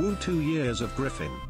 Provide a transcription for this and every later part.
Woo two years of Griffin.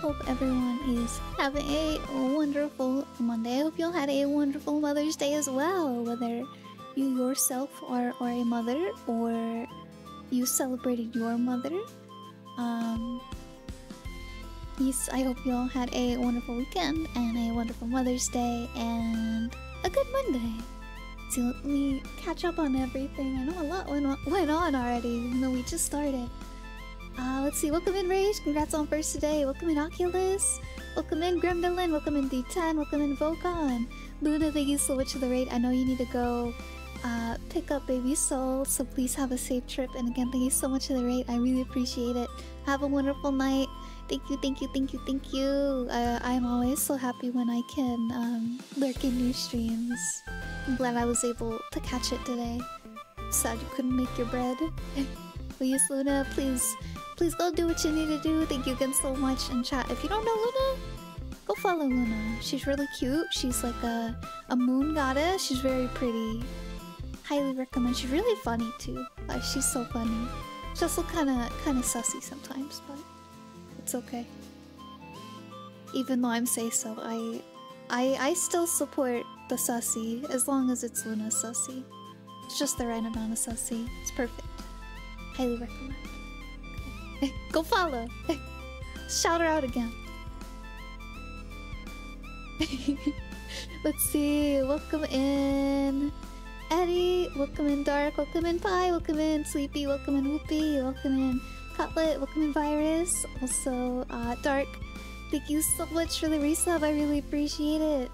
Hope everyone is having a wonderful Monday. I hope you all had a wonderful Mother's Day as well. Whether you yourself are, are a mother or you celebrated your mother. Um, yes, I hope you all had a wonderful weekend and a wonderful Mother's Day and a good Monday. So let me catch up on everything. I know a lot went on, went on already, even though we just started. Let's see. Welcome in Rage. Congrats on first today. Welcome in Oculus. Welcome in Gremlin. Welcome in D10. Welcome in Vocon. Luna, thank you so much for the raid. I know you need to go uh, pick up Baby Soul, so please have a safe trip. And again, thank you so much for the raid. I really appreciate it. Have a wonderful night. Thank you, thank you, thank you, thank you. Uh, I'm always so happy when I can um, lurk in new streams. I'm glad I was able to catch it today. Sad you couldn't make your bread. please, Luna, please please go do what you need to do. Thank you again so much in chat. If you don't know Luna, go follow Luna. She's really cute. She's like a, a moon goddess. She's very pretty. Highly recommend. She's really funny too. Like she's so funny. She's also kind of kind of sussy sometimes, but it's okay. Even though I'm say so, I I I still support the sussy as long as it's Luna sussy. It's just the right amount of sussy. It's perfect. highly recommend. Go follow. Shout her out again. Let's see. Welcome in. Eddie, welcome in Dark, welcome in Pie, welcome in Sleepy, welcome in Whoopi, welcome in Cutlet, welcome in Virus, also uh, Dark. Thank you so much for the resub, I really appreciate it.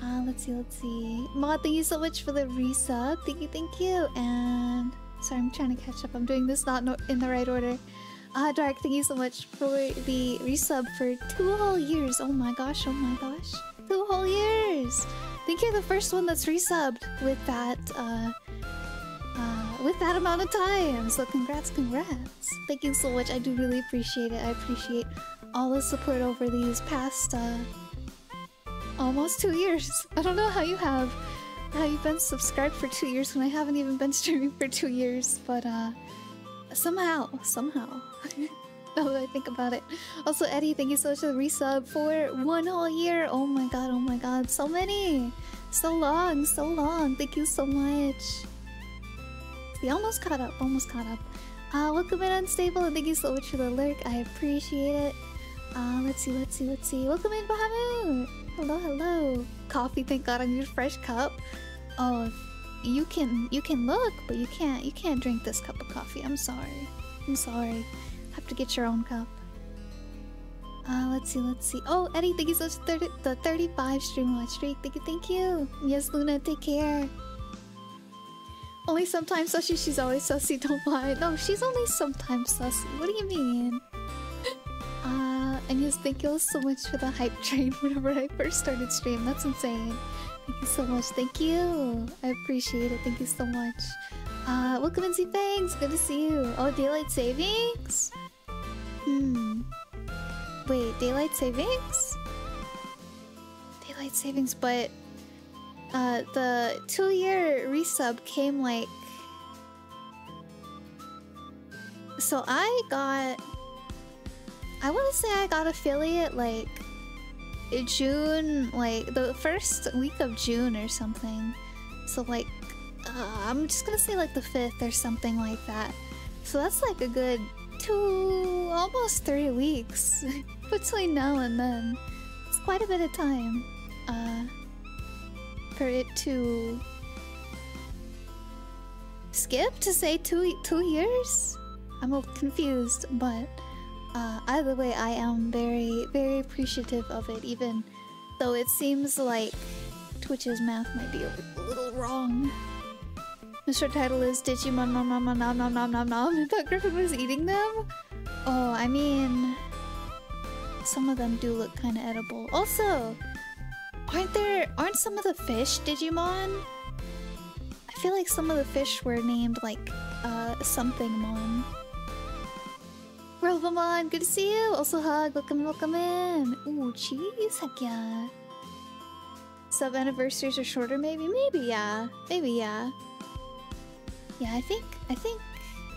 Uh, let's see, let's see. Mod, thank you so much for the resub. Thank you, thank you. And sorry, I'm trying to catch up. I'm doing this not no in the right order. Uh, Dark, thank you so much for the resub for two whole years. Oh my gosh, oh my gosh. Two whole years! I think you're the first one that's resubbed with that, uh, uh, with that amount of time. So congrats, congrats. Thank you so much. I do really appreciate it. I appreciate all the support over these past, uh, almost two years. I don't know how you have, how you've been subscribed for two years when I haven't even been streaming for two years, but, uh, somehow, somehow. now that I think about it. Also, Eddie, thank you so much for the resub for one whole year. Oh my god, oh my god, so many. So long, so long. Thank you so much. We almost caught up, almost caught up. Uh, welcome in Unstable, and thank you so much for the lurk. I appreciate it. Uh, let's see, let's see, let's see. Welcome in, Bahamut! Hello, hello. Coffee, thank god I need a fresh cup. Oh, you can you can look, but you can't you can't drink this cup of coffee. I'm sorry. I'm sorry. Have to get your own cup. Uh, let's see, let's see. Oh, Eddie, thank you so much for 30, the 35 stream watch streak. Thank you, thank you. Yes, Luna, take care. Only sometimes sussy, she's always sussy, don't mind. No, she's only sometimes sussy. What do you mean? uh, and yes, thank you so much for the hype train whenever I first started stream. That's insane. Thank you so much. Thank you. I appreciate it. Thank you so much. Uh, welcome see thanks. Good to see you. Oh, daylight savings? Hmm. Wait, daylight savings? Daylight savings, but uh, the two-year resub came like. So I got. I want to say I got affiliate like June, like the first week of June or something. So like, uh, I'm just gonna say like the fifth or something like that. So that's like a good two, almost three weeks between now and then. It's quite a bit of time uh, for it to skip to say two two years. I'm a little confused, but uh, either way, I am very very appreciative of it, even though it seems like Twitch's math might be a little wrong. Mr. Title is Digimon nom nom nom nom nom nom nom nom. I thought Griffin was eating them? Oh, I mean... Some of them do look kind of edible. Also, aren't there... Aren't some of the fish Digimon? I feel like some of the fish were named like, uh, something mon. Robomon, good to see you! Also hug, welcome, welcome in! Ooh, cheese, heck yeah. Sub anniversaries are shorter, maybe? Maybe, yeah. Maybe, yeah. Yeah, I think I think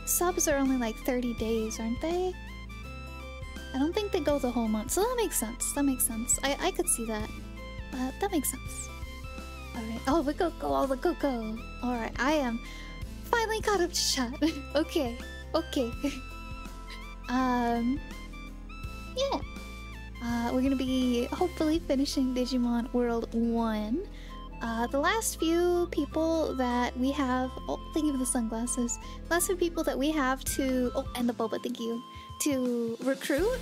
subs are only like 30 days, aren't they? I don't think they go the whole month, so that makes sense. That makes sense. I I could see that. Uh, that makes sense. All right. Oh, the Coco, all the Coco. All right, I am finally caught up to chat. okay, okay. um, yeah. Uh, we're gonna be hopefully finishing Digimon World One. Uh, the last few people that we have. Oh, thank you for the sunglasses. Last few people that we have to. Oh, and the boba, thank you. To recruit.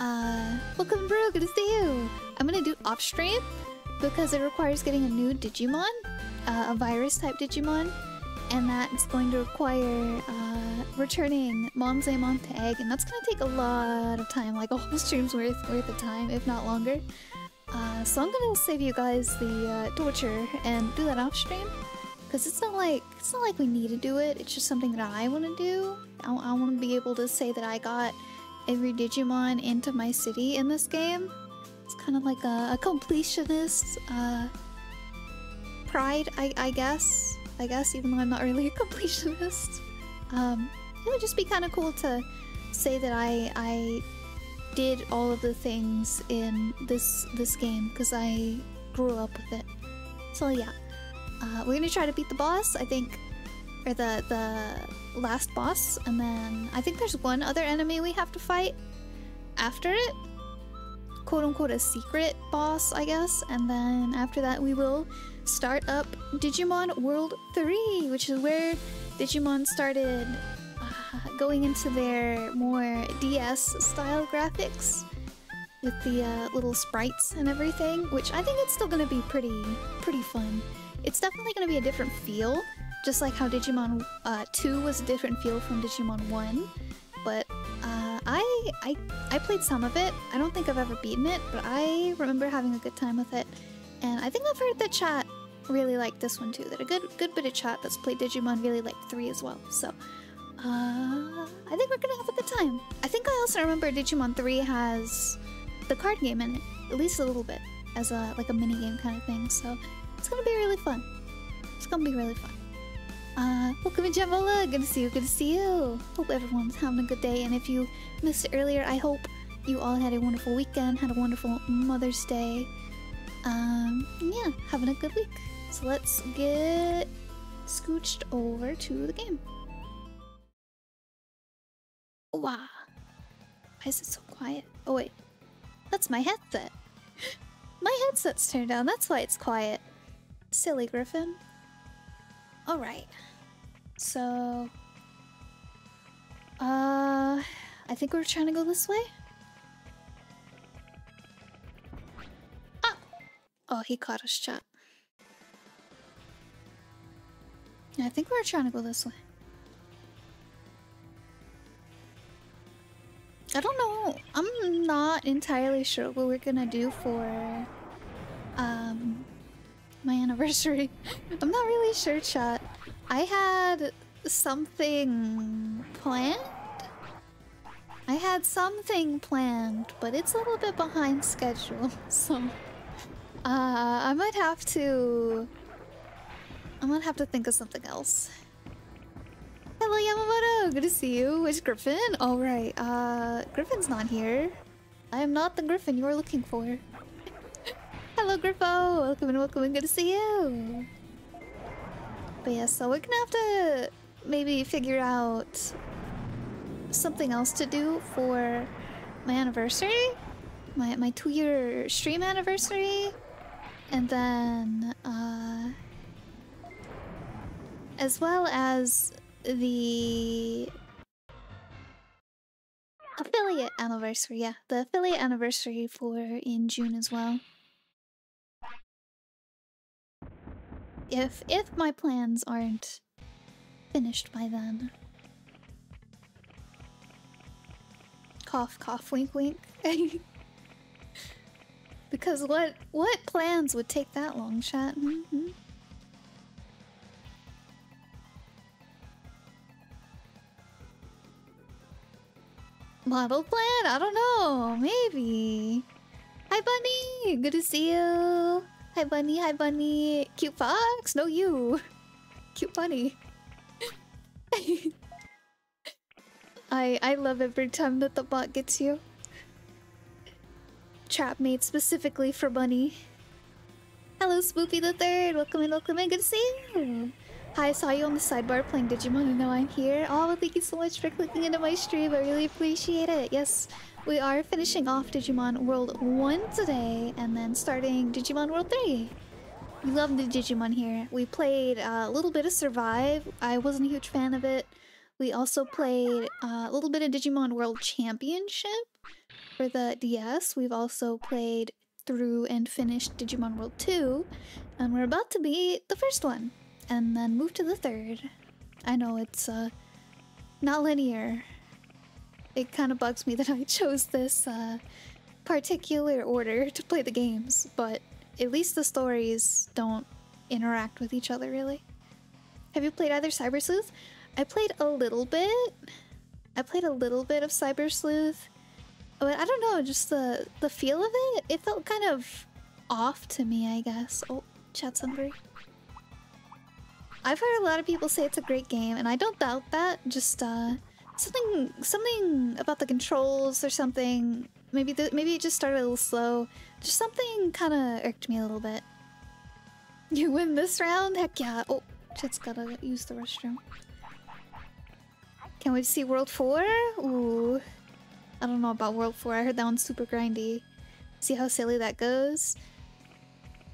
Uh, welcome, bro. Good to see you. I'm gonna do off stream because it requires getting a new Digimon, uh, a virus type Digimon, and that's going to require uh, returning Monzaemon egg, and that's gonna take a lot of time, like a whole stream's worth worth of time, if not longer. Uh, so I'm gonna save you guys the uh, torture and do that off stream. Cause it's not like it's not like we need to do it. It's just something that I want to do. I, I want to be able to say that I got every Digimon into my city in this game. It's kind of like a, a completionist uh, pride, I, I guess. I guess even though I'm not really a completionist. Um, it would just be kind of cool to say that I I did all of the things in this this game because I grew up with it. So yeah, uh, we're gonna try to beat the boss. I think or the the last boss, and then I think there's one other enemy we have to fight after it. Quote unquote a secret boss, I guess. And then after that we will start up Digimon World 3, which is where Digimon started going into their more DS style graphics with the uh, little sprites and everything, which I think it's still gonna be pretty pretty fun. It's definitely gonna be a different feel, just like how Digimon uh, 2 was a different feel from Digimon 1. But uh, I, I I played some of it. I don't think I've ever beaten it, but I remember having a good time with it. And I think I've heard the chat really liked this one too. That a good good bit of chat that's played Digimon really liked 3 as well. So uh, I think we're gonna have a good time. I think I also remember Digimon 3 has the card game in it, at least a little bit, as a like a mini game kind of thing. So it's gonna be really fun. It's gonna be really fun. Uh, welcome to Gemma. Good to see you. Good to see you. Hope everyone's having a good day. And if you missed it earlier, I hope you all had a wonderful weekend, had a wonderful Mother's Day. Um, yeah, having a good week. So let's get scooched over to the game. Wow. Why is it so quiet? Oh wait, that's my headset. My headset's turned down, that's why it's quiet. Silly Griffin. Alright. So... Uh... I think we're trying to go this way? Ah! Oh, he caught us, chat. I think we're trying to go this way. I don't know. I'm not entirely sure what we're gonna do for um my anniversary. I'm not really sure, chat. I had something planned. I had something planned, but it's a little bit behind schedule, so uh, I might have to. I might have to think of something else. Hello Yamamoto, good to see you. Which Griffin? Alright, oh, uh, Griffin's not here. I am not the Griffin you are looking for. Hello Griffo, welcome and welcome and good to see you. But yeah, so we're gonna have to maybe figure out something else to do for my anniversary. My, my two year stream anniversary. And then, uh, as well as the affiliate anniversary. Yeah, the affiliate anniversary for in June as well. If if my plans aren't finished by then. Cough, cough, wink, wink. because what what plans would take that long, chat? Mm -hmm. Model plan? I don't know. Maybe. Hi, Bunny. Good to see you. Hi, Bunny. Hi, Bunny. Cute fox? No, you. Cute Bunny. I I love every time that the bot gets you. Trap made specifically for Bunny. Hello, Spoopy the Third. Welcome in, welcome in. Good to see you. Hi, I saw you on the sidebar playing Digimon and now I'm here. Oh, thank you so much for clicking into my stream. I really appreciate it. Yes, we are finishing off Digimon World 1 today and then starting Digimon World 3. We love the Digimon here. We played uh, a little bit of Survive. I wasn't a huge fan of it. We also played uh, a little bit of Digimon World Championship for the DS. We've also played through and finished Digimon World 2. And we're about to be the first one and then move to the third. I know it's uh, not linear. It kind of bugs me that I chose this uh, particular order to play the games, but at least the stories don't interact with each other really. Have you played either Cyber Sleuth? I played a little bit. I played a little bit of Cyber Sleuth. But I don't know, just the, the feel of it, it felt kind of off to me, I guess. Oh, chat's hungry. I've heard a lot of people say it's a great game, and I don't doubt that. Just uh, something, something about the controls or something. Maybe the, maybe it just started a little slow. Just something kind of irked me a little bit. You win this round? Heck yeah! Oh, Chet's gotta use the restroom. Wait to see World 4? Ooh. I don't know about World 4. I heard that one's super grindy. See how silly that goes?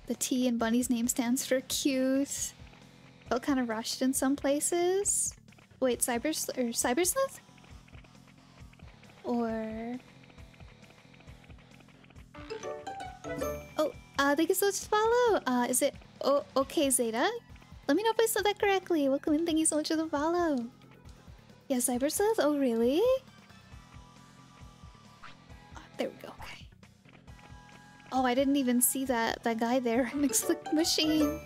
The T in Bunny's name stands for cute. Felt kind of rushed in some places. Wait, Cyber or Cybersleuth? Or Oh, uh, thank you so much for follow. Uh, is it okay Zeta? Let me know if I said that correctly. Welcome and thank you so much for the follow. Yeah, Cybersleuth? Oh, really? Oh, there we go, okay. Oh, I didn't even see that, that guy there next to the machine.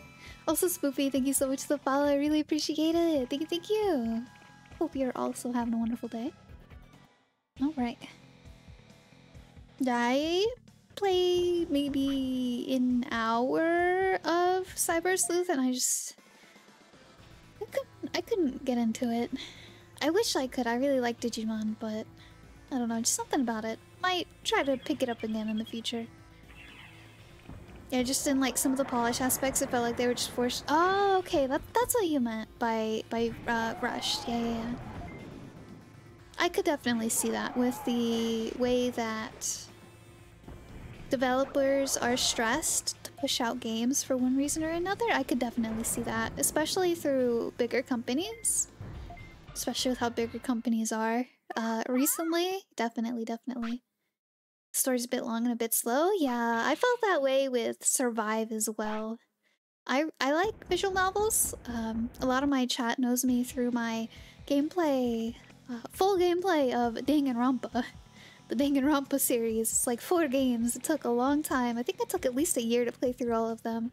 Also, Spoopy, thank you so much for the follow. I really appreciate it. Thank you, thank you. Hope you're also having a wonderful day. Alright. I play maybe an hour of Cyber Sleuth and I just... I couldn't, I couldn't get into it. I wish I could. I really like Digimon, but I don't know, just something about it. Might try to pick it up again in the future. Yeah, just in like some of the polish aspects, it felt like they were just forced. Oh, okay, that, that's what you meant by by uh, rushed. Yeah, yeah, yeah. I could definitely see that with the way that developers are stressed to push out games for one reason or another. I could definitely see that, especially through bigger companies especially with how bigger companies are. Uh, recently, definitely, definitely. Story's a bit long and a bit slow. Yeah, I felt that way with Survive as well. I I like visual novels. Um, a lot of my chat knows me through my gameplay, uh, full gameplay of Danganronpa. The Danganronpa series. It's like four games. It took a long time. I think it took at least a year to play through all of them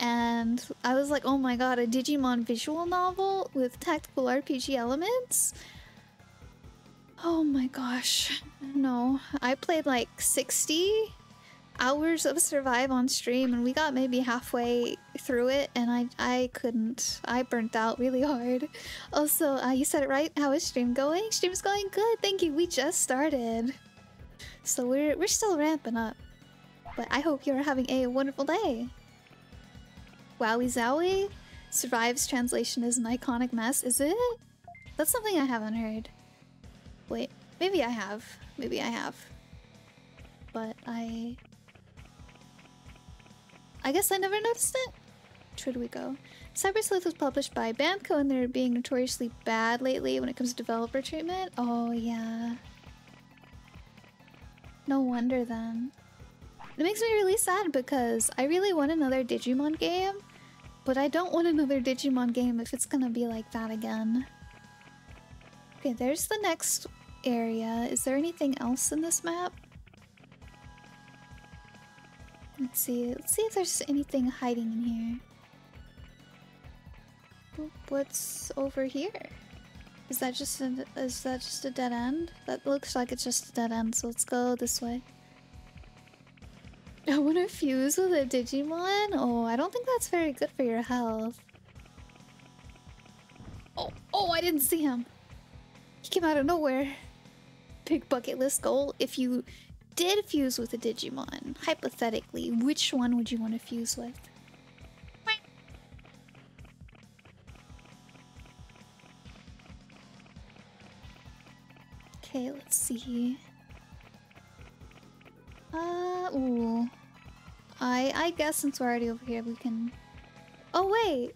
and I was like, oh my god, a Digimon visual novel with tactical RPG elements? Oh my gosh. No, I played like 60 hours of Survive on stream and we got maybe halfway through it and I I couldn't. I burnt out really hard. Also, uh, you said it right. How is stream going? Stream's going good. Thank you. We just started. So we're we're still ramping up. But I hope you're having a wonderful day. Wowie Zowie? Survives translation is an iconic mess, is it? That's something I haven't heard. Wait, maybe I have. Maybe I have. But I... I guess I never noticed it? Do we go? Cyber Sleuth was published by Bamco and they're being notoriously bad lately when it comes to developer treatment. Oh, yeah. No wonder then. It makes me really sad because I really want another Digimon game, but I don't want another Digimon game if it's gonna be like that again. Okay, there's the next area. Is there anything else in this map? Let's see. Let's see if there's anything hiding in here. What's over here? Is that just a, is that just a dead end? That looks like it's just a dead end, so let's go this way. I want to fuse with a Digimon? Oh, I don't think that's very good for your health. Oh, oh, I didn't see him. Came out of nowhere. Big bucket list goal. If you did fuse with a Digimon, hypothetically, which one would you want to fuse with? Okay, let's see. Uh, ooh. I, I guess since we're already over here, we can... Oh, wait!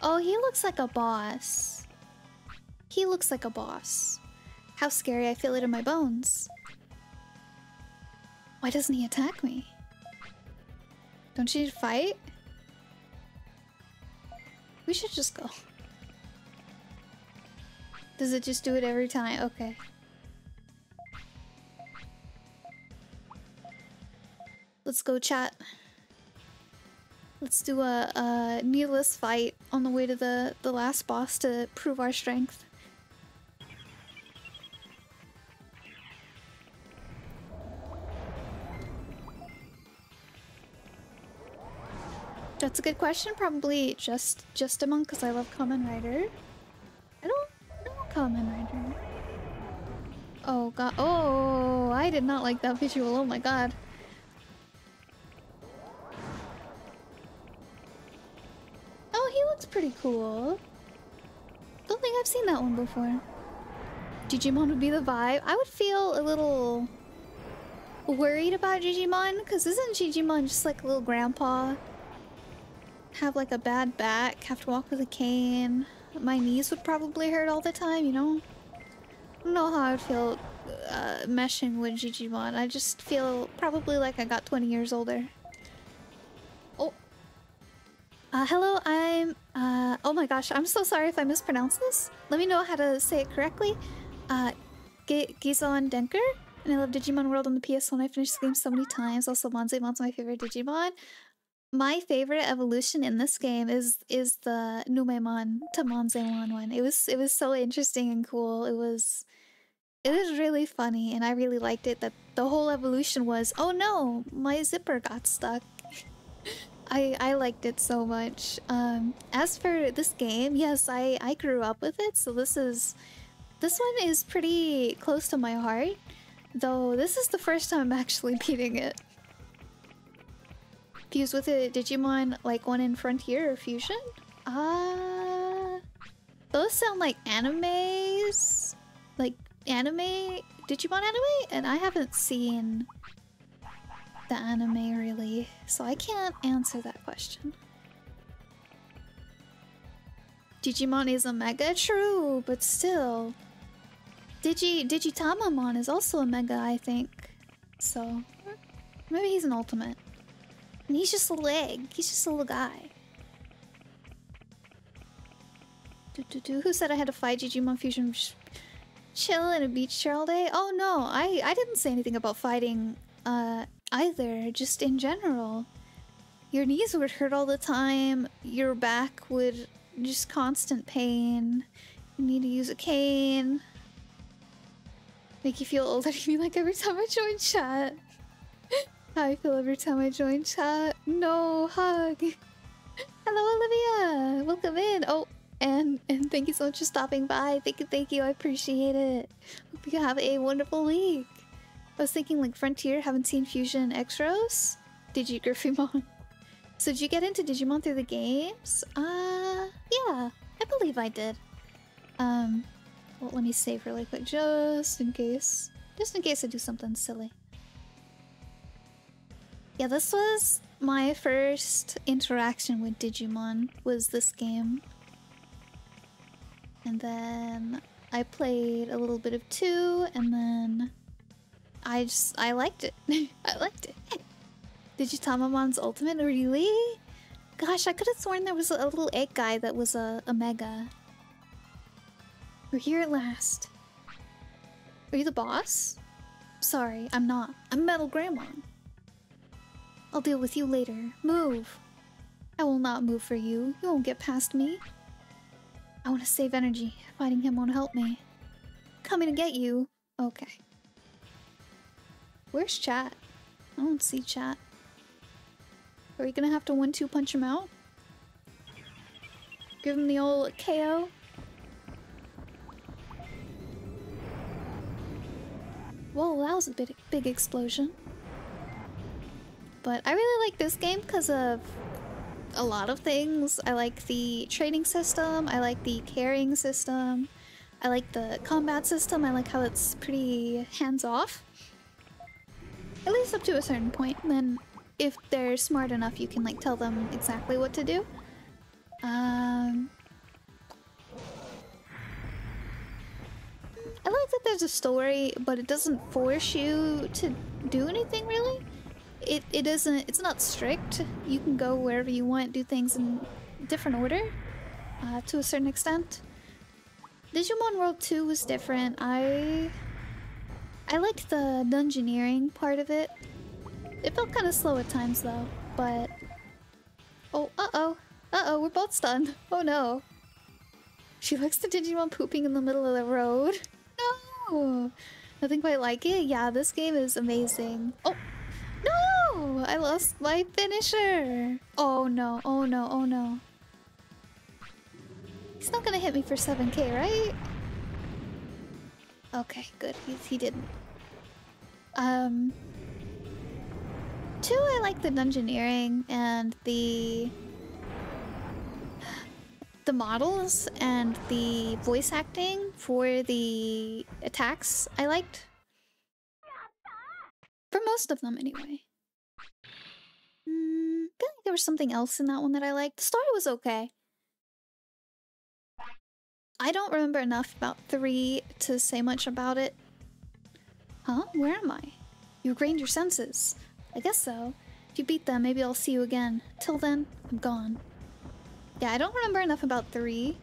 Oh, he looks like a boss. He looks like a boss. How scary, I feel it in my bones. Why doesn't he attack me? Don't you need to fight? We should just go. Does it just do it every time? Okay. Let's go chat. Let's do a, a needless fight on the way to the, the last boss to prove our strength. That's a good question. Probably just Justimon because I love Kamen Rider. I don't know Kamen Rider. Oh god. Oh, I did not like that visual. Oh my god. Oh, he looks pretty cool. Don't think I've seen that one before. Jijimon would be the vibe. I would feel a little worried about Jijimon, because isn't Jijimon just like a little grandpa? Have like a bad back, have to walk with a cane. My knees would probably hurt all the time, you know? I don't know how I'd feel uh, meshing with Jijimon. I just feel probably like I got 20 years older. Oh. Uh, hello, I'm... Uh, oh my gosh, I'm so sorry if I mispronounced this. Let me know how to say it correctly. Uh, G Gizon Denker? And I love Digimon World on the PS1. I finished the game so many times. Also, Monzaemon's my favorite Digimon. My favorite evolution in this game is is the Numemon to one. It was it was so interesting and cool. It was it was really funny and I really liked it that the whole evolution was, oh no, my zipper got stuck. I I liked it so much. Um, as for this game, yes, I I grew up with it, so this is this one is pretty close to my heart. Though this is the first time I'm actually beating it. Fuse with a Digimon like one in Frontier or Fusion? Uh those sound like animes. Like anime Digimon anime? And I haven't seen the anime really, so I can't answer that question. Digimon is a mega true, but still. Digi Digitamamon is also a mega, I think. So maybe he's an ultimate. And he's just a leg. He's just a little guy. Do, do, do. Who said I had to fight Digimon Fusion? Chill in a beach chair all day? Oh no, I, I didn't say anything about fighting uh, either, just in general. Your knees would hurt all the time, your back would just constant pain. You need to use a cane. Make you feel old. I me like every time I join chat. How I feel every time I join chat. No, hug. Hello, Olivia. Welcome in. Oh, and and thank you so much for stopping by. Thank you, thank you. I appreciate it. Hope you have a wonderful week. I was thinking like Frontier, haven't seen Fusion X-Rose. Digi Griffymon. So did you get into Digimon through the games? Uh, yeah, I believe I did. Um, well, let me save really quick, just in case. Just in case I do something silly. Yeah, this was my first interaction with Digimon, was this game. And then I played a little bit of 2, and then I just, I liked it. I liked it. Digitamamon's ultimate? Really? Gosh, I could have sworn there was a little egg guy that was a, a mega. We're here at last. Are you the boss? Sorry, I'm not. I'm Metal Greymon. I'll deal with you later. Move! I will not move for you. You won't get past me. I want to save energy. Fighting him won't help me. Coming to get you. Okay. Where's chat? I don't see chat. Are we gonna have to one-two punch him out? Give him the old KO? Whoa, that was a big, big explosion. But I really like this game because of a lot of things. I like the training system, I like the carrying system, I like the combat system, I like how it's pretty hands-off. At least up to a certain point, and then if they're smart enough, you can like tell them exactly what to do. Um, I like that there's a story, but it doesn't force you to do anything really. It it isn't. It's not strict. You can go wherever you want, do things in different order, uh, to a certain extent. Digimon World 2 was different. I I liked the dungeoneering part of it. It felt kind of slow at times though, but... Oh, uh-oh. Uh-oh, we're both stunned. Oh no. She likes the Digimon pooping in the middle of the road. No! Nothing quite like it? Yeah, this game is amazing. Oh! No! I lost my finisher! Oh no, oh no, oh no. He's not gonna hit me for 7k, right? Okay, good. He, he didn't. Um... Two, I like the dungeoneering and the... the models and the voice acting for the attacks I liked. For most of them, anyway. Mm, I feel like there was something else in that one that I liked. The story was okay. I don't remember enough about 3 to say much about it. Huh? Where am I? You regained your senses. I guess so. If you beat them, maybe I'll see you again. Till then, I'm gone. Yeah, I don't remember enough about 3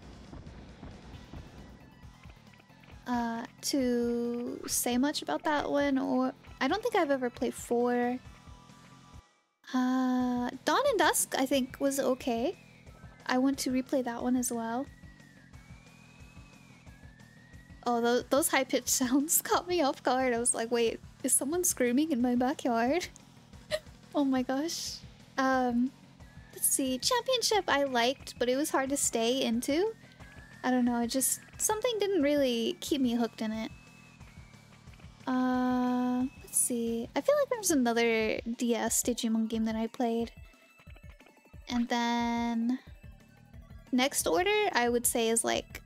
uh, to say much about that one, or I don't think I've ever played 4. Uh, Dawn and Dusk, I think, was okay. I want to replay that one as well. Oh, those, those high-pitched sounds caught me off guard. I was like, wait, is someone screaming in my backyard? oh my gosh. Um, let's see. Championship I liked, but it was hard to stay into. I don't know, it just... Something didn't really keep me hooked in it. Uh, let's see. I feel like there's another DS Digimon game that I played. And then... Next Order, I would say, is like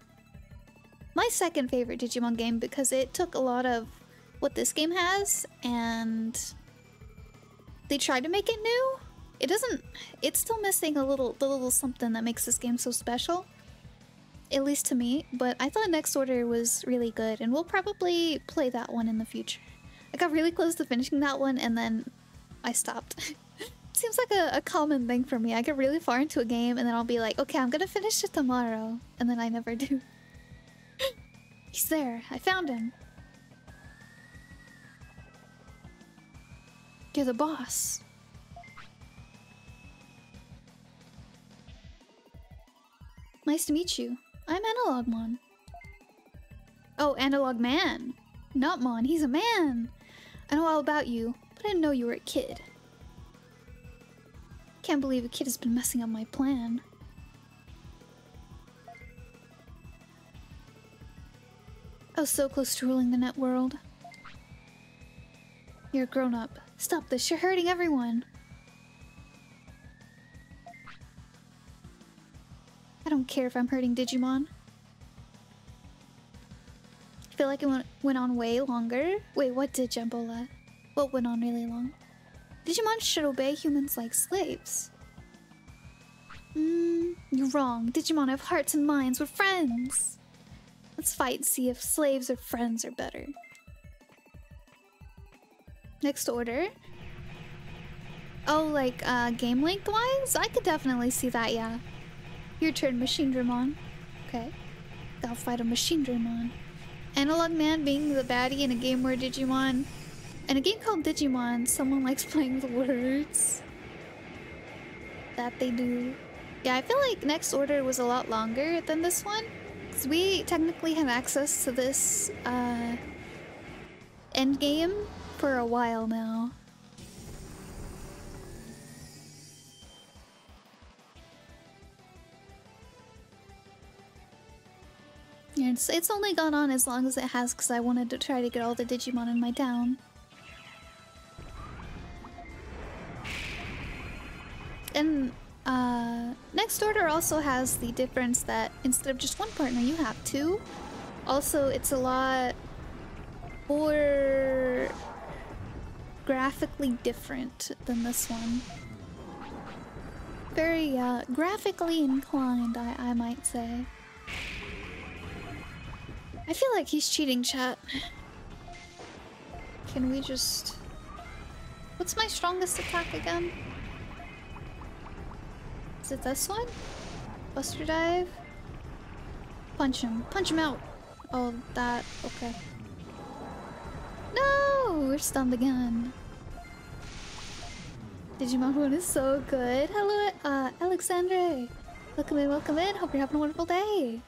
my second favorite Digimon game because it took a lot of what this game has and they tried to make it new. It doesn't it's still missing a little the little something that makes this game so special. At least to me, but I thought Next Order was really good and we'll probably play that one in the future. I got really close to finishing that one and then I stopped. seems like a, a common thing for me. I get really far into a game and then I'll be like, okay, I'm gonna finish it tomorrow. And then I never do. He's there. I found him. You're the boss. Nice to meet you. I'm Analog Mon. Oh, Analog Man. Not Mon, he's a man. I know all about you, but I didn't know you were a kid. Can't believe a kid has been messing up my plan. I was so close to ruling the net world. You're a grown up. Stop this, you're hurting everyone. I don't care if I'm hurting Digimon. I feel like it went, went on way longer. Wait, what did Jambola? What went on really long? Digimon should obey humans like slaves. Hmm, you're wrong. Digimon have hearts and minds. We're friends. Let's fight and see if slaves or friends are better. Next order. Oh, like, uh, game length-wise? I could definitely see that, yeah. Your turn, Machine Machinedramon. Okay. I'll fight a Machine Machinedramon. Analog Man being the baddie in a game where Digimon... In a game called Digimon, someone likes playing the words. That they do. Yeah, I feel like Next Order was a lot longer than this one. Because we technically have access to this uh, end game for a while now. It's, it's only gone on as long as it has because I wanted to try to get all the Digimon in my town. And uh, Next Order also has the difference that instead of just one partner, you have two. Also, it's a lot more graphically different than this one. Very uh, graphically inclined, I, I might say. I feel like he's cheating, chat. Can we just... What's my strongest attack again? Is it this one? Buster dive? Punch him. Punch him out! Oh, that. Okay. No! We're stunned again. Digimon 1 is so good. Hello, uh, Alexandre. Welcome in, welcome in. Hope you're having a wonderful day.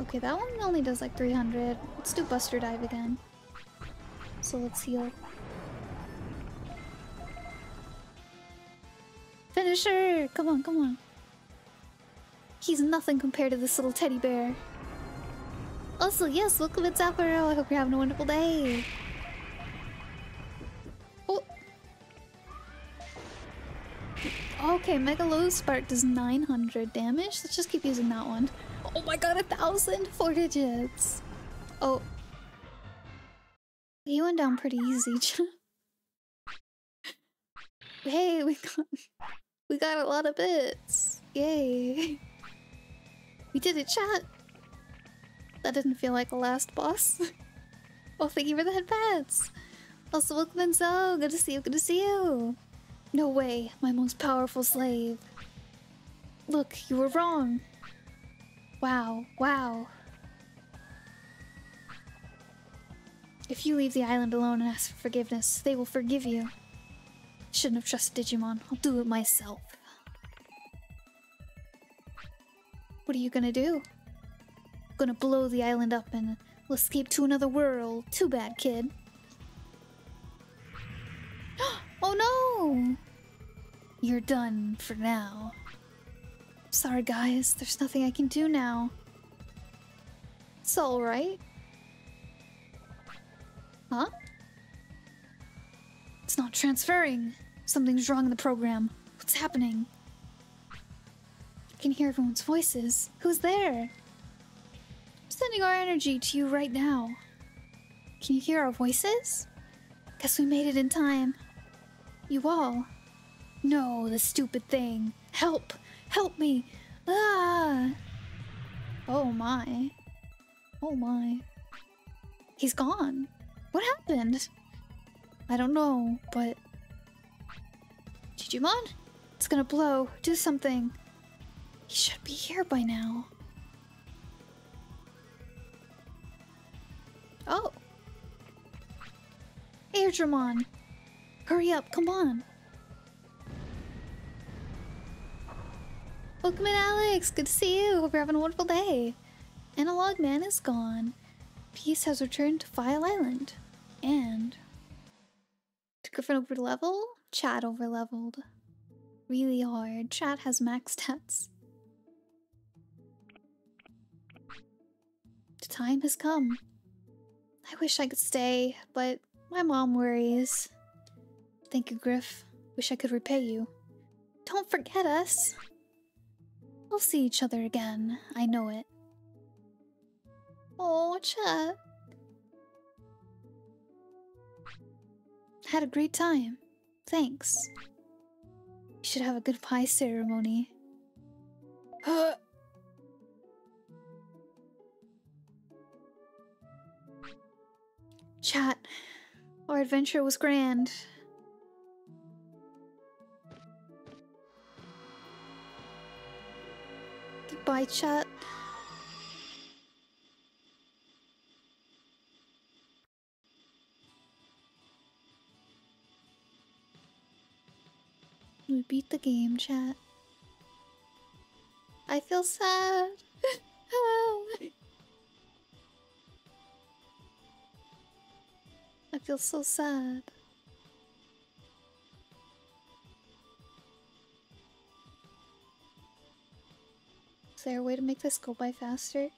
Okay, that one only does like 300. Let's do Buster Dive again. So let's heal. Finisher! Come on, come on. He's nothing compared to this little teddy bear. Also, yes, welcome to Zapper. I hope you're having a wonderful day. Okay, Megalo Spark does 900 damage. Let's just keep using that one. Oh my god, a thousand! Four digits! Oh. He went down pretty easy. hey, we got... We got a lot of bits! Yay! We did it, chat! That didn't feel like a last boss. oh, thank you for the headpads! Also, welcome in, so good to see you, good to see you! No way, my most powerful slave. Look, you were wrong. Wow, wow. If you leave the island alone and ask for forgiveness, they will forgive you. Shouldn't have trusted Digimon. I'll do it myself. What are you gonna do? Gonna blow the island up and we'll escape to another world. Too bad, kid. Oh no! You're done for now. Sorry, guys. There's nothing I can do now. It's alright. Huh? It's not transferring. Something's wrong in the program. What's happening? I can hear everyone's voices. Who's there? I'm sending our energy to you right now. Can you hear our voices? Guess we made it in time. You all. No, the stupid thing. Help! Help me! Ah! Oh my. Oh my. He's gone. What happened? I don't know, but... Digimon? It's gonna blow. Do something. He should be here by now. Oh. Airdramon! Hurry up, come on. Welcome in, Alex. Good to see you. Hope you're having a wonderful day. Analog Man is gone. Peace has returned to File Island. And... Did Griffin over level? Chat over leveled. Really hard. Chat has max stats. The time has come. I wish I could stay, but my mom worries. Thank you, Griff. Wish I could repay you. Don't forget us. We'll see each other again. I know it. Oh, chat. Had a great time. Thanks. You should have a good pie ceremony. Chat. Our adventure was grand. Goodbye, chat. We beat the game, chat. I feel sad. I feel so sad. Is there a way to make this go by faster?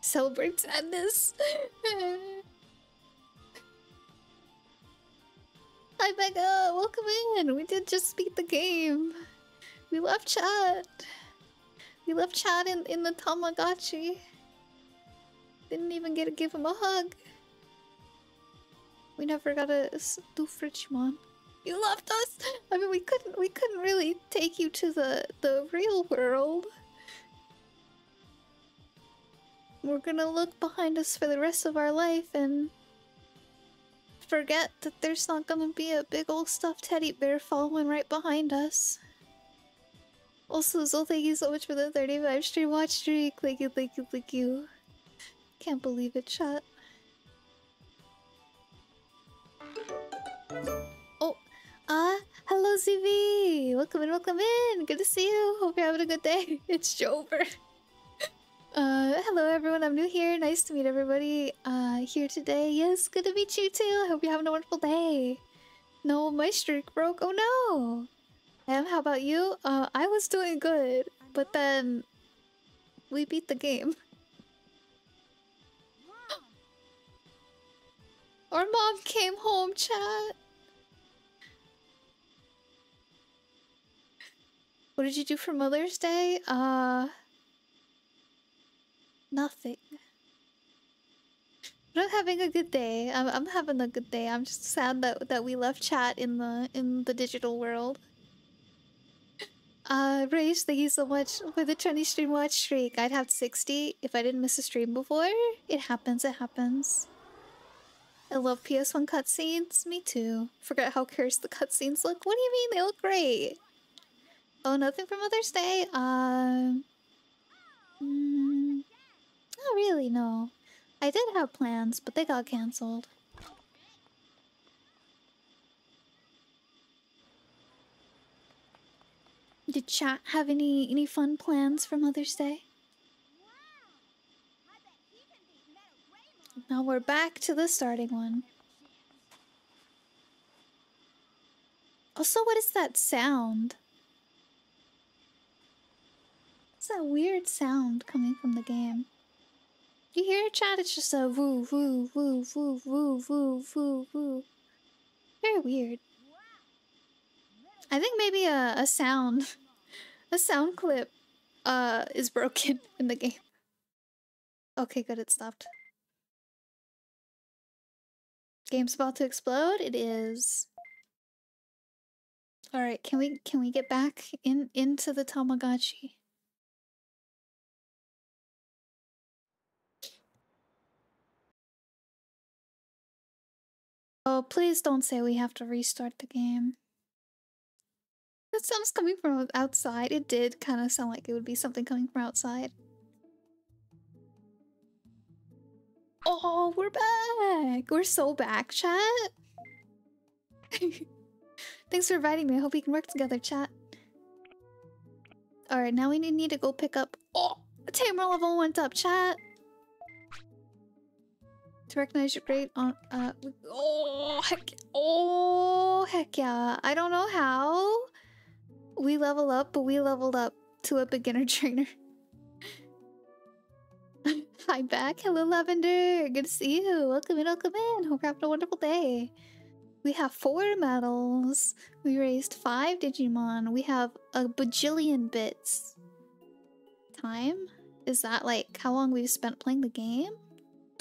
Celebrate sadness! Hi Becca! Welcome in! We did just beat the game! We love chat! We love chat in, in the Tamagotchi! Didn't even get to give him a hug! We never got a do. You left us. I mean, we couldn't we couldn't really take you to the the real world. We're gonna look behind us for the rest of our life and forget that there's not gonna be a big old stuffed teddy bear following right behind us. Also, so thank you so much for the 35 stream watch streak. Thank you, thank you, thank you. Can't believe it, chat. Ah, hello CV! Welcome in, welcome in! Good to see you! Hope you're having a good day. It's Jover. uh, hello everyone, I'm new here. Nice to meet everybody uh, here today. Yes, good to meet you too. I hope you're having a wonderful day. No, my streak broke. Oh no! Em, how about you? Uh, I was doing good, but then we beat the game. Our mom came home, chat. What did you do for Mother's Day? Uh, nothing. I'm having a good day. I'm I'm having a good day. I'm just sad that that we left chat in the in the digital world. Uh, Rage, thank you so much for the 20 stream watch streak. I'd have 60 if I didn't miss a stream before. It happens, it happens. I love PS1 cutscenes. Me too. Forget how cursed the cutscenes look. What do you mean? They look great. Oh, nothing for Mother's Day? Um... Mm, not really, no. I did have plans, but they got cancelled. Did chat have any any fun plans for Mother's Day? Now we're back to the starting one. Also, what is that sound? It's that weird sound coming from the game. You hear it, chat? It's just a woo, woo, woo, woo, woo, woo, woo, woo. Very weird. I think maybe a, a sound, a sound clip, uh, is broken in the game. Okay, good, it stopped. Game's about to explode. It is. All right, can we can we get back in into the Tamagotchi? Oh, please don't say we have to restart the game. That sounds coming from outside. It did kind of sound like it would be something coming from outside. Oh, we're back! We're so back, chat! Thanks for inviting me. I hope we can work together, chat. Alright, now we need to go pick up... Oh! Tamer level went up, chat! To recognize your great on... Uh, oh, heck... Oh, heck yeah. I don't know how we level up, but we leveled up to a beginner trainer. Hi back. Hello, Lavender. Good to see you. Welcome in, welcome in. Hope you're having a wonderful day. We have four medals. We raised five Digimon. We have a bajillion bits. Time? Is that like how long we've spent playing the game?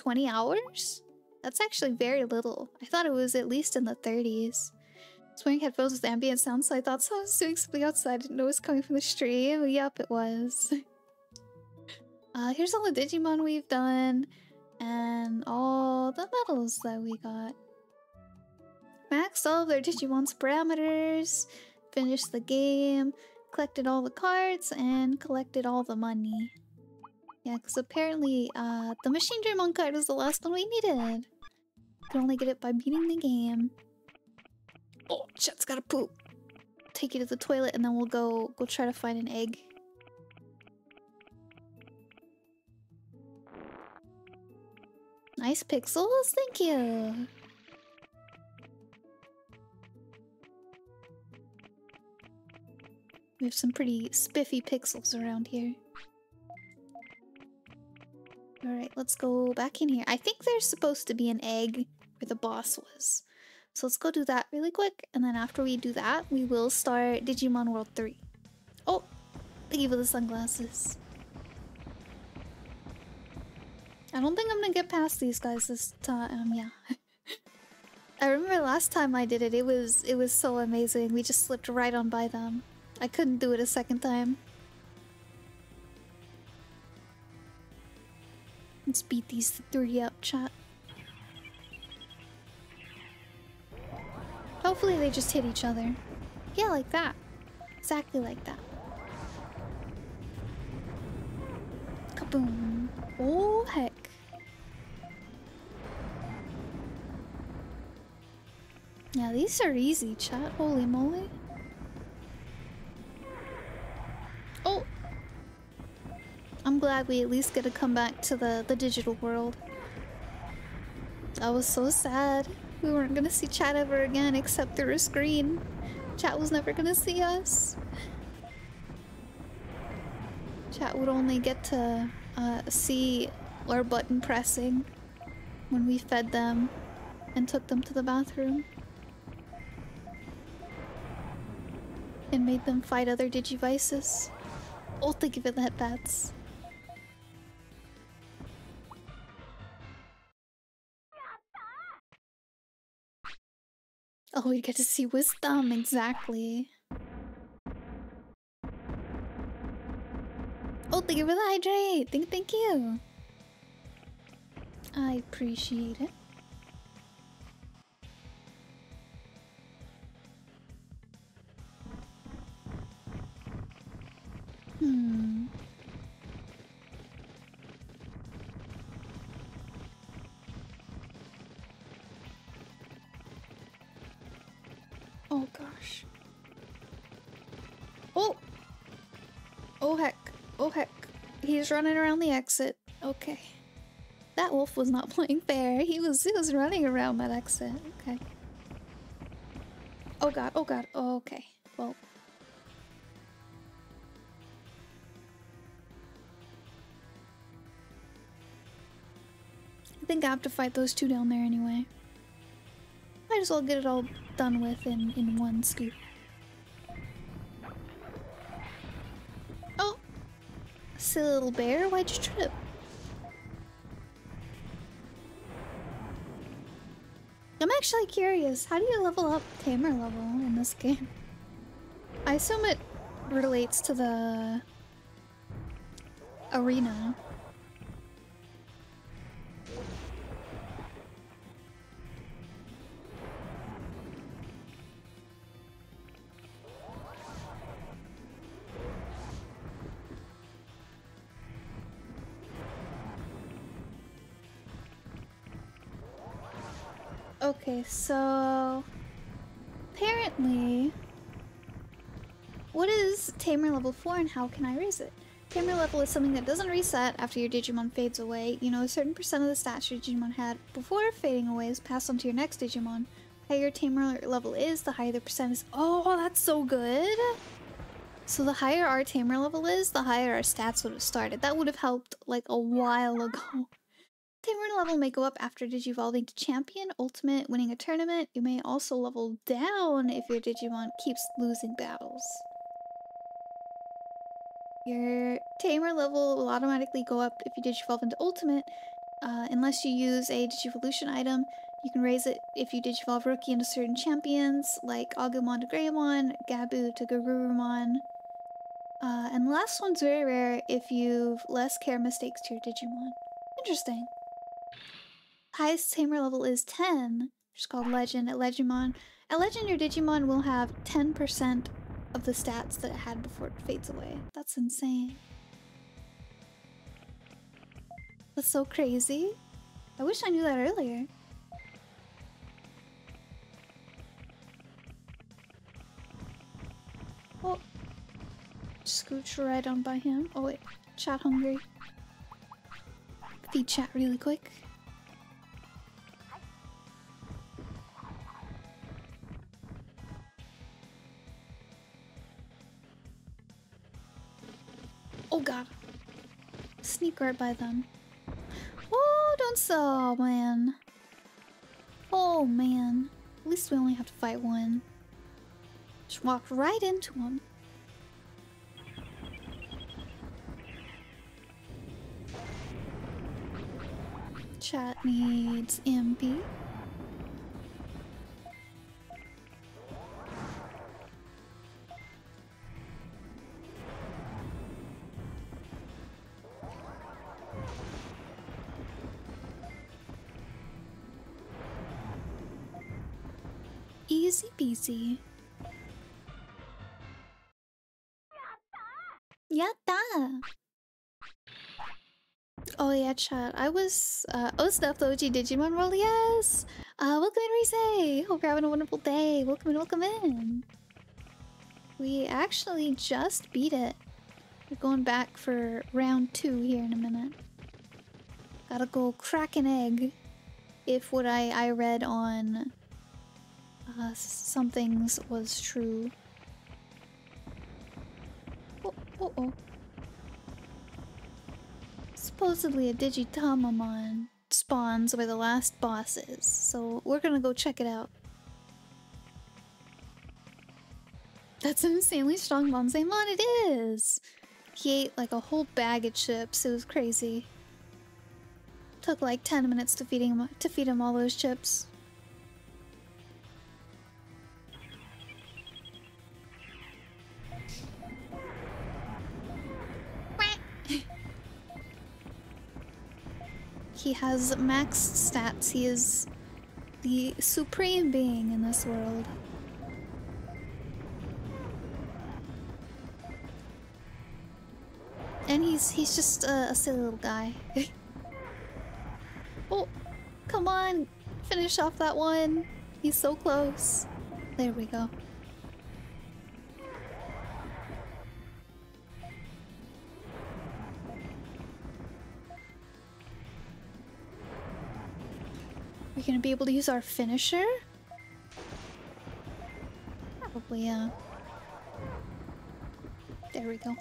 20 hours? That's actually very little. I thought it was at least in the 30s. I was wearing headphones with ambient sound, so I thought someone was doing something outside. I didn't know it was coming from the stream. Yup, it was. uh, here's all the Digimon we've done, and all the medals that we got. Maxed all of their Digimon's parameters, finished the game, collected all the cards, and collected all the money. Yeah, because apparently uh, the Machinedramon card was the last one we needed. Could only get it by beating the game. Oh, Chet's gotta poop. Take you to the toilet and then we'll go go try to find an egg. Nice pixels, thank you. We have some pretty spiffy pixels around here. Alright, let's go back in here. I think there's supposed to be an egg where the boss was. So let's go do that really quick. And then after we do that, we will start Digimon World 3. Oh, thank you for the sunglasses. I don't think I'm gonna get past these guys this time. Um, yeah. I remember last time I did it, it was it was so amazing. We just slipped right on by them. I couldn't do it a second time. Let's beat these three up, chat. Hopefully they just hit each other. Yeah, like that. Exactly like that. Kaboom. Oh, heck. Yeah, these are easy, chat. Holy moly. Oh! I'm glad we at least get to come back to the, the digital world. I was so sad. We weren't gonna see chat ever again except through a screen. Chat was never gonna see us. Chat would only get to uh, see our button pressing when we fed them and took them to the bathroom. and made them fight other Digivices. Oh, think of it that bats. Oh, we get to see wisdom, exactly. Oh, thank you for the hydrate! Thank, thank you! I appreciate it. Hmm. Oh! Oh heck. Oh heck. He's running around the exit. Okay. That wolf was not playing fair. He was he was running around that exit. Okay. Oh god, oh god. Okay. Well. I think I have to fight those two down there anyway. Might as well get it all done with in, in one scoop. Silly little bear, why'd you trip? I'm actually curious, how do you level up Tamer level in this game? I assume it relates to the arena. So apparently, what is Tamer level 4 and how can I raise it? Tamer level is something that doesn't reset after your Digimon fades away. You know, a certain percent of the stats your Digimon had before fading away is passed on to your next Digimon. The higher Tamer level is, the higher the percent is. Oh, that's so good! So the higher our Tamer level is, the higher our stats would have started. That would have helped like a while ago. Tamer level may go up after digivolving to champion, ultimate, winning a tournament. You may also level down if your Digimon keeps losing battles. Your Tamer level will automatically go up if you digivolve into ultimate, uh, unless you use a digivolution item. You can raise it if you digivolve rookie into certain champions, like Agumon to Greymon, Gabu to Garurumon. Uh, and the last one's very rare if you've less care mistakes to your Digimon. Interesting highest tamer level is 10, which is called Legend at Legendmon. At Legend, your Digimon will have 10% of the stats that it had before it fades away. That's insane. That's so crazy. I wish I knew that earlier. Oh, scooch right on by him. Oh wait, chat hungry. Feed chat really quick. Oh god. Sneak right by them. Oh, don't so, man. Oh, man. At least we only have to fight one. Just walk right into him. Chat needs MP. Easy. Yatta! Oh yeah, chat. I was uh oh stuff the OG Digimon World, yes! Uh welcome in Rise! Hope you're having a wonderful day. Welcome in, welcome in. We actually just beat it. We're going back for round two here in a minute. Gotta go crack an egg. If what I, I read on uh, some things was true. Oh, oh, oh. Supposedly a Digitamamon spawns where the last boss is, so we're gonna go check it out. That's an insanely strong Monzaemon. It is. He ate like a whole bag of chips. It was crazy. Took like 10 minutes to feed him to feed him all those chips. He has maxed stats. He is the supreme being in this world. And he's he's just a, a silly little guy. oh, come on, finish off that one. He's so close. There we go. We're gonna be able to use our finisher? Probably, yeah. There we go.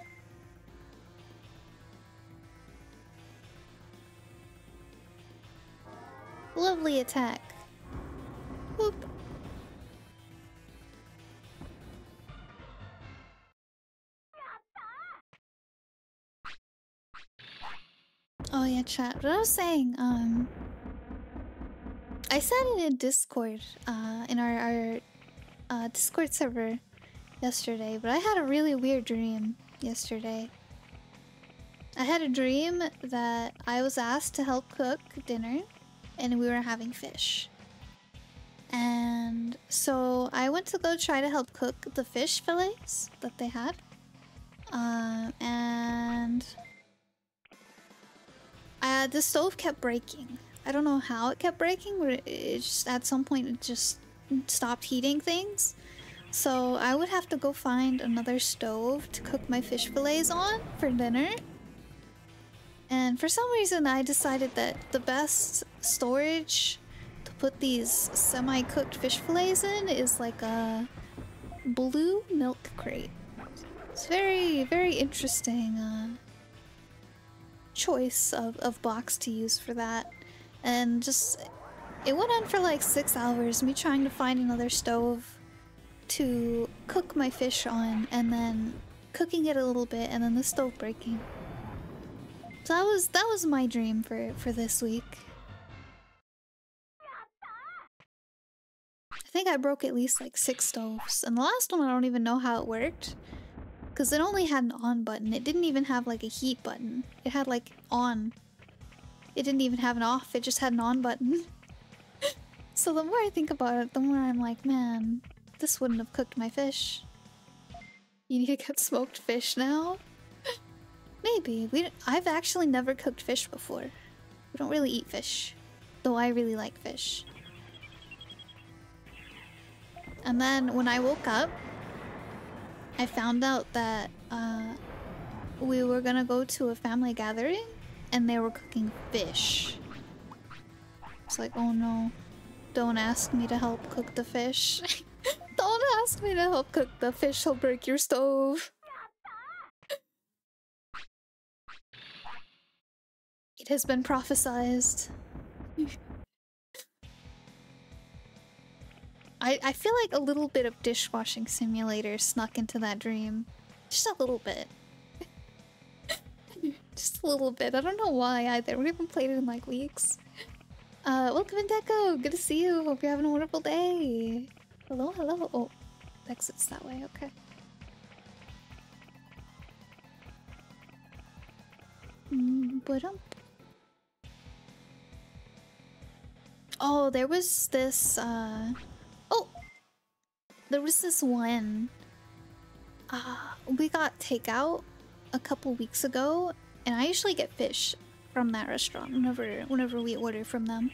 Lovely attack. Whoop. Oh yeah, chat. What I was saying, um I said in a Discord, uh in our, our uh Discord server yesterday, but I had a really weird dream yesterday. I had a dream that I was asked to help cook dinner and we were having fish. And so I went to go try to help cook the fish fillets that they had. Uh, and uh, the stove kept breaking. I don't know how it kept breaking, but it just at some point it just stopped heating things. So I would have to go find another stove to cook my fish fillets on for dinner. And for some reason, I decided that the best storage to put these semi-cooked fish fillets in is like a blue milk crate. It's very, very interesting uh, choice of, of box to use for that. And just, it went on for like six hours, me trying to find another stove to cook my fish on and then cooking it a little bit and then the stove breaking. So that was that was my dream for for this week. I think I broke at least like six stoves, and the last one I don't even know how it worked, because it only had an on button. It didn't even have like a heat button. It had like on. It didn't even have an off. It just had an on button. so the more I think about it, the more I'm like, man, this wouldn't have cooked my fish. You need to get smoked fish now. Maybe. We I've actually never cooked fish before. We don't really eat fish. Though I really like fish. And then when I woke up, I found out that uh, we were gonna go to a family gathering and they were cooking fish. It's like, oh no. Don't ask me to help cook the fish. Don't ask me to help cook the fish, I'll break your stove. It has been prophesized. I, I feel like a little bit of dishwashing simulator snuck into that dream. Just a little bit. Just a little bit. I don't know why either. We haven't played it in like weeks. Uh, welcome in Deco. Good to see you. Hope you're having a wonderful day. Hello, hello. Oh, exits that way. Okay. Mm, but um. Oh, there was this, uh... Oh! There was this one... Uh, we got takeout a couple weeks ago, and I usually get fish from that restaurant whenever, whenever we order from them.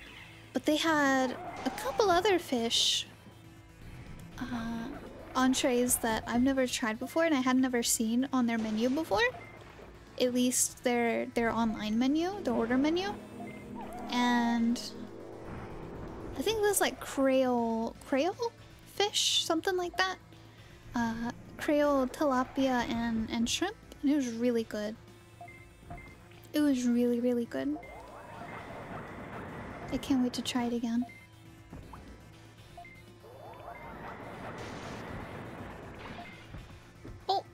But they had a couple other fish uh, entrees that I've never tried before and I had never seen on their menu before. At least their their online menu, the order menu. And I think it was like Creole, Creole fish, something like that. Uh, Creole tilapia and, and shrimp, and it was really good. It was really, really good. I can't wait to try it again. Oh!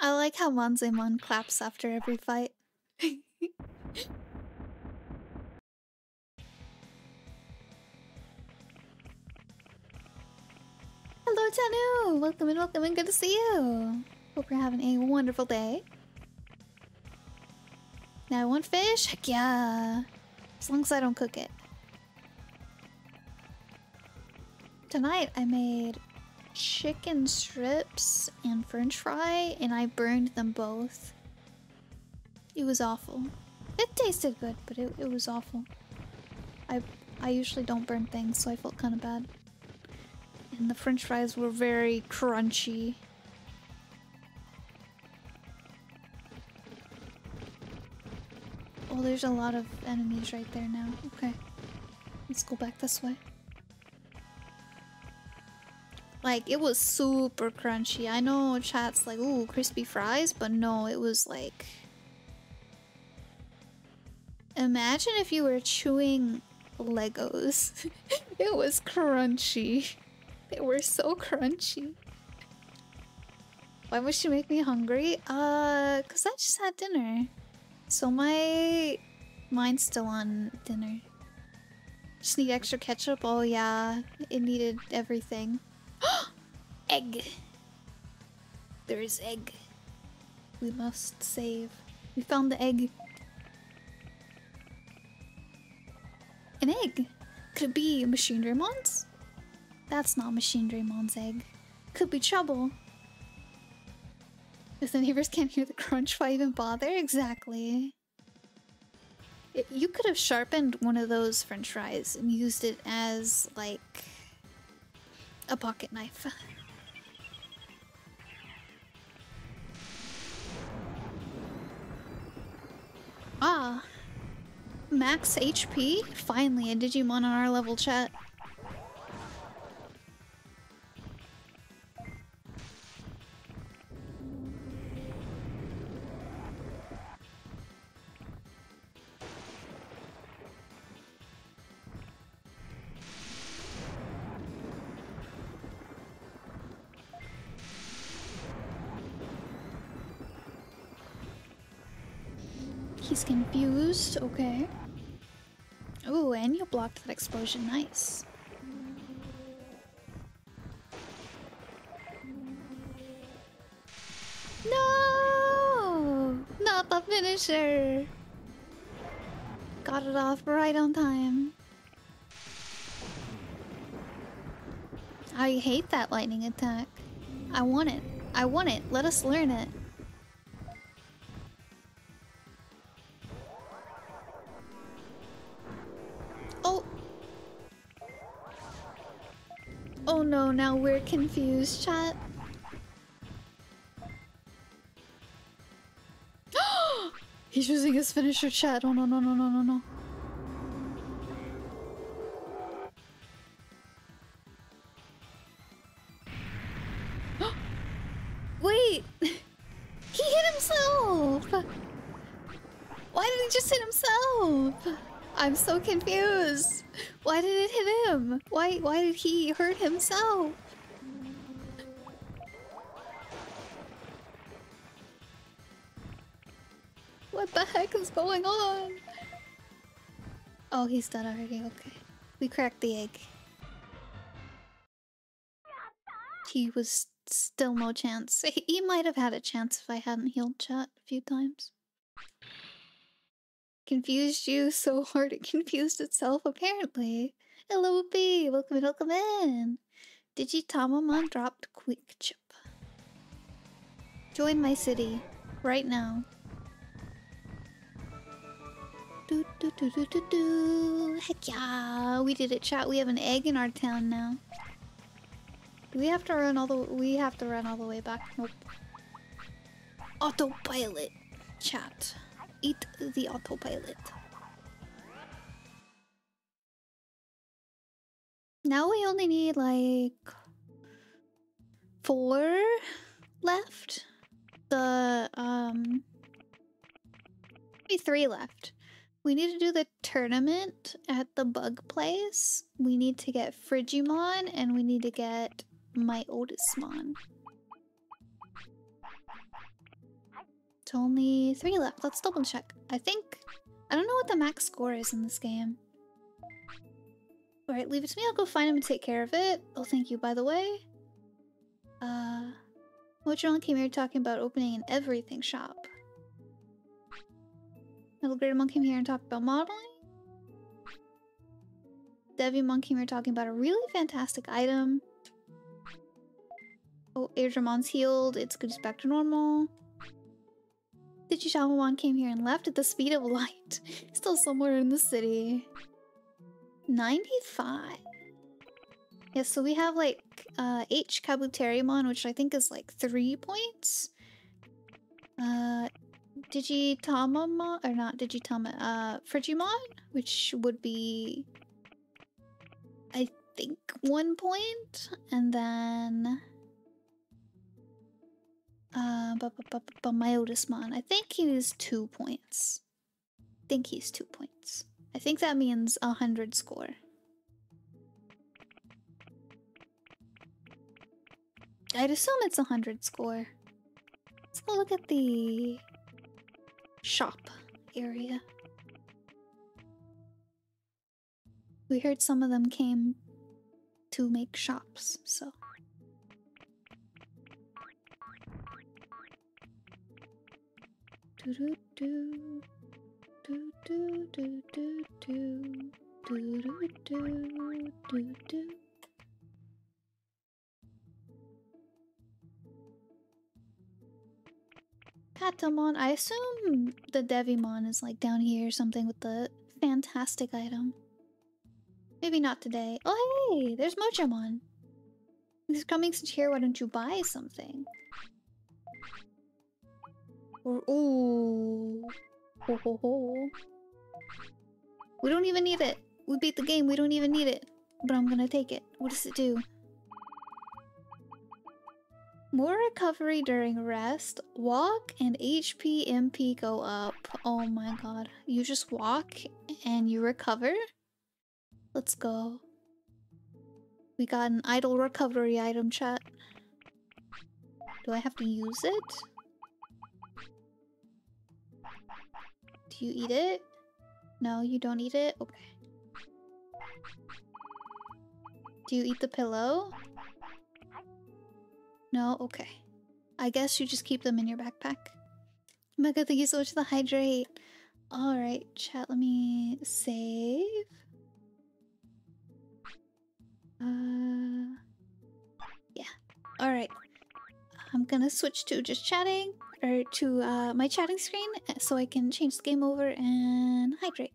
I like how Monzaemon claps after every fight. Hello, Tanu! Welcome and welcome and good to see you! Hope you're having a wonderful day. Now I want fish? Heck yeah! As long as I don't cook it. Tonight I made chicken strips and french fry and I burned them both. It was awful. It tasted good, but it, it was awful. I I usually don't burn things, so I felt kind of bad. And the french fries were very crunchy. Oh, there's a lot of enemies right there now. Okay. Let's go back this way. Like, it was super crunchy. I know chat's like, ooh, crispy fries, but no, it was like... Imagine if you were chewing Legos. it was crunchy. They were so crunchy. Why would she make me hungry? Uh, cause I just had dinner. So my mind's still on dinner. Just need extra ketchup. Oh yeah, it needed everything. egg. There is egg. We must save. We found the egg. An egg. Could it be Machinedramon's? That's not Machinedramon's egg. Could be trouble. If the neighbors can't hear the crunch, why even bother? Exactly. It, you could have sharpened one of those french fries and used it as, like, a pocket knife. ah. Max HP? Finally, a Digimon on our level chat. Okay. Ooh, and you blocked that explosion. Nice. No! Not the finisher! Got it off right on time. I hate that lightning attack. I want it. I want it. Let us learn it. Oh no, now we're confused, chat. He's using his finisher chat. Oh no no no no no no. Wait! He hit himself! Why did he just hit himself? I'm so confused. Why did it hit him? Why why did he hurt himself? What the heck is going on? Oh, he's done already. Okay. We cracked the egg. He was still no chance. He might have had a chance if I hadn't healed chat a few times. Confused you so hard it confused itself, apparently. Hello, B. Welcome in, welcome in. Digitamamon dropped Quick Chip. Join my city right now. Do, do, do, do, do, do. Heck yeah, we did it, chat. We have an egg in our town now. Do we have to run all the we have to run all the way back? Nope. Autopilot. Chat. Eat the autopilot. Now we only need like four left. The um maybe three left. We need to do the tournament at the bug place. We need to get Frigimon and we need to get Myotismon. Only three left. Let's double check. I think... I don't know what the max score is in this game. Alright, leave it to me. I'll go find him and take care of it. Oh, thank you, by the way. Uh... Mojang came here talking about opening an everything shop. Metal Greater came here and talked about modeling. Devimon came here talking about a really fantastic item. Oh, Airdramon's healed. It's good back to normal. Digitamamon came here and left at the speed of light. Still somewhere in the city. 95. Yeah, so we have like uh, H Kabuterimon, which I think is like three points. Uh, Digitamamon, or not Digitama, uh, Frigimon, which would be, I think, one point. And then, uh, Myotismon, I think he two points. I think he's two points. I think that means a hundred score. I'd assume it's a hundred score. Let's go look at the shop area. We heard some of them came to make shops, so. Do do do do do do do do do do do do Patamon, I assume the Devimon is like down here or something with the fantastic item. Maybe not today. Oh hey, there's Mochamon. He's coming since here, why don't you buy something? Ooh. Ho ho ho. We don't even need it. We beat the game, we don't even need it. But I'm gonna take it. What does it do? More recovery during rest. Walk and HP MP go up. Oh my god. You just walk and you recover? Let's go. We got an idle recovery item chat. Do I have to use it? Do you eat it? No, you don't eat it? Okay. Do you eat the pillow? No? Okay. I guess you just keep them in your backpack. Mega, thank you so much for the hydrate. Alright, chat, let me save. Uh, yeah. Alright. I'm gonna switch to just chatting, or to uh, my chatting screen, so I can change the game over and hydrate.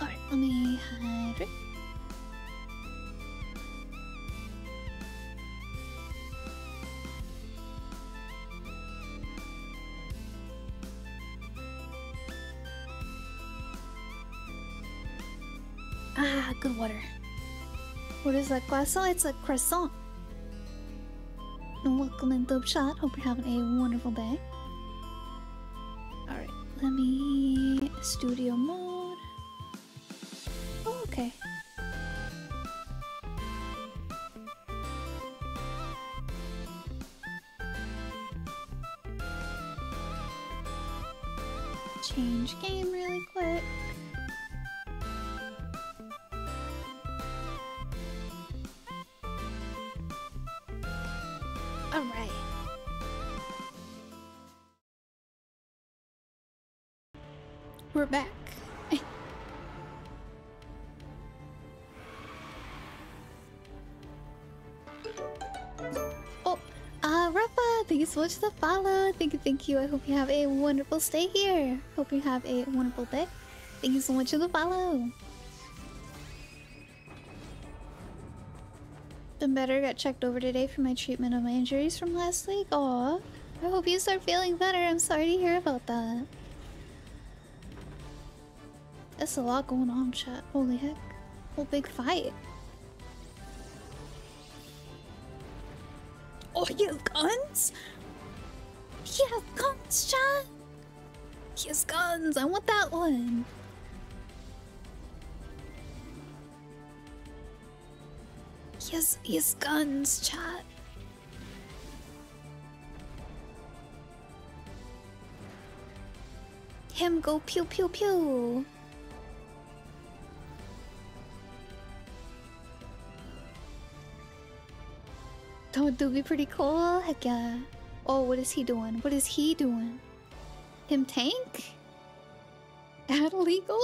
Alright, let me hydrate. Ah, good water. What is that croissant? It's a croissant. Welcome in Dope Shot. Hope you're having a wonderful day. Alright, let me studio mode. Oh, okay. Much for the follow. Thank you, thank you. I hope you have a wonderful stay here. Hope you have a wonderful day. Thank you so much for the follow. Been better, got checked over today for my treatment of my injuries from last week. Aw, I hope you start feeling better. I'm sorry to hear about that. That's a lot going on, chat. Holy heck. Whole big fight. Oh, you guns? He has guns, chat! He has guns! I want that one! He has, he has guns, chat. Him go pew pew pew. Don't do be pretty cool? Heck yeah. Oh, what is he doing? What is he doing? Him tank? That illegal?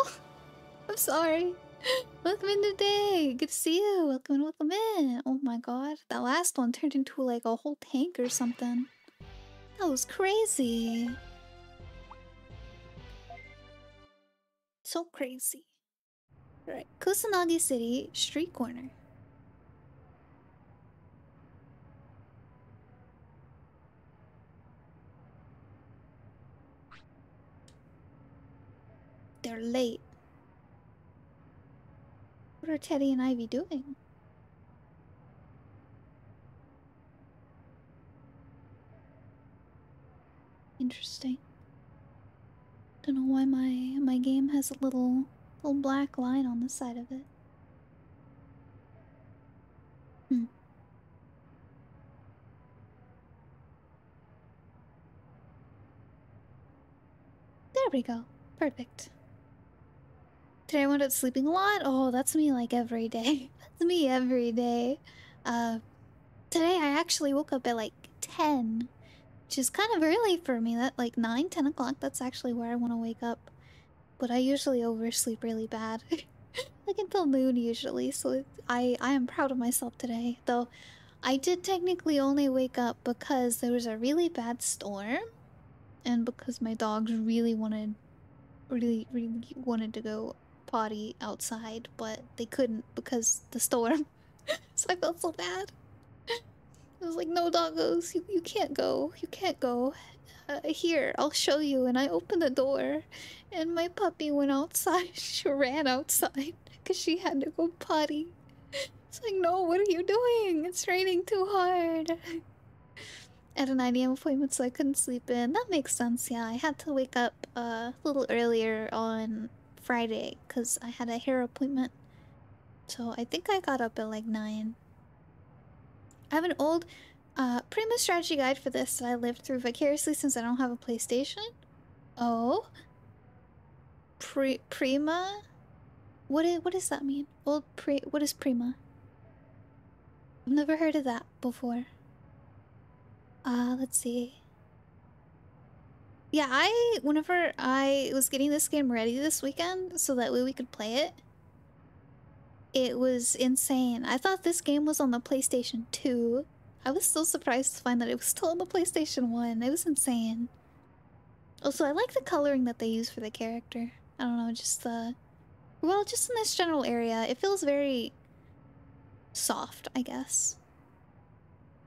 I'm sorry. Welcome in today. Good to see you. Welcome in, welcome in. Oh my god. That last one turned into like a whole tank or something. That was crazy. So crazy. Alright. Kusanagi City, street corner. They're late. What are Teddy and Ivy doing? Interesting. Don't know why my my game has a little little black line on the side of it. Hmm. There we go. Perfect. Today I wound up sleeping a lot. Oh, that's me like every day. That's me every day. Uh, today I actually woke up at like 10, which is kind of early for me. That like 9, 10 o'clock, that's actually where I want to wake up. But I usually oversleep really bad. like until noon usually, so I, I am proud of myself today. Though I did technically only wake up because there was a really bad storm and because my dogs really wanted really really wanted to go potty outside but they couldn't because the storm so i felt so bad i was like no doggos you, you can't go you can't go uh, here i'll show you and i opened the door and my puppy went outside she ran outside because she had to go potty it's like no what are you doing it's raining too hard at a 9 a.m. appointment, so I couldn't sleep in. That makes sense, yeah. I had to wake up uh, a little earlier on Friday because I had a hair appointment. So I think I got up at like 9. I have an old uh, Prima strategy guide for this that I lived through vicariously since I don't have a PlayStation. Oh? Pre Prima? What is, what does that mean? Old pre what is Prima? I've never heard of that before. Uh, let's see. Yeah, I, whenever I was getting this game ready this weekend so that way we could play it, it was insane. I thought this game was on the PlayStation 2. I was so surprised to find that it was still on the PlayStation 1. It was insane. Also, I like the coloring that they use for the character. I don't know, just the... Well, just in this general area, it feels very soft, I guess.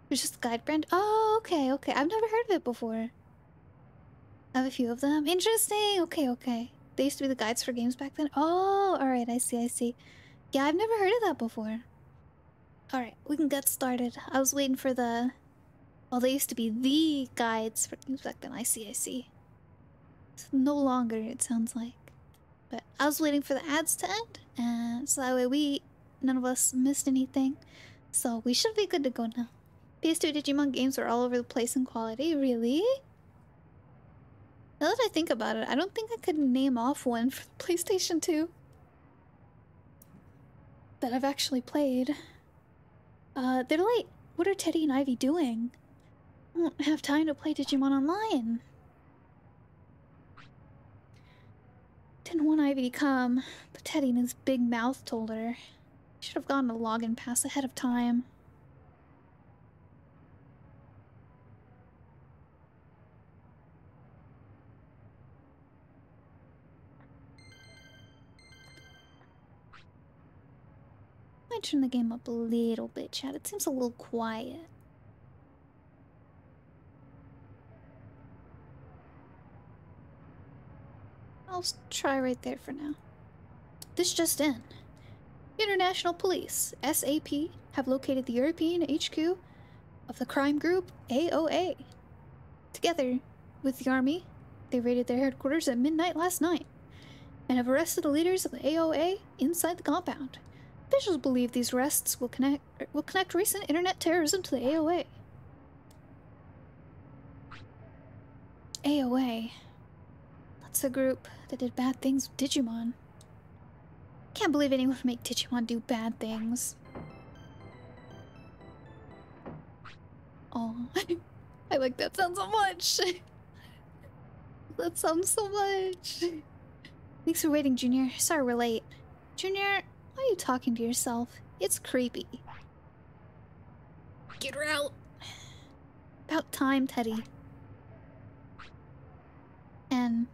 It's just the guide brand. Oh, okay, okay. I've never heard of it before. I have a few of them. Interesting. Okay, okay. They used to be the guides for games back then. Oh, alright. I see, I see. Yeah, I've never heard of that before. Alright, we can get started. I was waiting for the... Well, they used to be the guides for games back then. I see, I see. It's no longer, it sounds like. But I was waiting for the ads to end. And so that way we... None of us missed anything. So we should be good to go now. PS2 Digimon games are all over the place in quality. Really? Now that I think about it, I don't think I could name off one for the PlayStation 2 that I've actually played. Uh, they're late. What are Teddy and Ivy doing? I won't have time to play Digimon Online. Didn't want Ivy to come, but Teddy and his big mouth told her. Should have gotten a login pass ahead of time. Might turn the game up a little bit, chat. It seems a little quiet. I'll try right there for now. This just in. International Police, SAP, have located the European HQ of the crime group AOA. Together with the army, they raided their headquarters at midnight last night and have arrested the leaders of the AOA inside the compound. Officials believe these arrests will connect er, will connect recent internet terrorism to the AOA. AOA. That's the group that did bad things with Digimon. Can't believe anyone would make Digimon do bad things. Oh, I like that sound so much. that sounds so much. Thanks for waiting, Junior. Sorry we're late. Junior, why are you talking to yourself? It's creepy. Get her out. About time, Teddy. And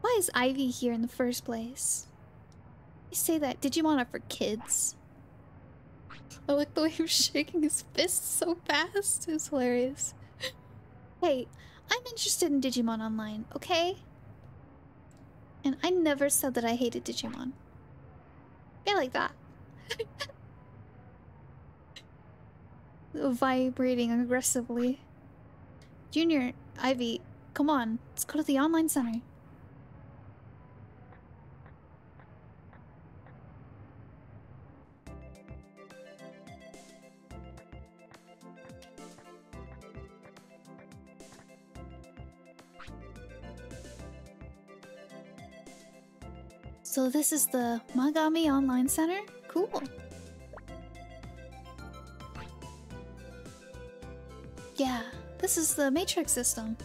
why is Ivy here in the first place? You say that Digimon are for kids. I like the way he was shaking his fists so fast. It's hilarious. hey, I'm interested in Digimon Online, okay? And I never said that I hated Digimon. Yeah, like that. Vibrating aggressively. Junior, Ivy, come on. Let's go to the online center. So this is the Magami Online Center? Cool. Yeah, this is the matrix system.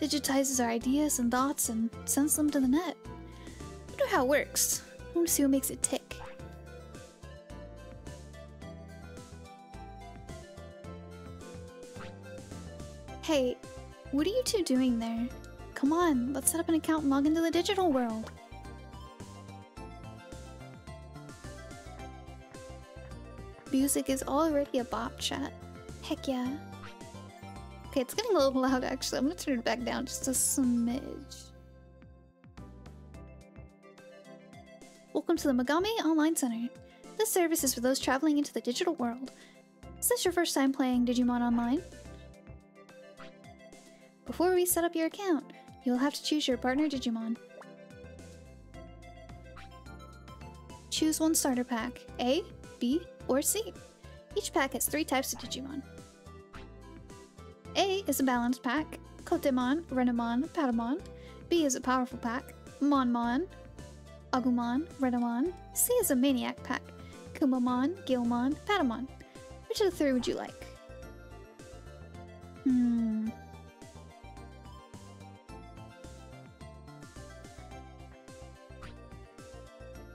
Digitizes our ideas and thoughts and sends them to the net. Wonder how it works. I want to see what makes it tick. Hey, what are you two doing there? Come on, let's set up an account and log into the digital world. Music is already a bop chat. Heck yeah. Okay, it's getting a little loud actually. I'm gonna turn it back down just a smidge. Welcome to the Magami Online Center. This service is for those traveling into the digital world. Is this your first time playing Digimon Online? Before we set up your account, you'll have to choose your partner Digimon. Choose one starter pack, A, B, or C. Each pack has three types of Digimon. A is a balanced pack, Kotemon, Renamon, Patamon. B is a powerful pack, Monmon, Agumon, Renamon. C is a maniac pack, Kumamon, Guilmon, Patamon. Which of the three would you like? Hmm.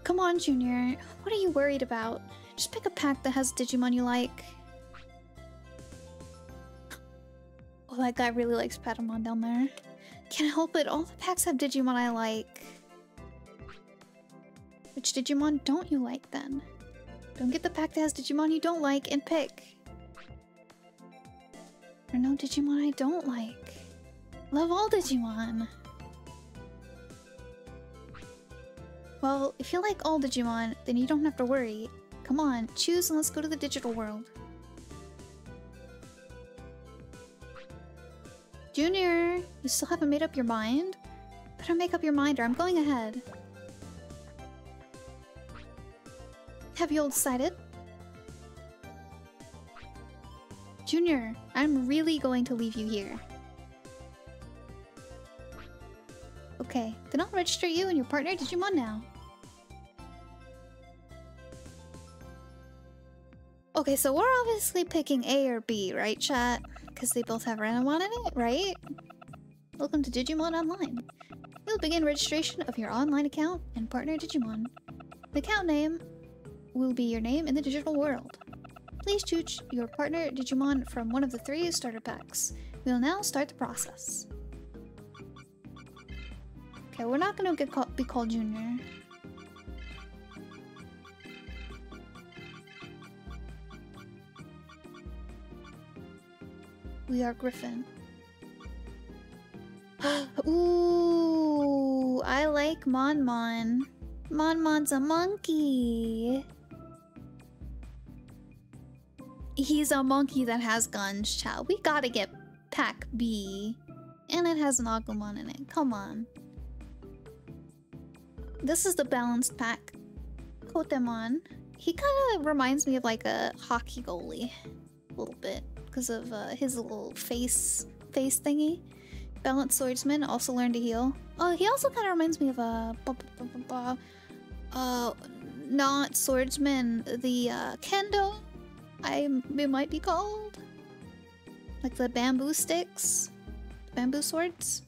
Come on, Junior. What are you worried about? Just pick a pack that has Digimon you like. Oh, that guy really likes Patamon down there. Can't help it, all the packs have Digimon I like. Which Digimon don't you like then? Don't get the pack that has Digimon you don't like and pick. There are no Digimon I don't like. Love all Digimon. Well, if you like all Digimon, then you don't have to worry. Come on, choose and let's go to the digital world. Junior, you still haven't made up your mind? Better make up your mind or I'm going ahead. Have you all decided? Junior, I'm really going to leave you here. Okay, then I'll register you and your partner Digimon now. Okay, so we're obviously picking A or B, right, chat? Because they both have Renamon in it, right? Welcome to Digimon Online. You'll begin registration of your online account and partner Digimon. The account name will be your name in the digital world. Please choose your partner Digimon from one of the three starter packs. We will now start the process. Okay, we're not gonna get call be called Junior. We are Griffin. Ooh, I like Monmon. Mon Mon's a monkey. He's a monkey that has guns, child. We gotta get pack B. And it has an Agumon in it. Come on. This is the balanced pack. Kotemon. He kind of reminds me of like a hockey goalie. A little bit. Because of uh, his little face face thingy. Balanced swordsman. Also learned to heal. Oh, he also kind of reminds me of a... Uh, not swordsman. The uh, kendo. I it might be called. Like the bamboo sticks. Bamboo swords.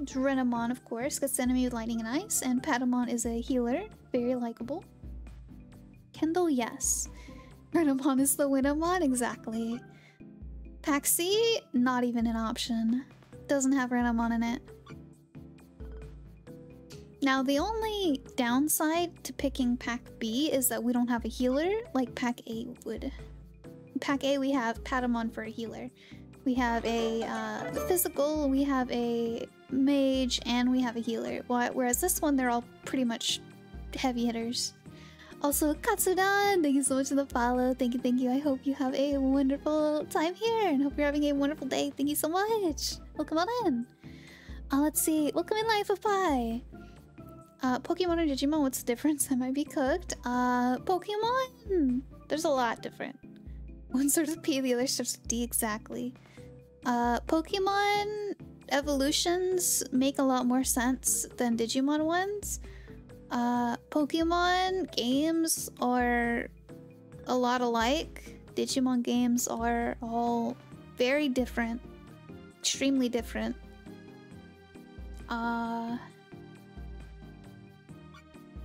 Renamon, of course, gets the enemy with lightning and ice, and Patamon is a healer. Very likable. Kendall, yes. Renamon is the Winamon, exactly. Paxi, not even an option. Doesn't have Renamon in it. Now, the only downside to picking Pack B is that we don't have a healer like Pack A would. Pack A, we have Patamon for a healer. We have a uh, physical, we have a mage, and we have a healer. Whereas this one, they're all pretty much heavy hitters. Also, Katsudan, thank you so much for the follow. Thank you, thank you. I hope you have a wonderful time here and hope you're having a wonderful day. Thank you so much. Welcome on in. Uh, let's see. Welcome in Life of Pi. Uh, Pokemon or Digimon, what's the difference? I might be cooked. Uh, Pokemon! There's a lot different. One starts with P, the other starts with D, exactly. Uh, Pokemon evolutions make a lot more sense than Digimon ones. Uh, Pokemon games are a lot alike. Digimon games are all very different. Extremely different. Uh...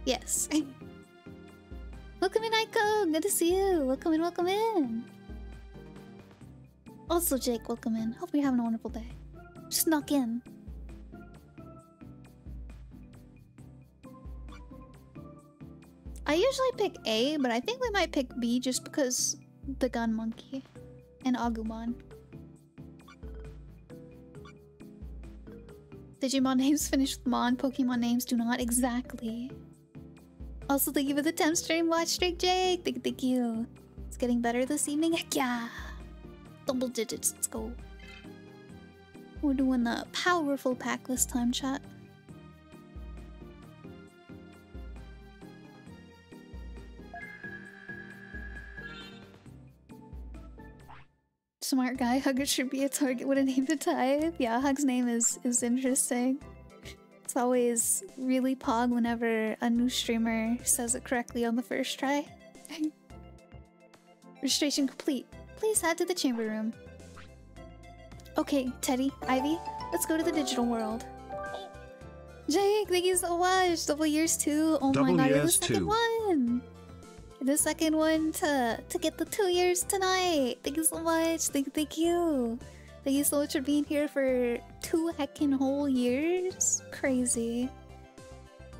Yes. welcome in, Aiko! Good to see you! Welcome in, welcome in! Also, Jake, welcome in. Hope you're having a wonderful day. Snuck in. I usually pick A, but I think we might pick B just because the gun monkey and Agumon. Digimon names finish with Mon, Pokemon names do not exactly. Also, thank you for the 10 stream watch streak, Jake. Thank, thank you. It's getting better this evening. Heck yeah. Double digits, let's go. We're doing the powerful pack this time, chat. Smart guy, Hugger should be a target with a name to type. Yeah, Hug's name is is interesting. It's always really pog whenever a new streamer says it correctly on the first try. Registration complete. Please head to the chamber room. Okay, Teddy, Ivy, let's go to the digital world. Jake, thank you so much. Double years too. Oh Double my god, you're the second two. one. The second one to to get the two years tonight. Thank you so much. Thank thank you. Thank you so much for being here for two heckin' whole years. Crazy.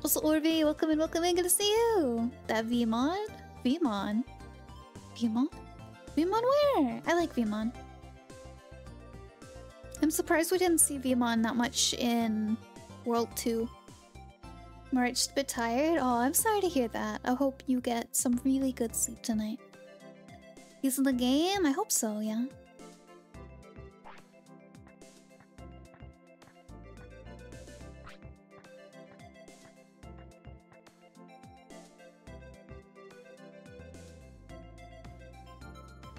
Also, Orby, welcome and welcome in. Good to see you. That Veemon? Veemon? Veemon? Veemon where? I like Veemon. I'm surprised we didn't see Veemon that much in World 2. Alright, just a bit tired? Oh, I'm sorry to hear that. I hope you get some really good sleep tonight. He's in the game? I hope so, yeah.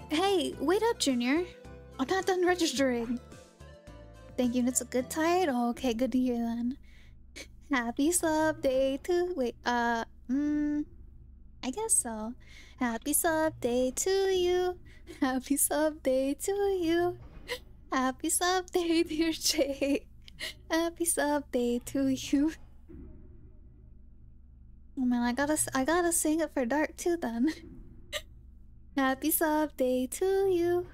Hey, wait up, Junior. I'm not done registering. Thank you, and it's a good tide? Oh, okay, good to hear then. Happy sub day to wait, uh, mm, I guess so. Happy sub day to you. Happy sub day to you. Happy sub day, dear Jay. Happy sub day to you. Oh man, I gotta, I gotta sing it for Dark too then. Happy sub day to you.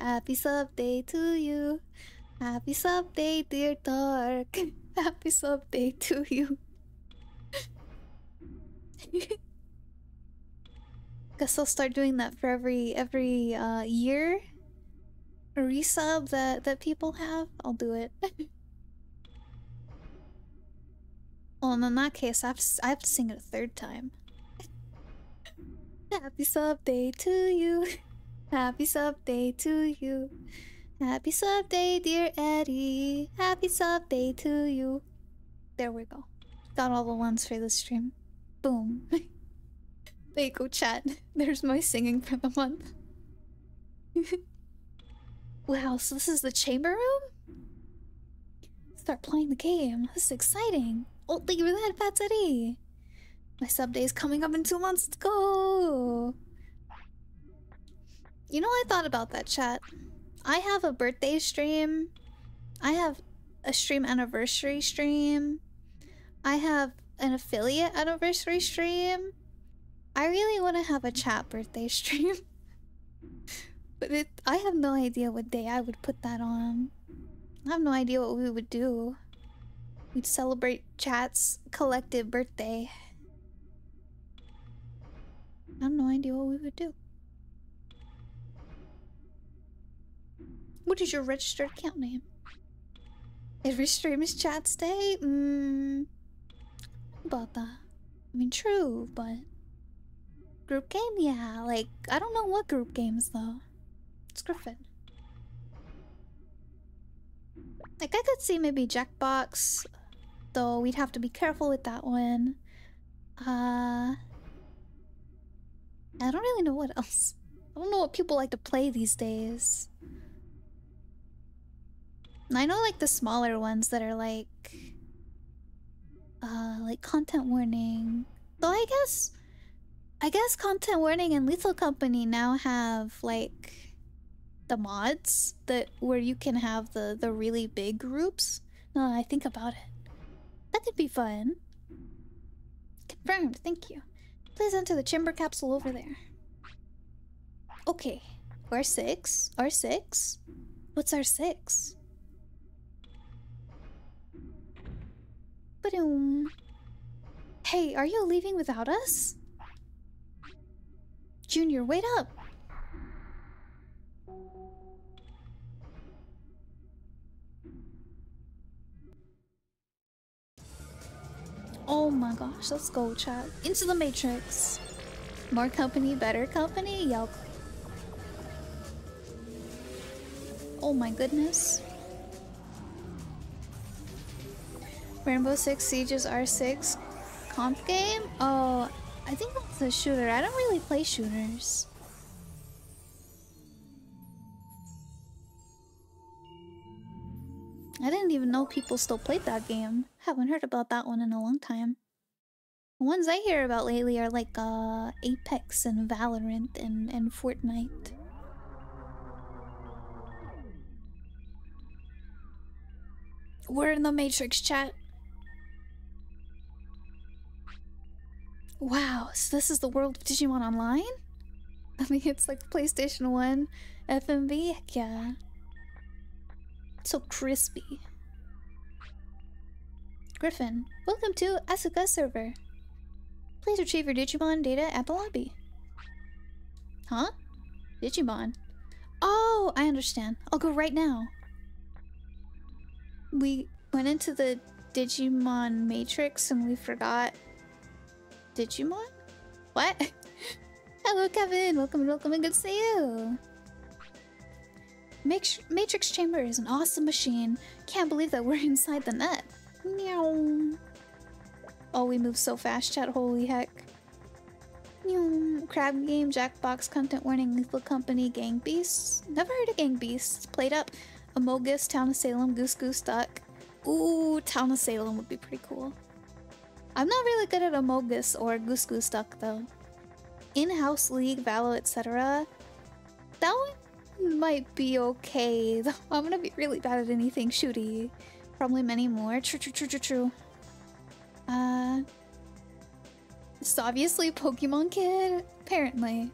Happy sub day to you. Happy sub day, dear Dark. Happy sub day to you. Guess I'll start doing that for every every uh, year. Resub that that people have, I'll do it. well, in that case, I have to, I have to sing it a third time. Happy sub day to you. Happy sub day to you. Happy sub day, dear Eddie. Happy sub day to you. There we go. Got all the ones for the stream. Boom. there you go, chat. There's my singing for the month. wow, so this is the chamber room? Start playing the game. This is exciting. Oh, thank you for that, Pat Eddie. My sub day is coming up in two months. Let's go. You know, I thought about that, chat. I have a birthday stream. I have a stream anniversary stream. I have an affiliate anniversary stream. I really want to have a chat birthday stream. but it I have no idea what day I would put that on. I have no idea what we would do. We'd celebrate chat's collective birthday. I have no idea what we would do. What is your registered account name? Every stream is chat's day? Mmm. About that. I mean, true, but. Group game? Yeah, like, I don't know what group games though. It's Griffin. Like, I could see maybe Jackbox, though we'd have to be careful with that one. Uh. I don't really know what else. I don't know what people like to play these days. I know like the smaller ones that are like uh like content warning. Though I guess I guess content warning and Lethal Company now have like the mods that where you can have the the really big groups. No, I think about it. That could be fun. Confirmed, thank you. Please enter the chamber capsule over there. Okay. R6? R6? What's R6? Hey, are you leaving without us? Junior, wait up! Oh my gosh, let's go, chat. Into the Matrix. More company, better company? Yelp. Oh my goodness. Rainbow Six Siege's R6 comp game? Oh, I think that's a shooter. I don't really play shooters. I didn't even know people still played that game. Haven't heard about that one in a long time. The ones I hear about lately are like uh, Apex and Valorant and, and Fortnite. We're in the Matrix chat. Wow, so this is the world of Digimon Online? I mean, it's like PlayStation 1 FMV? Yeah. So crispy. Griffin, welcome to Asuka server. Please retrieve your Digimon data at the lobby. Huh? Digimon? Oh, I understand. I'll go right now. We went into the Digimon Matrix and we forgot Digimon? What? Hello, Kevin. Welcome, welcome, and good to see you. Matrix, Chamber is an awesome machine. Can't believe that we're inside the net. Meow. Oh, we move so fast, chat. Holy heck. Meow. Crab game, Jackbox, content warning, lethal company, gang beasts. Never heard of gang beasts. Played up Amogus, Town of Salem, Goose Goose Duck. Ooh, Town of Salem would be pretty cool. I'm not really good at Amogus or Goose Goose Duck though. In-house league, Valo, etc. That one might be okay. I'm gonna be really bad at anything shooty. Probably many more. True, true, true, true, true. Uh, it's obviously Pokemon Kid. Apparently.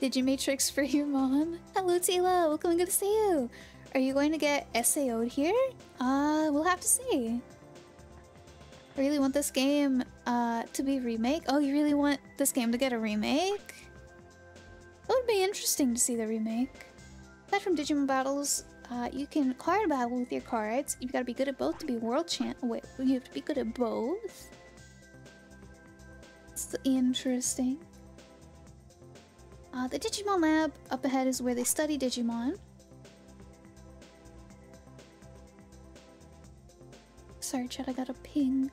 Did you Digimatrix for your mom. Hello, Tila. Welcome. Good to see you. Are you going to get SAO'd here? Uh, we'll have to see. I really want this game uh, to be remake. Oh, you really want this game to get a remake? It would be interesting to see the remake. Aside from Digimon battles, uh, you can card battle with your cards. You've got to be good at both to be world champ. Wait, you have to be good at both. It's interesting. Uh, the Digimon lab up ahead is where they study Digimon. Sorry, chat, I got a ping.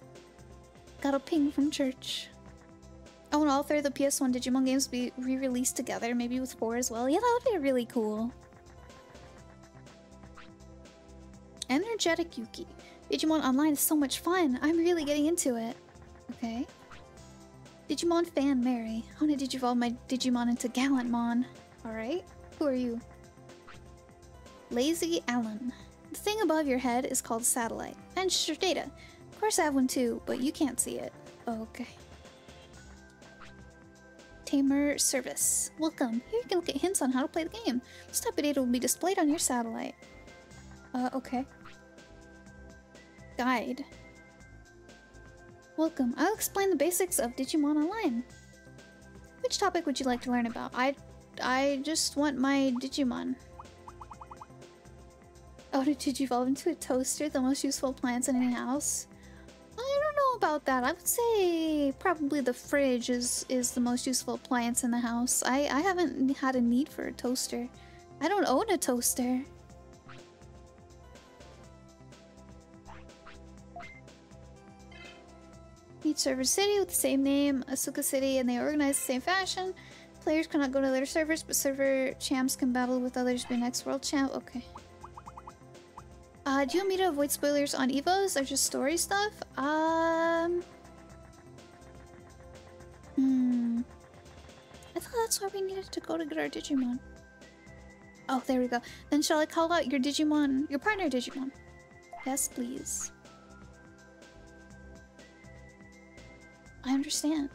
Got a ping from church. Oh, I want all three of the PS1 Digimon games be re-released together, maybe with 4 as well. Yeah, that would be really cool. Energetic Yuki. Digimon Online is so much fun. I'm really getting into it. Okay. Digimon fan Mary. I want to digivolve my Digimon into Gallantmon. Alright. Who are you? Lazy Alan. The thing above your head is called satellite. And sure data. Of course I have one too, but you can't see it. Okay. Tamer Service. Welcome. Here you can look at hints on how to play the game. This type of data will be displayed on your satellite. Uh, okay. Guide. Welcome. I'll explain the basics of Digimon Online. Which topic would you like to learn about? I I just want my Digimon. Oh, did you evolve into a toaster? The most useful plants in any house? I don't know about that. I would say probably the fridge is is the most useful appliance in the house. I, I haven't had a need for a toaster. I don't own a toaster. Each server city with the same name, Asuka City, and they organize the same fashion. Players cannot go to their servers, but server champs can battle with others be next world champ. Okay. Uh, do you want me to avoid spoilers on Evos or just story stuff? Um... Hmm... I thought that's why we needed to go to get our Digimon. Oh, there we go. Then shall I call out your Digimon, your partner Digimon? Yes, please. I understand.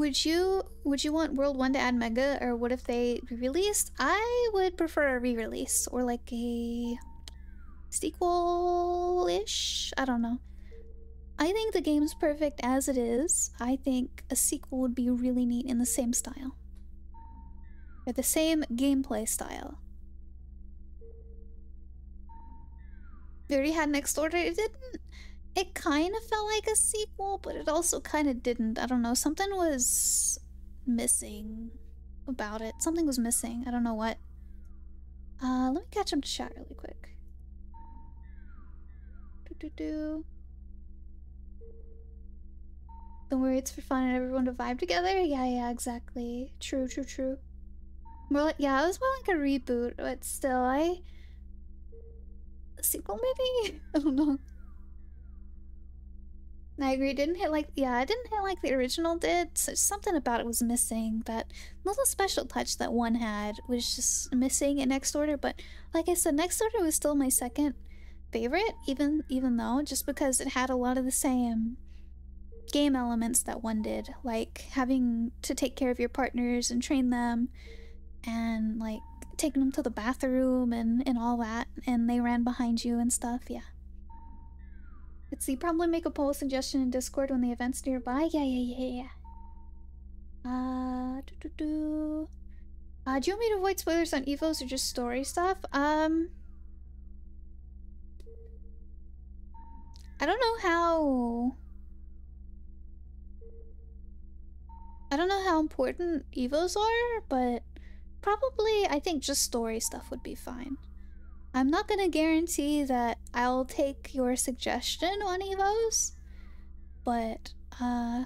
Would you would you want World 1 to add Mega or what if they re-released? I would prefer a re-release or like a sequel-ish? I don't know. I think the game's perfect as it is. I think a sequel would be really neat in the same style. Or the same gameplay style. We already had Next Order. It didn't it kind of felt like a sequel, but it also kind of didn't. I don't know. Something was missing about it. Something was missing. I don't know what. Uh, let me catch up to chat really quick. Do do do. Don't worry, it's for fun and everyone to vibe together. Yeah, yeah, exactly. True, true, true. More like, yeah, it was more like a reboot, but still, I. A sequel, maybe? I don't know. I agree. It didn't hit like yeah, it didn't hit like the original did. So something about it was missing. That little special touch that one had was just missing in Next Order. But like I said, Next Order was still my second favorite, even even though just because it had a lot of the same game elements that one did, like having to take care of your partners and train them, and like taking them to the bathroom and and all that, and they ran behind you and stuff. Yeah. Let's see, probably make a poll suggestion in Discord when the event's nearby. Yeah, yeah, yeah, yeah. Uh, do, do, do. Uh, do you want me to avoid spoilers on Evos or just story stuff? Um... I don't know how... I don't know how important Evos are, but probably I think just story stuff would be fine. I'm not gonna guarantee that I'll take your suggestion on Evos, but uh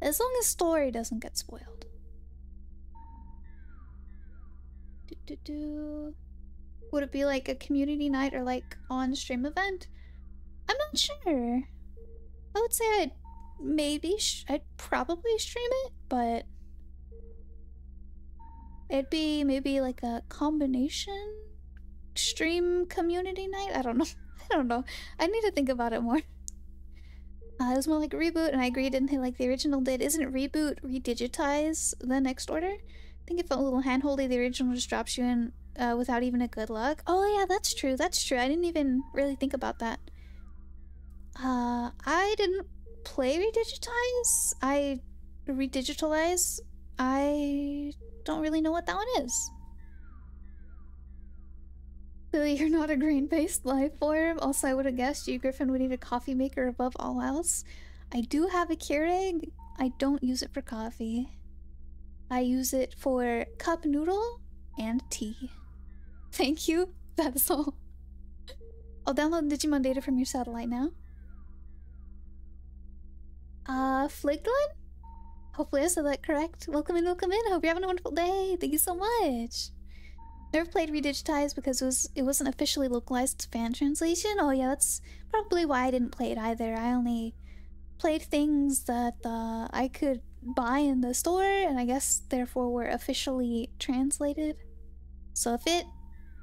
as long as story doesn't get spoiled. Do, do, do. Would it be like a community night or like on stream event? I'm not sure. I would say I'd maybe I'd probably stream it, but It'd be maybe like a combination stream community night. I don't know. I don't know. I need to think about it more. Uh, it was more like reboot, and I agree, didn't think like the original did. Isn't reboot redigitize the next order? I think it felt a little handholdy. The original just drops you in uh, without even a good luck. Oh yeah, that's true. That's true. I didn't even really think about that. Uh, I didn't play redigitize. I redigitalize. I don't really know what that one is. You're not a green-based life form. Also, I would have guessed you, Griffin, would need a coffee maker above all else. I do have a Keurig. I don't use it for coffee. I use it for cup noodle and tea. Thank you. That's all. I'll download Digimon data from your satellite now. Uh, Fliglin? Hopefully I said that correct. Welcome in, welcome in. I Hope you're having a wonderful day. Thank you so much. Never played Redigitized because it was it wasn't officially localized fan translation. Oh yeah, that's probably why I didn't play it either. I only played things that uh, I could buy in the store, and I guess therefore were officially translated. So if it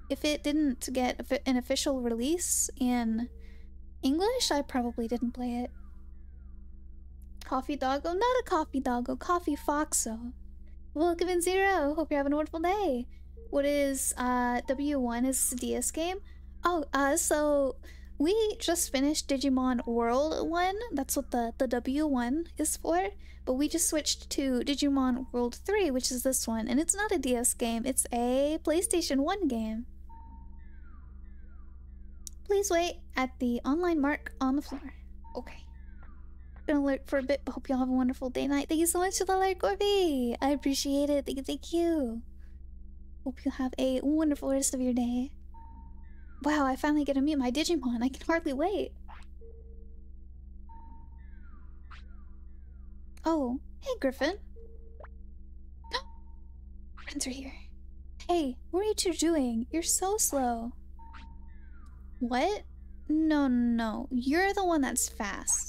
if it didn't get an official release in English, I probably didn't play it. Coffee doggo, not a coffee doggo, coffee foxo. Welcome in Zero. Hope you're having a wonderful day. What is uh W1 is DS game? Oh, uh so we just finished Digimon World 1. That's what the, the W1 is for. But we just switched to Digimon World 3, which is this one. And it's not a DS game, it's a PlayStation 1 game. Please wait at the online mark on the floor. Okay. Gonna alert for a bit, but hope y'all have a wonderful day night. Thank you so much for the alert, Corby. I appreciate it. Thank you, thank you. Hope you have a wonderful rest of your day. Wow, I finally get to meet my Digimon. I can hardly wait. Oh, hey Griffin. Friends are here. Hey, what are you two doing? You're so slow. What? No, no, you're the one that's fast.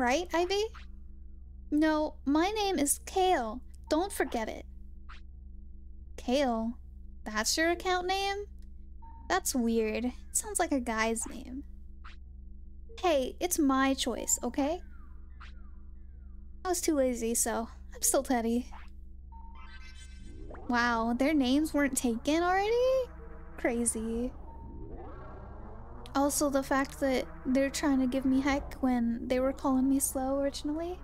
Right, Ivy? No, my name is Kale. Don't forget it. Kale? That's your account name? That's weird. It sounds like a guy's name. Hey, it's my choice, okay? I was too lazy, so I'm still Teddy. Wow, their names weren't taken already? Crazy. Also, the fact that they're trying to give me heck when they were calling me slow originally.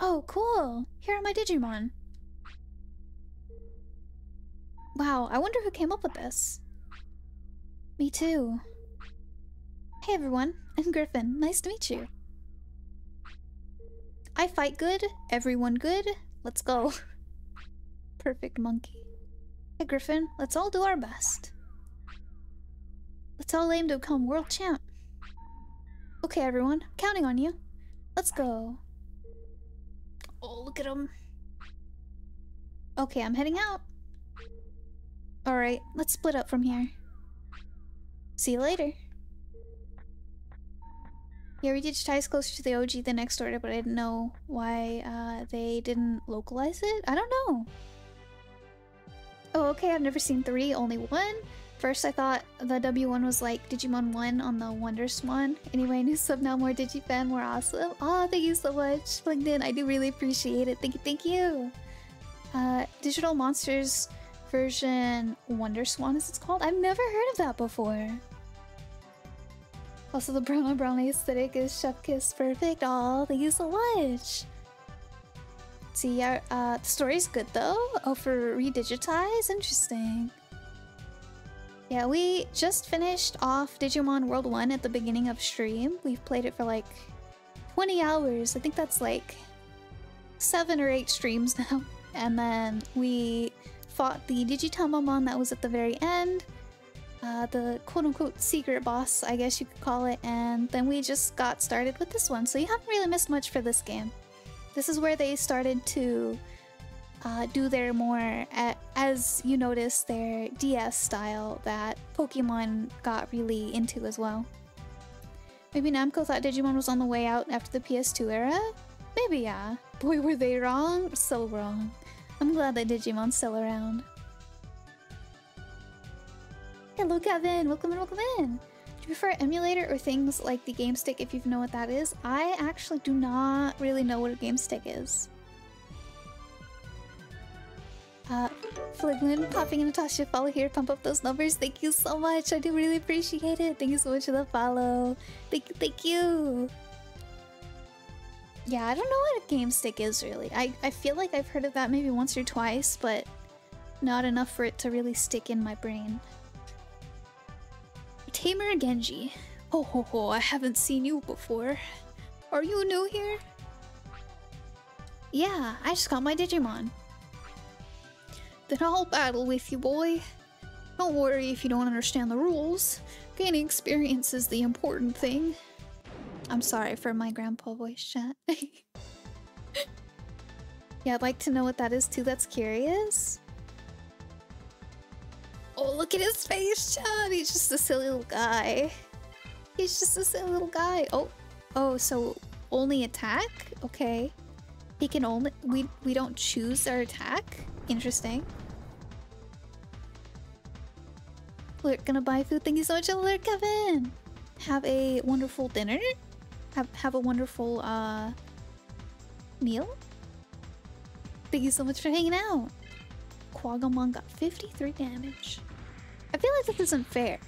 Oh, cool! Here are my Digimon. Wow, I wonder who came up with this. Me too. Hey everyone, I'm Griffin. Nice to meet you. I fight good, everyone good. Let's go. Perfect monkey. Hey Griffin, let's all do our best. Let's all aim to become world champ. Okay everyone, counting on you. Let's go. Oh, look at him. Okay, I'm heading out. Alright, let's split up from here. See you later. Yeah, we did digitized closer to the OG the next order, but I didn't know why uh, they didn't localize it. I don't know. Oh, okay, I've never seen three, only one. First, I thought the W1 was like Digimon 1 on the Wonder Swan. Anyway, new sub now, more Digifan, more awesome. Oh, thank you so much, LinkedIn. I do really appreciate it. Thank you, thank you. Uh, Digital Monsters version Wonder Swan, as it's called. I've never heard of that before. Also, the brown on brown aesthetic is Chef Kiss perfect. Oh, thank you so much see, uh, uh, the story's good though. Oh, for redigitize? Interesting. Yeah, we just finished off Digimon World 1 at the beginning of stream. We've played it for like 20 hours. I think that's like 7 or 8 streams now. And then we fought the Digitamamon that was at the very end. Uh, the quote-unquote secret boss, I guess you could call it. And then we just got started with this one. So you haven't really missed much for this game. This is where they started to uh, do their more, as you notice, their DS style that Pokemon got really into as well. Maybe Namco thought Digimon was on the way out after the PS2 era? Maybe yeah. Boy, were they wrong? So wrong. I'm glad that Digimon's still around. Hello Kevin, welcome in, welcome in! You prefer emulator or things like the game stick if you know what that is? I actually do not really know what a game stick is. Uh, Fliglin popping in Natasha, follow here, pump up those numbers. Thank you so much. I do really appreciate it. Thank you so much for the follow. Thank you, thank you. Yeah, I don't know what a game stick is really. I, I feel like I've heard of that maybe once or twice, but not enough for it to really stick in my brain. Tamer Genji. Oh ho ho, I haven't seen you before. Are you new here? Yeah, I just got my Digimon. Then I'll battle with you, boy. Don't worry if you don't understand the rules. Gaining experience is the important thing. I'm sorry for my grandpa voice chat. yeah, I'd like to know what that is too. That's curious. Oh, look at his face, chat. He's just a silly little guy. He's just a silly little guy. Oh, oh, so only attack? Okay. He can only we we don't choose our attack. Interesting. We're gonna buy food. Thank you so much, Alert Kevin. Have a wonderful dinner. Have have a wonderful uh meal. Thank you so much for hanging out. Quagamon got 53 damage. I feel like this isn't fair.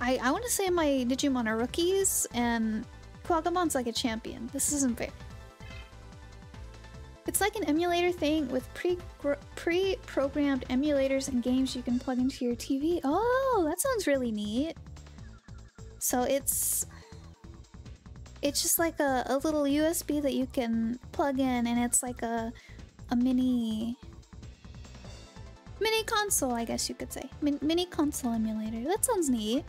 I I want to say my Digimon are rookies and Quagamon's like a champion. This isn't fair. It's like an emulator thing with pre pre-programmed emulators and games you can plug into your TV. Oh, that sounds really neat. So it's it's just like a, a little USB that you can plug in and it's like a a mini mini console, I guess you could say. Min mini console emulator. That sounds neat.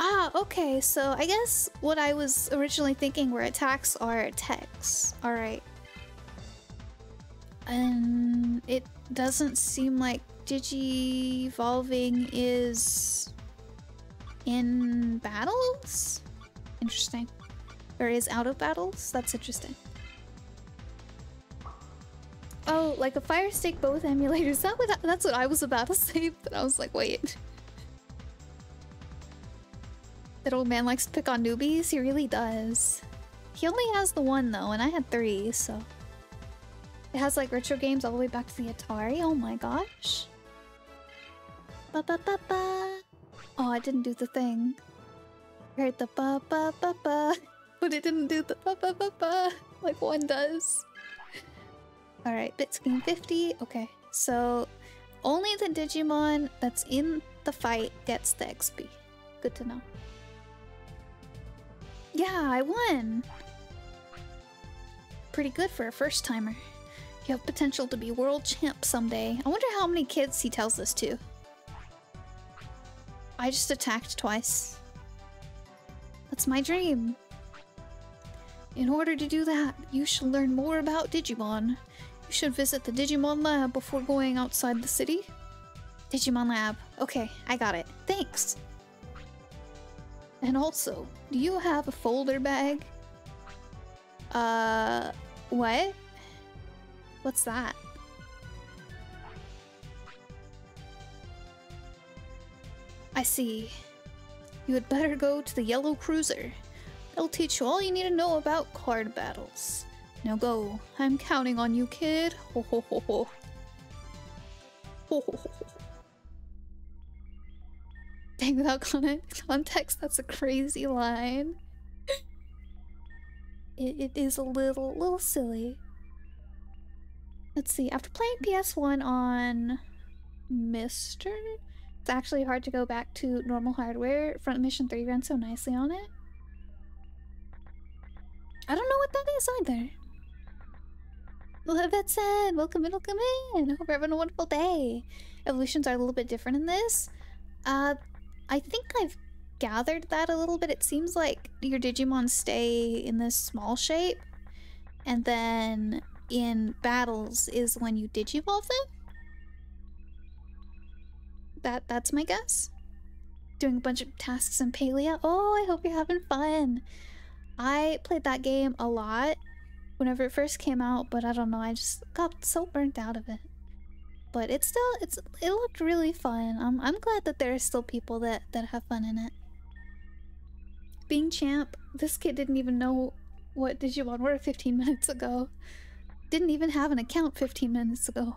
Ah, okay, so I guess what I was originally thinking were attacks are techs. Alright. And it doesn't seem like Digi-evolving is in battles? Interesting. Or is out of battles? That's interesting. Oh, like a fire stick both emulators. That what, that's what I was about to say, but I was like, wait. That old man likes to pick on newbies? He really does. He only has the one though, and I had three, so... It has like retro games all the way back to the Atari. Oh my gosh. Ba ba ba ba. Oh, I didn't do the thing. Heard the ba ba ba ba, but it didn't do the ba ba ba ba like one does. Alright, bits gain 50. Okay, so only the Digimon that's in the fight gets the XP. Good to know. Yeah, I won! Pretty good for a first timer. You have potential to be world champ someday. I wonder how many kids he tells this to. I just attacked twice. That's my dream. In order to do that, you should learn more about Digimon. You should visit the Digimon lab before going outside the city. Digimon lab. Okay, I got it. Thanks. And also, do you have a folder bag? Uh, what? What's that? I see. You had better go to the Yellow Cruiser. It'll teach you all you need to know about card battles. Now go. I'm counting on you, kid. Ho ho ho ho. Ho ho ho ho. Dang, without context, that's a crazy line. it, it is a little, little silly. Let's see, after playing PS1 on Mister, it's actually hard to go back to normal hardware. Front Mission 3 ran so nicely on it. I don't know what that is either. Well, that said, welcome in, welcome in. I hope you're having a wonderful day. Evolutions are a little bit different in this. Uh, I think I've gathered that a little bit. It seems like your Digimon stay in this small shape, and then in battles is when you digivolve them. That that's my guess. Doing a bunch of tasks in Palia. Oh, I hope you're having fun. I played that game a lot whenever it first came out, but I don't know, I just got so burnt out of it but it's still it's it looked really fun. I'm I'm glad that there are still people that that have fun in it. Being champ, this kid didn't even know what Digimon were 15 minutes ago. Didn't even have an account 15 minutes ago.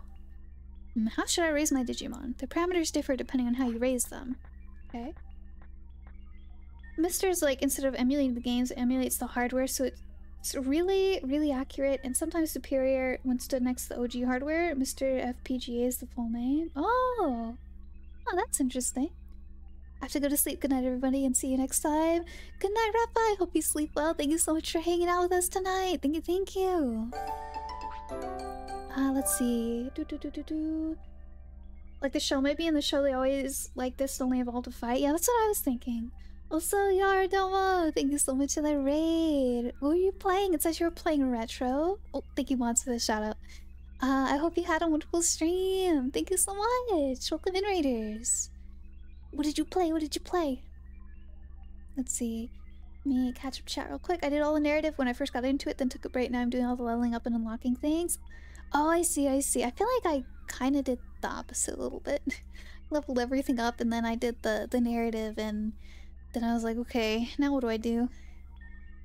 Hmm, how should I raise my Digimon? The parameters differ depending on how you raise them. Okay. Mister's like, instead of emulating the games, emulates the hardware, so it it's really, really accurate and sometimes superior when stood next to the OG hardware. MiSTer FPGA is the full name. Oh! Oh, that's interesting. I have to go to sleep. Good night, everybody, and see you next time. Good night, Rafa. I hope you sleep well. Thank you so much for hanging out with us tonight. Thank you, thank you. Uh, let's see. Do, do, do, do, do. Like the show, maybe in the show they always like this only evolve to fight. Yeah, that's what I was thinking. Also, Yardomo, thank you so much for the raid. What were you playing? It says you were playing retro. Oh, thank you, Mods, for the shout out. Uh, I hope you had a wonderful stream. Thank you so much. Welcome in, Raiders. What did you play? What did you play? Let's see. Let me catch up chat real quick. I did all the narrative when I first got into it, then took a break. Now I'm doing all the leveling up and unlocking things. Oh, I see, I see. I feel like I kind of did the opposite a little bit. Leveled everything up and then I did the, the narrative and then I was like, okay, now what do I do?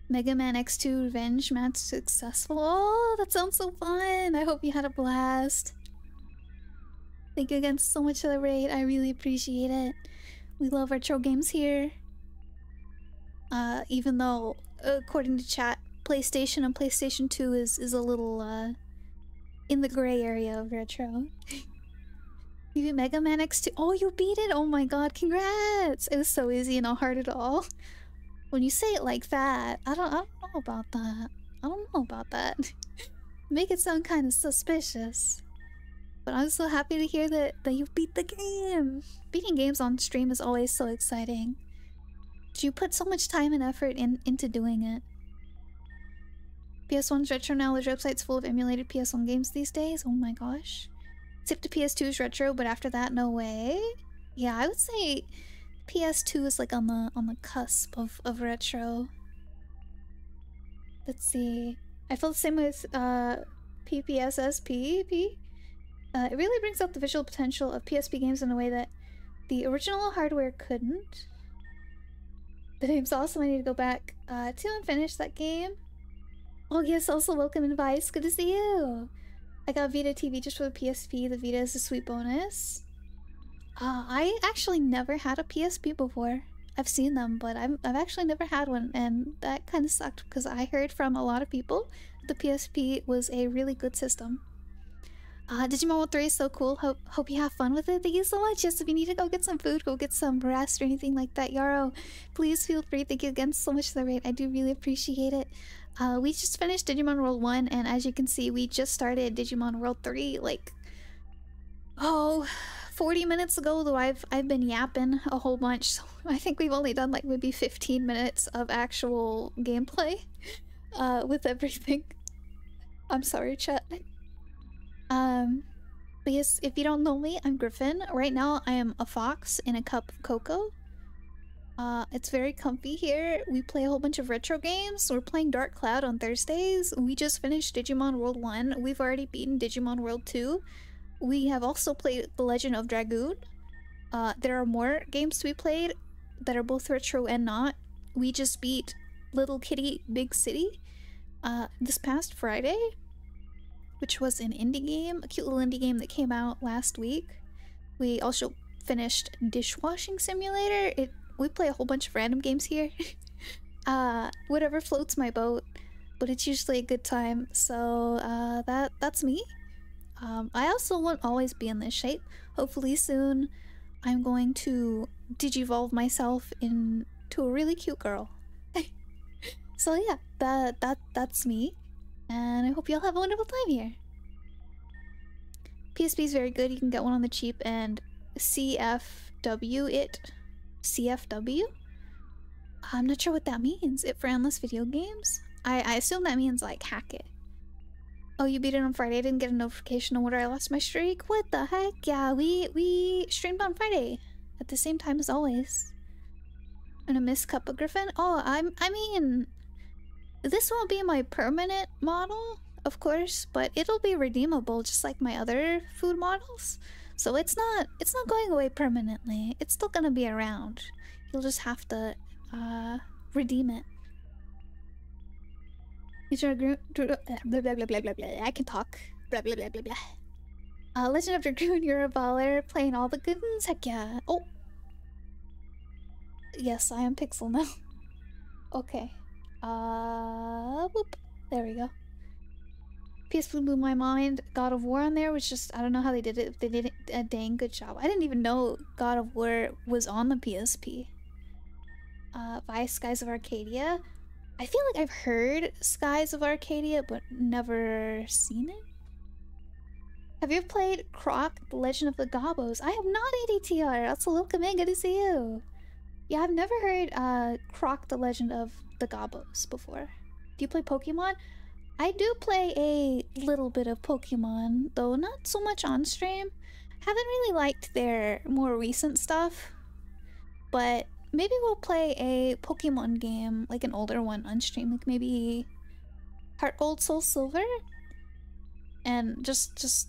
Mega Man X2 Revenge match successful. Oh, that sounds so fun. I hope you had a blast. Thank you again so much for the raid. I really appreciate it. We love retro games here. Uh, even though, according to chat, PlayStation and PlayStation 2 is, is a little, uh, in the gray area of retro. you Mega Man X2. Oh, you beat it! Oh my god, congrats! It was so easy and not hard at all. When you say it like that, I don't, I don't know about that. I don't know about that. Make it sound kind of suspicious. But I'm so happy to hear that, that you beat the game. Beating games on stream is always so exciting. You put so much time and effort in, into doing it. PS1's retro now, the website's full of emulated PS1 games these days. Oh my gosh. Tip to PS2's retro, but after that, no way. Yeah, I would say PS2 is like on the on the cusp of, of retro. Let's see. I feel the same with uh PPSSPP. Uh, it really brings out the visual potential of PSP games in a way that the original hardware couldn't. The name's awesome. I need to go back uh, to and finish that game. Oh yes, also welcome advice. Good to see you. I got Vita TV just for the PSP. The Vita is a sweet bonus. Uh, I actually never had a PSP before. I've seen them, but I've, I've actually never had one, and that kind of sucked because I heard from a lot of people the PSP was a really good system. Uh, Digimon World 3 is so cool. Hope hope you have fun with it. Thank you so much. Yes, if you need to go get some food, go get some rest or anything like that, Yarrow, please feel free. Thank you again so much for the raid. I do really appreciate it. Uh, we just finished Digimon World 1, and as you can see, we just started Digimon World 3, like, oh, 40 minutes ago, though I've, I've been yapping a whole bunch, so I think we've only done, like, maybe 15 minutes of actual gameplay uh, with everything. I'm sorry, chat. Um, but yes, if you don't know me, I'm Griffin. Right now, I am a fox in a cup of cocoa. Uh, it's very comfy here. We play a whole bunch of retro games. We're playing Dark Cloud on Thursdays. We just finished Digimon World 1. We've already beaten Digimon World 2. We have also played The Legend of Dragoon. Uh, there are more games we played that are both retro and not. We just beat Little Kitty Big City uh, this past Friday, which was an indie game, a cute little indie game that came out last week. We also finished Dishwashing Simulator. It we play a whole bunch of random games here. uh, whatever floats my boat, but it's usually a good time. So uh, that that's me. Um, I also won't always be in this shape. Hopefully soon, I'm going to digivolve myself into a really cute girl. so yeah, that that that's me, and I hope y'all have a wonderful time here. PSP is very good. You can get one on the cheap and CFW it CFW? I'm not sure what that means. It for endless video games? I, I assume that means like hack it. Oh, you beat it on Friday. I didn't get a notification on whether I lost my streak. What the heck? Yeah, we we streamed on Friday at the same time as always. And a Miss Cup of Griffin. Oh, I'm. I mean, this won't be my permanent model, of course, but it'll be redeemable just like my other food models. So it's not it's not going away permanently. It's still gonna be around. You'll just have to uh redeem it. Legend of Drew, Blah, blah, blah, blah, blah, blah. I can talk. Blah blah blah blah blah. Uh, Legend of Dragoon, you're a baller, playing all the good. Heck yeah. Oh. Yes, I am Pixel now. okay. Uh, whoop. There we go. PSP blew my mind. God of War on there was just I don't know how they did it. They did a dang good job. I didn't even know God of War was on the PSP. Uh, Vice Skies of Arcadia. I feel like I've heard Skies of Arcadia, but never seen it. Have you played Croc, The Legend of the Gobbos? I have not, ADTR. That's a little command. Good to see you. Yeah, I've never heard uh, Croc, The Legend of the Gobbos before. Do you play Pokemon? I do play a little bit of Pokemon, though not so much on stream. Haven't really liked their more recent stuff, but maybe we'll play a Pokemon game, like an older one on stream, like maybe Heart Gold, Soul Silver, and just just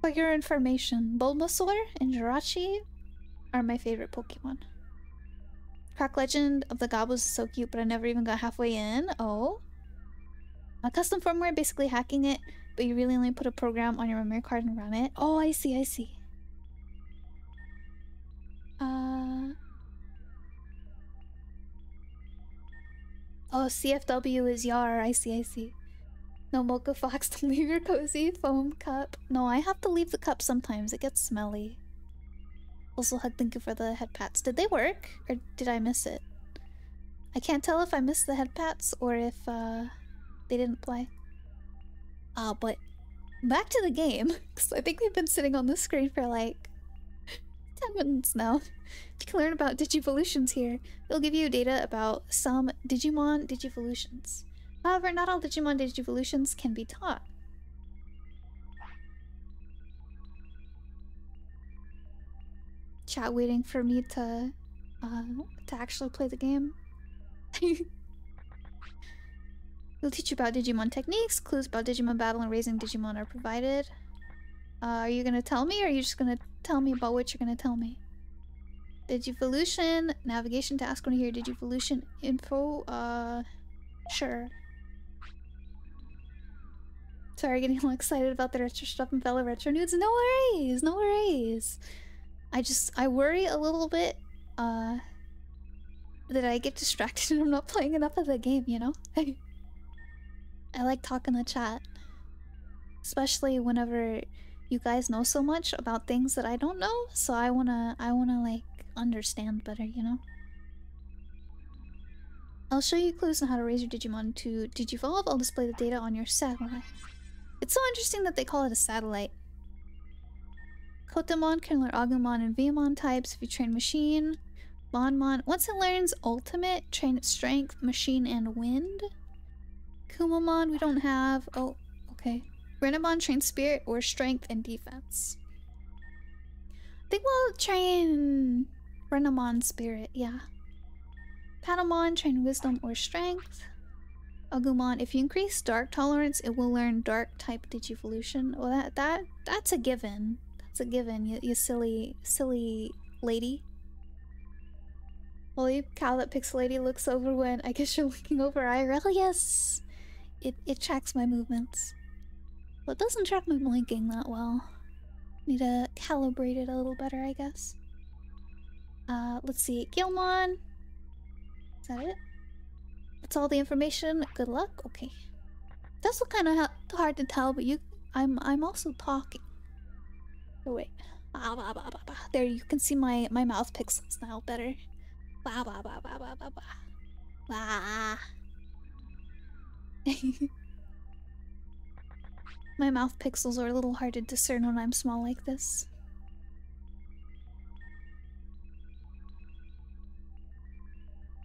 for your information, Bulbasaur and Jirachi are my favorite Pokemon. Croc Legend of the Gobbos is so cute, but I never even got halfway in. Oh. Custom firmware, basically hacking it, but you really only put a program on your memory card and run it. Oh, I see, I see. Uh... Oh, CFW is Yar. I see, I see. No Mocha Fox to leave your cozy foam cup. No, I have to leave the cup sometimes. It gets smelly. Also, hug, thank you for the head pats. Did they work? Or did I miss it? I can't tell if I missed the head pats or if uh, they didn't play. Uh, but back to the game. Because I think we've been sitting on the screen for like 10 minutes now. You can learn about Digivolutions here. They'll give you data about some Digimon Digivolutions. However, not all Digimon Digivolutions can be taught. Chat waiting for me to uh, to actually play the game. We'll teach you about Digimon techniques, clues about Digimon battle and raising Digimon are provided. Uh, are you gonna tell me or are you just gonna tell me about what you're gonna tell me? Digivolution, navigation task, wanna hear Digivolution info? Uh, sure. Sorry, getting all excited about the retro stuff and fellow retro nudes. No worries, no worries. I just, I worry a little bit, uh, that I get distracted and I'm not playing enough of the game, you know? I like talking to chat. Especially whenever you guys know so much about things that I don't know, so I wanna I wanna like understand better, you know? I'll show you clues on how to raise your Digimon to Digivolve. I'll display the data on your satellite. It's so interesting that they call it a satellite. Kotemon can learn Agumon and Veemon types if you train Machine. Monmon. once it learns Ultimate, train its Strength, Machine, and Wind. Kumamon we don't have. Oh, okay. Renamon trains Spirit or Strength and Defense. I think we'll train Renamon Spirit, yeah. Patamon train Wisdom or Strength. Agumon, if you increase Dark Tolerance, it will learn Dark type Digivolution. Well, that that that's a given. That's a given. You, you silly silly lady. Holy cow, that lady looks over when I guess you're looking over IRL. Yes, it, it tracks my movements. But doesn't track my blinking that well. Need to calibrate it a little better, I guess. Uh, let's see. Guilmon. Is that it? That's all the information. Good luck. Okay. That's kind of hard to tell, but you, I'm, I'm also talking. Oh wait. Ah, bah, bah, bah, bah. There, you can see my my mouth pixels now better. Bah, bah, bah, bah, bah, bah, bah. Bah. My mouth pixels are a little hard to discern when I'm small like this.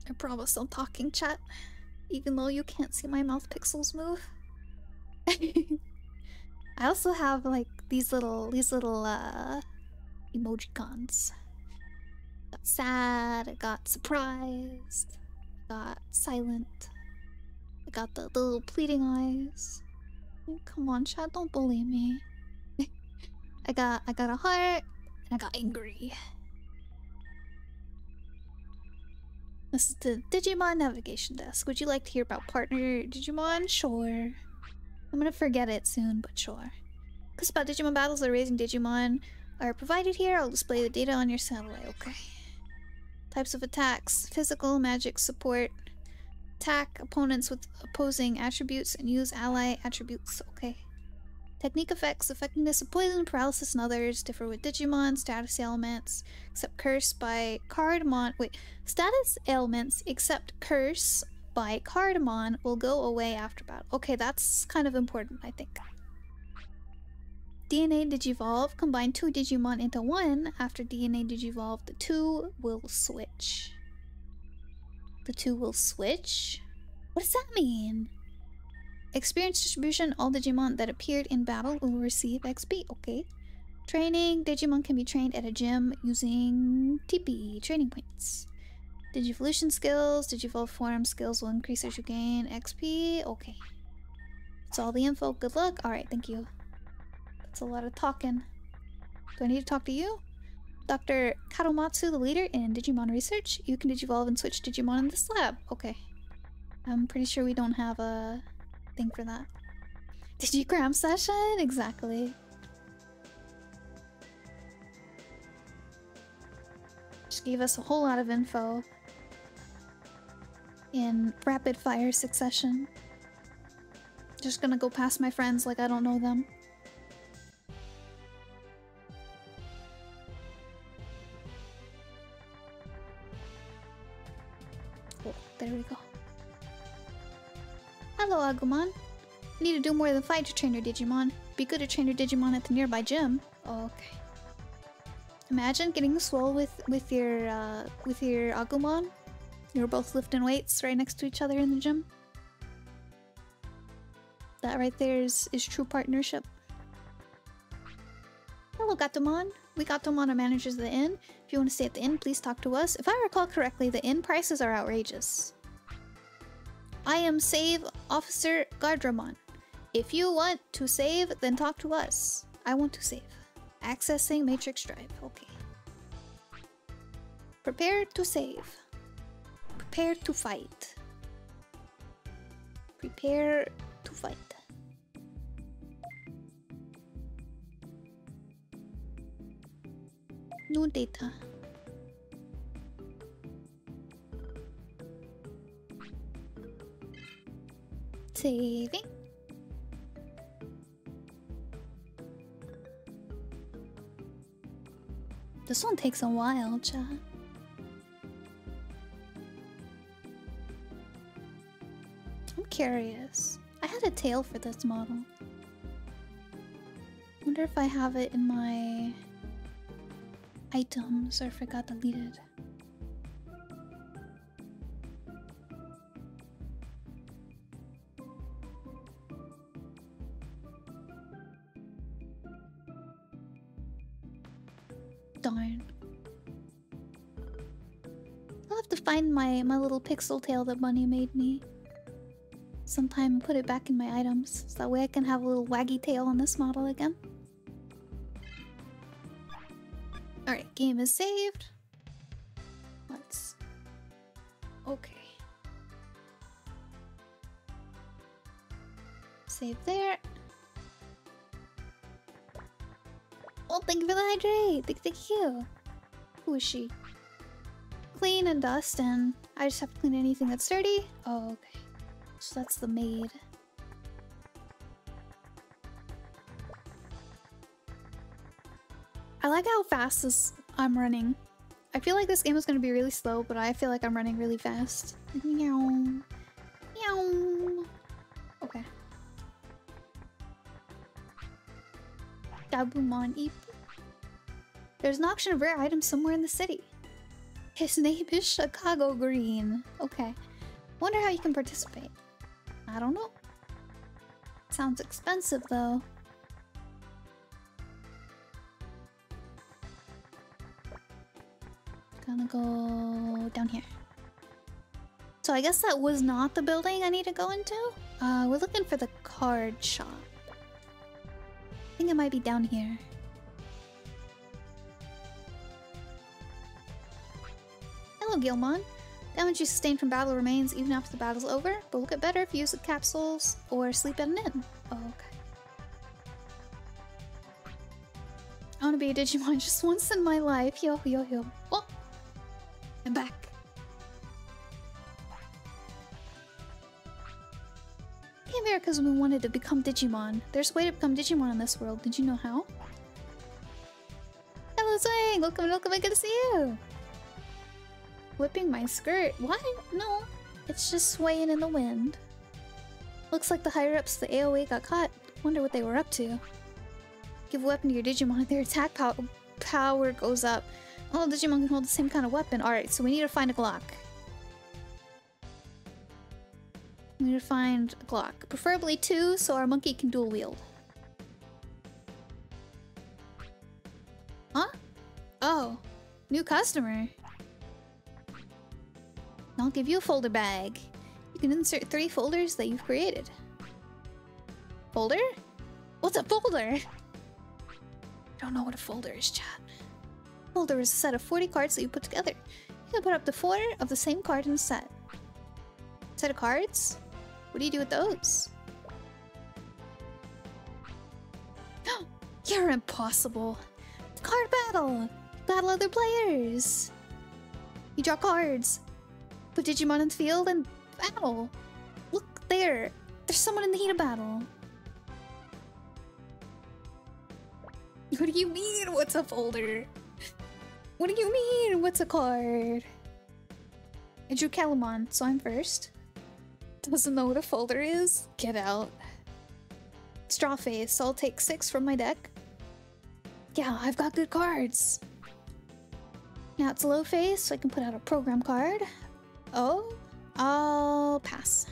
I promise I'm talking chat, even though you can't see my mouth pixels move. I also have like these little these little uh emoji cons. Got sad, I got surprised, got silent. Got the, the little pleading eyes. Oh, come on, chat, don't bully me. I got I got a heart and I got angry. This is the Digimon navigation desk. Would you like to hear about partner Digimon? Sure. I'm gonna forget it soon, but sure. Because about Digimon battles or raising Digimon are provided here. I'll display the data on your satellite, okay. Types of attacks. Physical, magic, support, Attack opponents with opposing attributes and use ally attributes. Okay. Technique effects, effectiveness of poison, paralysis, and others differ with Digimon. Status ailments, except curse by Cardamon. Wait, status ailments except curse by Cardamon will go away after battle. Okay, that's kind of important, I think. DNA Digivolve. Combine two Digimon into one. After DNA Digivolve, the two will switch. The two will switch? What does that mean? Experience distribution, all Digimon that appeared in battle will receive XP. Okay. Training, Digimon can be trained at a gym using TP, training points. Digivolution skills, Digivolve form skills will increase as you gain XP. Okay. That's all the info. Good luck. Alright, thank you. That's a lot of talking. Do I need to talk to you? Dr. Kadomatsu, the leader in Digimon research. You can Digivolve and switch Digimon in this lab. Okay. I'm pretty sure we don't have a thing for that. Digigram session? Exactly. Just gave us a whole lot of info in rapid fire succession. Just gonna go past my friends like I don't know them. There we go. Hello, Agumon. Need to do more than fight to train your Digimon. Be good to train your Digimon at the nearby gym. okay. Imagine getting swole with with your uh, with your Agumon. You're both lifting weights right next to each other in the gym. That right there is, is true partnership. Hello, Gatomon. We Gatomon are managers of the inn. If you want to stay at the inn, please talk to us. If I recall correctly, the inn prices are outrageous. I am Save Officer Guardromon. If you want to save, then talk to us. I want to save. Accessing Matrix Drive. Okay. Prepare to save. Prepare to fight. Prepare to fight. New data. Saving. This one takes a while, chat. I'm curious. I had a tail for this model. Wonder if I have it in my items or if it got deleted. Darn. I'll have to find my, my little pixel tail that Bunny made me sometime put it back in my items. So that way I can have a little waggy tail on this model again. Game is saved. Let's... Okay. Save there. Oh, thank you for the hydrate! Thank, thank you! Who is she? Clean and dust and I just have to clean anything that's dirty? Oh, okay. So that's the maid. I like how fast this I'm running. I feel like this game is going to be really slow, but I feel like I'm running really fast. Meow. Meow. Okay. Gabumon Eep. There's an auction of rare items somewhere in the city. His name is Chicago Green. Okay. Wonder how you can participate. I don't know. Sounds expensive though. Gonna go down here. So I guess that was not the building I need to go into. Uh, we're looking for the card shop. I think it might be down here. Hello, Guilmon. Damage you sustain from battle remains even after the battle's over, but will get better if you use the capsules or sleep at an inn. Oh, okay. I want to be a Digimon just once in my life. Yo, yo, yo. Oh! I'm back. came here because we wanted to become Digimon. There's a way to become Digimon in this world. Did you know how? Hello, Swing! Welcome, welcome, good to see you! Whipping my skirt. What? No. It's just swaying in the wind. Looks like the higher-ups the AOA got caught. Wonder what they were up to. Give a weapon to your Digimon, their attack pow power goes up. Oh, Digimon can hold the same kind of weapon. Alright, so we need to find a Glock. We need to find a Glock. Preferably two, so our monkey can dual wield. Huh? Oh, new customer. I'll give you a folder bag. You can insert three folders that you've created. Folder? What's a folder? I don't know what a folder is, chat. Folder is a set of 40 cards that you put together. You can put up to four of the same card in a set. Set of cards? What do you do with those? You're impossible. Card battle! Battle other players! You draw cards. Put Digimon in the field and battle. Look there. There's someone in the heat of battle. What do you mean, what's a folder? What do you mean, what's a card? I drew Calumon, so I'm first. Doesn't know what a folder is? Get out. Straw face, I'll take six from my deck. Yeah, I've got good cards. Now it's low face, so I can put out a program card. Oh, I'll pass.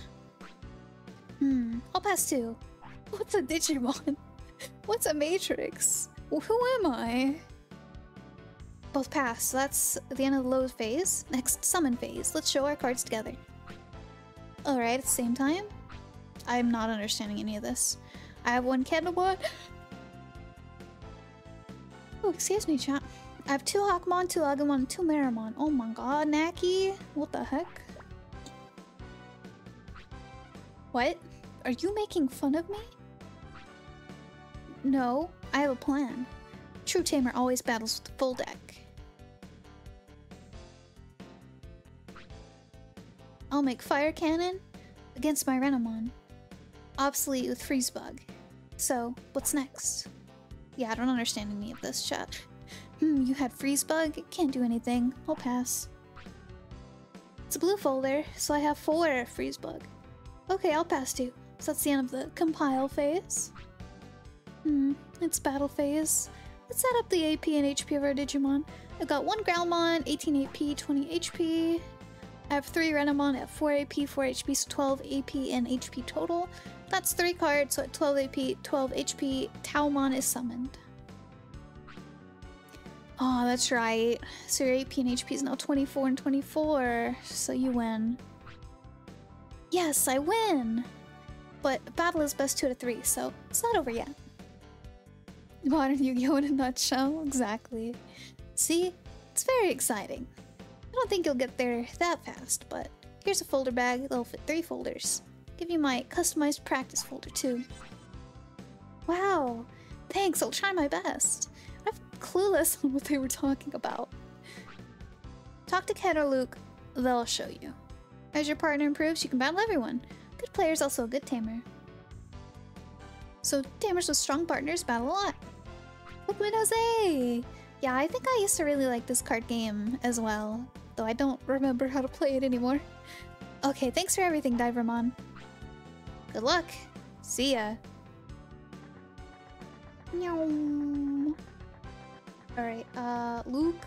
Hmm, I'll pass too. What's a Digimon? What's a Matrix? Who am I? Both pass, so that's the end of the load phase. Next, summon phase. Let's show our cards together. Alright, at the same time. I'm not understanding any of this. I have one Candlebot. Oh, excuse me, chat. I have two Hawkmon, two Agumon, two Meramon. Oh my god, Naki. What the heck? What? Are you making fun of me? No, I have a plan. True Tamer always battles with the full deck. I'll make Fire Cannon against my Renamon. Obsolete with Freeze Bug. So, what's next? Yeah, I don't understand any of this, chat. Hmm, you had Freeze Bug? Can't do anything. I'll pass. It's a blue folder, so I have four Freeze Bug. Okay, I'll pass too. So that's the end of the compile phase. Hmm, it's battle phase. Let's set up the AP and HP of our Digimon. I've got one Groundmon, 18 AP, 20 HP. I have three Renamon at 4 AP, 4 HP, so 12 AP and HP total. That's three cards, so at 12 AP, 12 HP, Taomon is summoned. Oh, that's right. So your AP and HP is now 24 and 24, so you win. Yes, I win! But battle is best 2 to 3, so it's not over yet. Modern Yu-Gi-Oh! in a nutshell, exactly. See? It's very exciting. I don't think you'll get there that fast, but here's a folder bag that'll fit three folders. Give you my customized practice folder too. Wow! Thanks, I'll try my best. I'm clueless on what they were talking about. Talk to Ken or Luke, they'll show you. As your partner improves, you can battle everyone. Good player's also a good tamer. So tamers with strong partners battle a lot. Open Jose! Yeah, I think I used to really like this card game as well, though I don't remember how to play it anymore. Okay, thanks for everything, Divermon. Good luck. See ya. Alright, uh, Luke.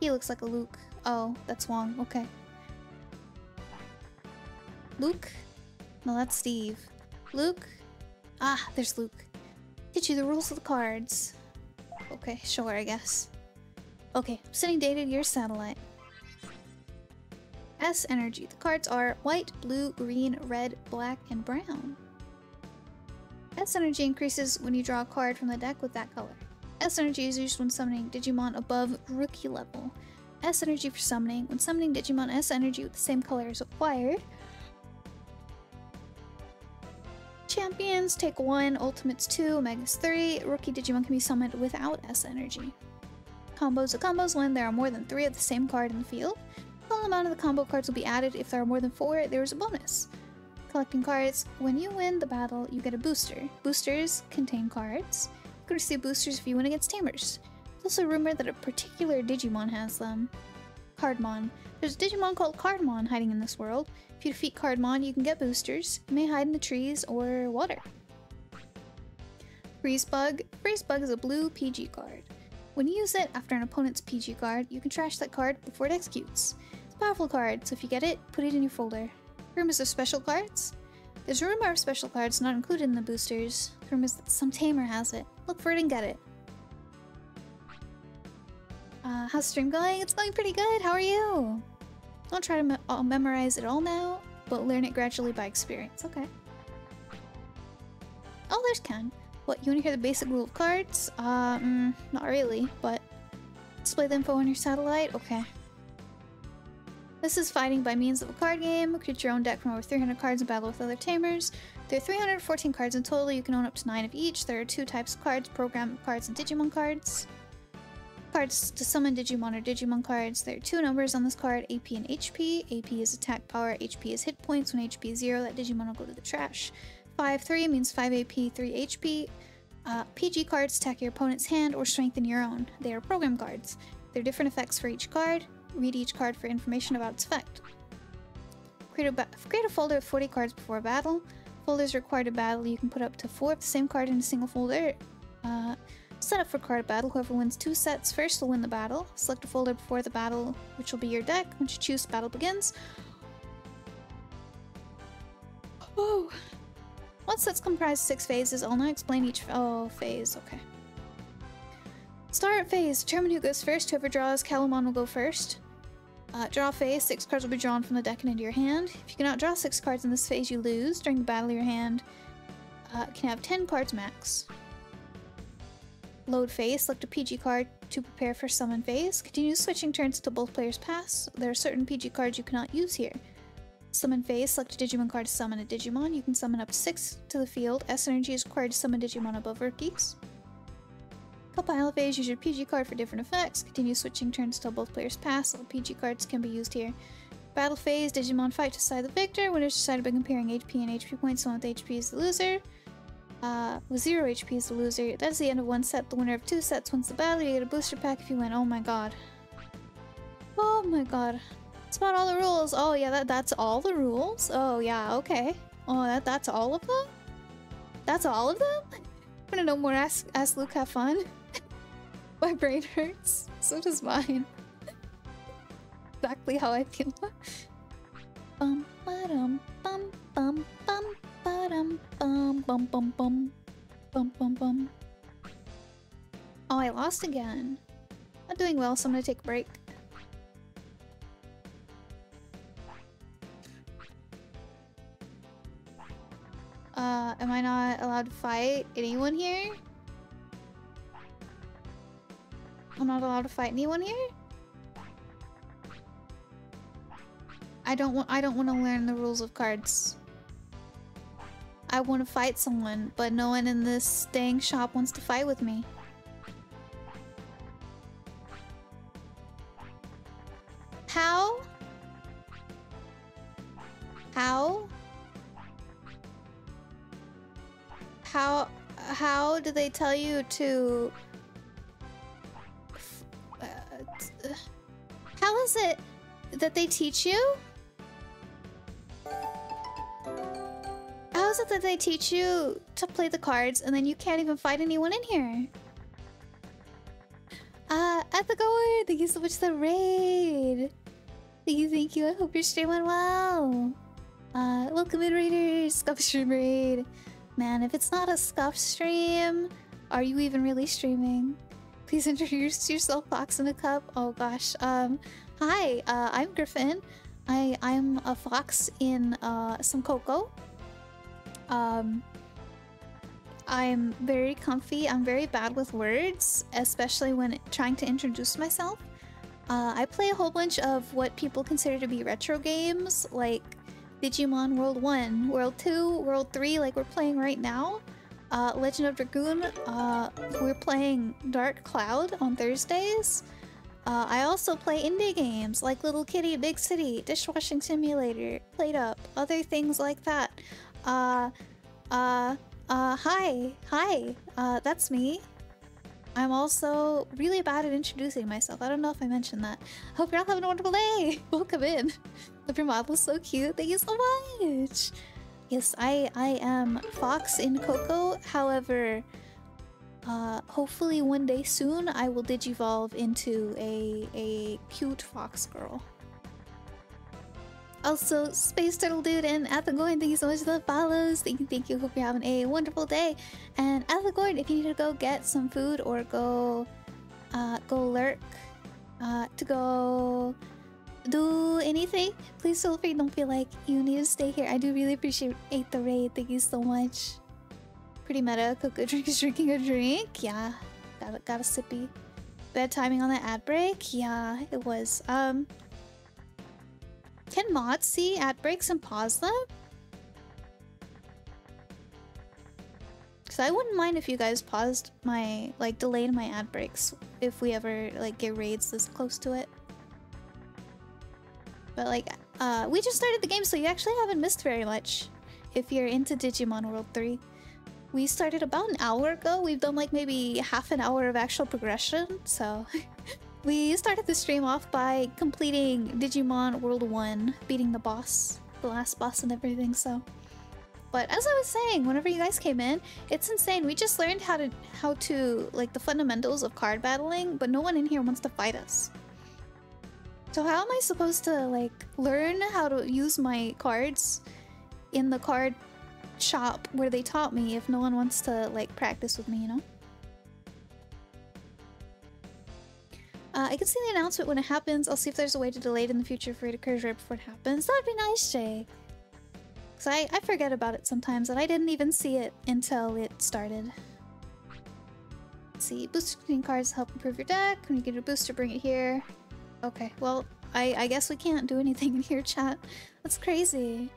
He looks like a Luke. Oh, that's Wong. Okay. Luke? No, that's Steve. Luke? Ah, there's Luke. Teach you the rules of the cards. Okay, sure, I guess. Okay, sending data to your satellite. S energy. The cards are white, blue, green, red, black, and brown. S energy increases when you draw a card from the deck with that color. S energy is used when summoning Digimon above rookie level. S energy for summoning. When summoning Digimon S energy with the same color is acquired. Champions take 1, Ultimates 2, Omegas 3. Rookie Digimon can be summoned without S energy. Combos of combos when there are more than 3 of the same card in the field. The full amount of the combo cards will be added if there are more than 4, there is a bonus. collecting cards. When you win the battle, you get a booster. Boosters contain cards. You can receive boosters if you win against tamers. There's also a rumor that a particular Digimon has them. Cardmon. There's a Digimon called Cardmon hiding in this world. If you defeat Cardmon, you can get boosters. It may hide in the trees or water. Freeze Bug. Freeze Bug is a blue PG card. When you use it after an opponent's PG card, you can trash that card before it executes. It's a powerful card, so if you get it, put it in your folder. Rumors of special cards? There's a rumor of special cards not included in the boosters. Rumors that some tamer has it. Look for it and get it. Uh, how's stream going? It's going pretty good. How are you? Don't try to me memorize it all now, but learn it gradually by experience. Okay. Oh, there's Ken. What, you want to hear the basic rule of cards? Um, not really, but display the info on your satellite? Okay. This is fighting by means of a card game. Create your own deck from over 300 cards and battle with other tamers. There are 314 cards in total. You can own up to 9 of each. There are two types of cards, program cards and Digimon cards. Cards to summon Digimon or Digimon cards. There are two numbers on this card, AP and HP. AP is attack power, HP is hit points. When HP is 0, that Digimon will go to the trash. 5 3 means 5 AP, 3 HP. Uh, PG cards attack your opponent's hand or strengthen your own. They are program cards. There are different effects for each card. Read each card for information about its effect. Create a, create a folder of 40 cards before a battle. Folders required to battle. You can put up to four of the same card in a single folder. Uh, set up for card battle. Whoever wins two sets first will win the battle. Select a folder before the battle, which will be your deck. Once you choose, battle begins. Oh. Once sets comprise six phases, I'll now explain each oh, phase. Okay. Start phase. Determine who goes first. Whoever draws Calumon will go first. Uh, draw phase. Six cards will be drawn from the deck and into your hand. If you cannot draw six cards in this phase, you lose. During the battle, your hand uh, can have 10 cards max. Load phase. Select a PG card to prepare for summon phase. Continue switching turns until both players pass. There are certain PG cards you cannot use here. Summon phase. Select a Digimon card to summon a Digimon. You can summon up six to the field. S energy is required to summon Digimon above Rookies. Compile phase, use your PG card for different effects. Continue switching turns until both players pass. All PG cards can be used here. Battle phase, Digimon fight to decide the victor. Winners decided by comparing HP and HP points. One with HP is the loser. Uh, with 0 HP is the loser. That's the end of one set. The winner of two sets wins the battle. You get a booster pack if you win. Oh my god. Oh my god. That's about all the rules. Oh yeah, that, that's all the rules? Oh yeah, okay. Oh, that that's all of them? That's all of them? I wanna know more? Ask, ask Luke, have fun. My brain hurts. So does mine. exactly how I feel. bum bum bum bum bum bum bum bum bum bum bum. Oh, I lost again. Not doing well, so I'm gonna take a break. Uh, am I not allowed to fight anyone here? I'm not allowed to fight anyone here? I don't want I don't want to learn the rules of cards. I want to fight someone, but no one in this dang shop wants to fight with me. How? How? How how do they tell you to how is it that they teach you? How is it that they teach you to play the cards and then you can't even fight anyone in here? Uh, Ethigoer, thank you so much for the raid. Thank you, thank you. I hope your stream went well. Uh, welcome in, raiders. Scuff raid. Man, if it's not a scuff stream, are you even really streaming? Please introduce yourself, Fox in a Cup. Oh gosh. Um, hi, uh, I'm Griffin. I I'm a fox in uh, some cocoa. Um, I'm very comfy. I'm very bad with words, especially when trying to introduce myself. Uh, I play a whole bunch of what people consider to be retro games, like Digimon World 1, World 2, World 3, like we're playing right now. Uh, Legend of Dragoon, uh, we're playing Dark Cloud on Thursdays. Uh, I also play indie games like Little Kitty Big City, Dishwashing Simulator, PlateUp, other things like that. Uh, uh, uh, hi, hi, uh, that's me. I'm also really bad at introducing myself. I don't know if I mentioned that. I hope you're all having a wonderful day. Welcome in. Your model's so cute. Thank you so much. Yes, I I am Fox in Coco. However, uh, hopefully one day soon I will digivolve into a a cute fox girl. Also, Space Turtle Dude and Athagorn, thank you so much for the follows. Thank you, thank you. Hope you're having a wonderful day. And Athagorn, if you need to go get some food or go, uh, go lurk, uh, to go do anything, please feel free. Don't feel like you need to stay here. I do really appreciate the raid. Thank you so much. Pretty meta. Coco drink is drinking a drink. Yeah, got a, got a sippy. Bad timing on the ad break. Yeah, it was. Um. Can mods see ad breaks and pause them? Because I wouldn't mind if you guys paused my, like, delayed my ad breaks if we ever, like, get raids this close to it. But, like, uh, we just started the game, so you actually haven't missed very much if you're into Digimon World 3. We started about an hour ago. We've done, like, maybe half an hour of actual progression, so... We started the stream off by completing Digimon World 1, beating the boss, the last boss and everything, so... But as I was saying, whenever you guys came in, it's insane. We just learned how to, how to, like, the fundamentals of card battling, but no one in here wants to fight us. So how am I supposed to, like, learn how to use my cards in the card shop where they taught me if no one wants to, like, practice with me, you know? Uh, I can see the announcement when it happens. I'll see if there's a way to delay it in the future for it to occur right before it happens. That'd be nice, Jay. Because I, I forget about it sometimes, and I didn't even see it until it started. Let's see, booster green cards help improve your deck. When you get a booster, bring it here. Okay, well, I, I guess we can't do anything in here, chat. That's crazy.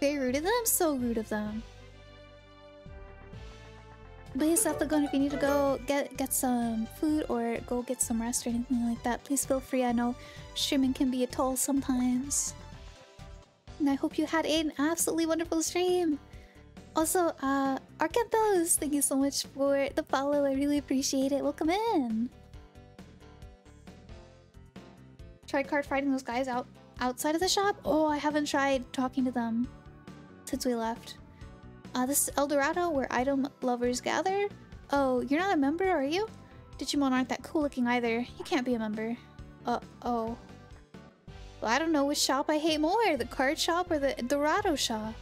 Very rude of them? So rude of them. Please, if you need to go get get some food or go get some rest or anything like that, please feel free. I know streaming can be a toll sometimes. And I hope you had an absolutely wonderful stream. Also, uh, Arcanthos, thank you so much for the follow. I really appreciate it. Welcome in. Tried card fighting those guys out outside of the shop? Oh, I haven't tried talking to them since we left. Uh, this is Eldorado, where item lovers gather. Oh, you're not a member, are you? Digimon aren't that cool looking either. You can't be a member. Uh, oh. Well, I don't know which shop I hate more, the card shop or the Dorado shop.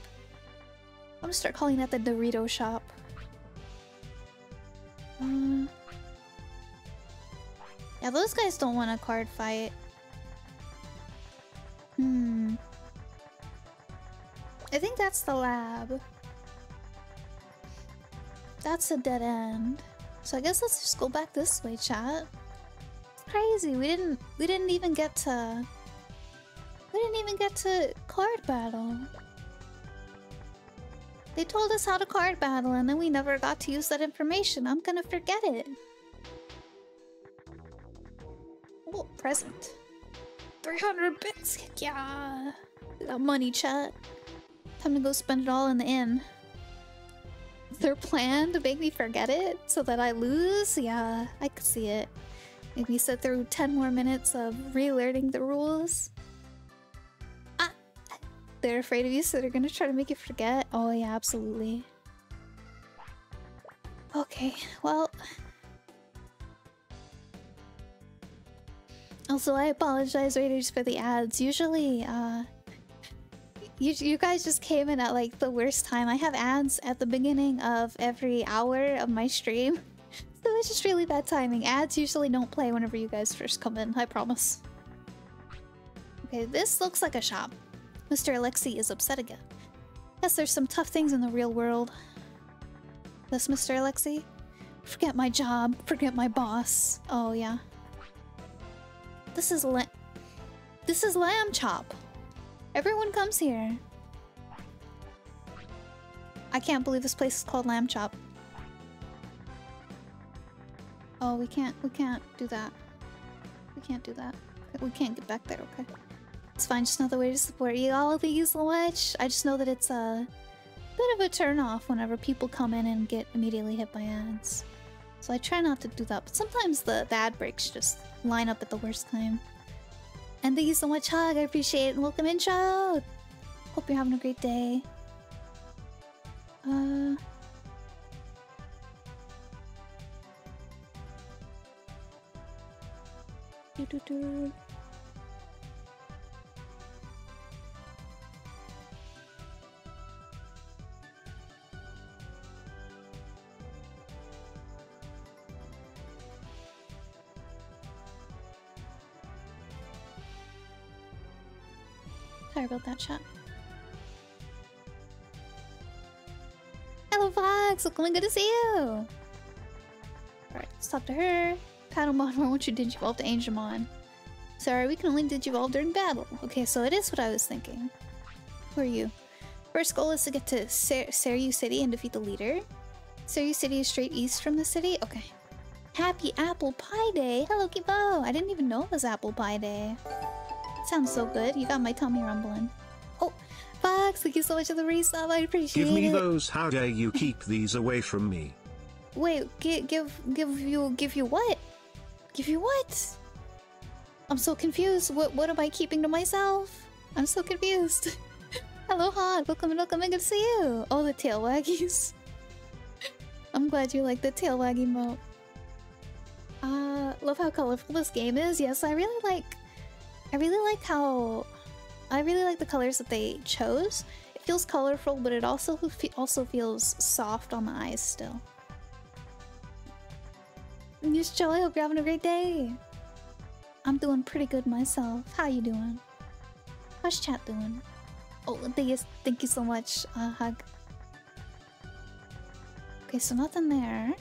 I'm gonna start calling that the Dorito shop. Uh, yeah, those guys don't want a card fight. Hmm. I think that's the lab. That's a dead end. So I guess let's just go back this way, chat. It's crazy. We didn't we didn't even get to We didn't even get to card battle. They told us how to card battle and then we never got to use that information. I'm gonna forget it. Oh, present. 300 bits. Yeah. Got money, chat. Time to go spend it all in the inn their plan to make me forget it so that I lose? Yeah, I could see it. Maybe sit through 10 more minutes of relearning the rules. Ah! They're afraid of you, so they're gonna try to make you forget? Oh yeah, absolutely. Okay, well... Also, I apologize, Raiders, for the ads. Usually, uh, you, you guys just came in at like the worst time. I have ads at the beginning of every hour of my stream. So it's just really bad timing. Ads usually don't play whenever you guys first come in, I promise. Okay, this looks like a shop. Mr. Alexi is upset again. Guess there's some tough things in the real world. This Mr. Alexi? Forget my job, forget my boss. Oh, yeah. This is la- This is Lamb Chop. Everyone comes here. I can't believe this place is called Lamb Chop. Oh, we can't, we can't do that. We can't do that. We can't get back there, okay? It's fine, just another way to support you all. You so much. I just know that it's a bit of a turn off whenever people come in and get immediately hit by ads. So I try not to do that, but sometimes the, the ad breaks just line up at the worst time. And thank you so much, Hug. I appreciate it. And welcome in, show. Hope you're having a great day. Uh. Doo -doo -doo. Sorry about that chat. Hello, Fox! Looking good to see you! Alright, let's talk to her. Patamon, why won't you digivolve to Angemon? Sorry, we can only digivolve during battle. Okay, so it is what I was thinking. Who are you? First goal is to get to Ser Seiryu City and defeat the leader. Seiryu City is straight east from the city? Okay. Happy Apple Pie Day! Hello, Kibo! I didn't even know it was Apple Pie Day. Sounds so good. You got my tummy rumbling. Oh, Fox, thank you so much for the resub. I appreciate it. Give me those. How dare you keep these away from me? Wait, give, give, give you, give you what? Give you what? I'm so confused. What, what am I keeping to myself? I'm so confused. Hello, hot. Welcome, welcome, and good to see you. Oh, the tail waggies. I'm glad you like the tail waggy mode. Uh, love how colorful this game is. Yes, I really like I really like how I really like the colors that they chose. It feels colorful, but it also fe also feels soft on the eyes still. News Joe, I hope you're having a great day. I'm doing pretty good myself. How you doing? How's chat doing? Oh, you, thank you so much, uh, Hug. Okay, so nothing there.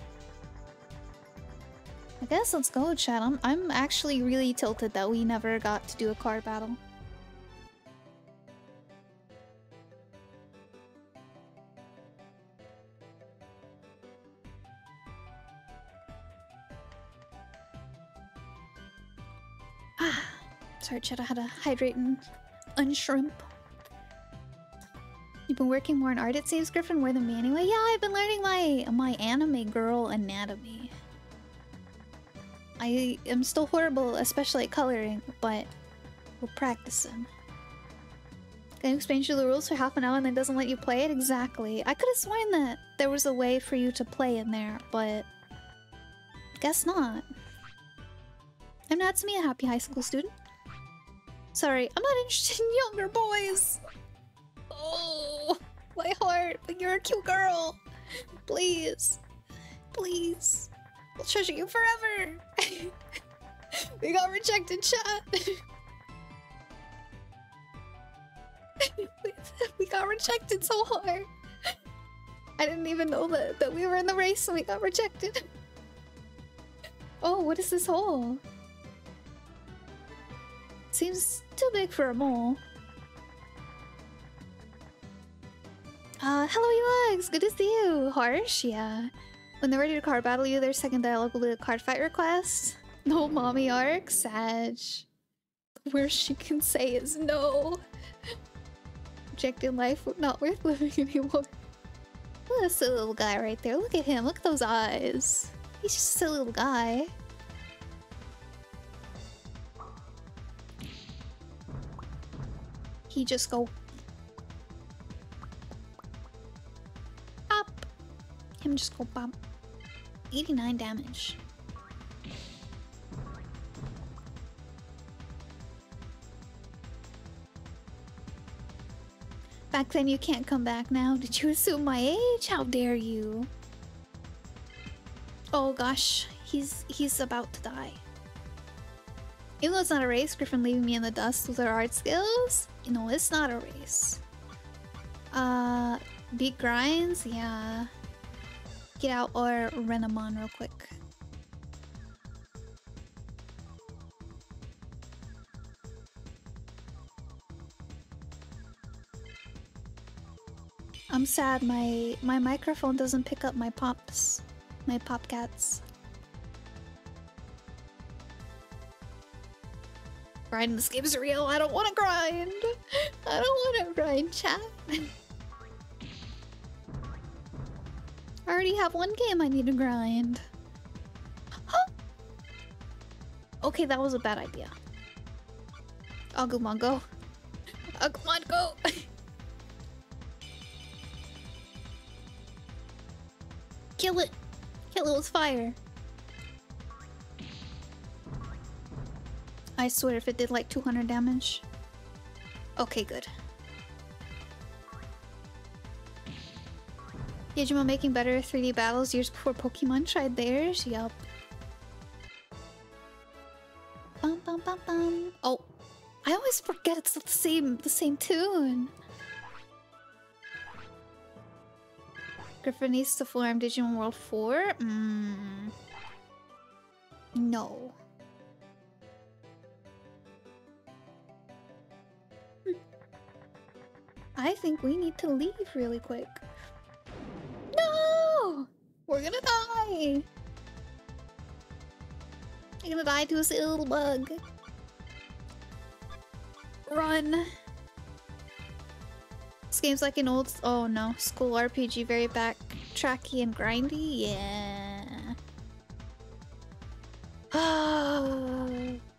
I guess let's go, chat. I'm, I'm actually really tilted that we never got to do a card battle. Ah, sorry, Chet, I had to hydrate and unshrimp. You've been working more on art, it seems, Griffin, more than me anyway. Yeah, I've been learning my my anime girl anatomy. I am still horrible, especially at coloring, but we're practicing. Can you explain you the rules for half an hour and then doesn't let you play it? Exactly. I could have sworn that there was a way for you to play in there, but guess not. I'm not to me a happy high school student. Sorry, I'm not interested in younger boys. Oh, my heart, but you're a cute girl. Please, please. I'll treasure you forever. we got rejected, chat. we got rejected so hard. I didn't even know that, that we were in the race and we got rejected. Oh, what is this hole? Seems too big for a mole. Uh, hello, UX! Good to see you! Harsh? Yeah. When they're ready to card battle you, their second dialogue will be a card fight request. No mommy arc, Sag. The worst she can say is no. Rejected life not worth living anymore. Look at this little guy right there. Look at him. Look at those eyes. He's just a silly little guy. He just go up. Him just go pop. 89 damage. Back then you can't come back now. Did you assume my age? How dare you? Oh gosh, he's he's about to die. Even though it's not a race, Griffin leaving me in the dust with her art skills? You know, it's not a race. Uh, beat grinds? Yeah get out or Renamon real quick. I'm sad my my microphone doesn't pick up my pops, my popcats. Grind this game's real. I don't want to grind. I don't want to grind, chat. I already have one game I need to grind. Huh? Okay, that was a bad idea. Agumon, go. Agumon, go. Kill it. Kill it with fire. I swear if it did like 200 damage. Okay, good. Digimon making better 3D battles years before Pokemon tried theirs? Yup. Bum bum bum bum. Oh, I always forget it's the same the same tune. Griffin needs to form Digimon World 4? Mm. No. Hmm. I think we need to leave really quick. We're gonna die! I'm gonna die to a silly little bug. Run! This game's like an old, oh no, school RPG, very backtracky and grindy. Yeah.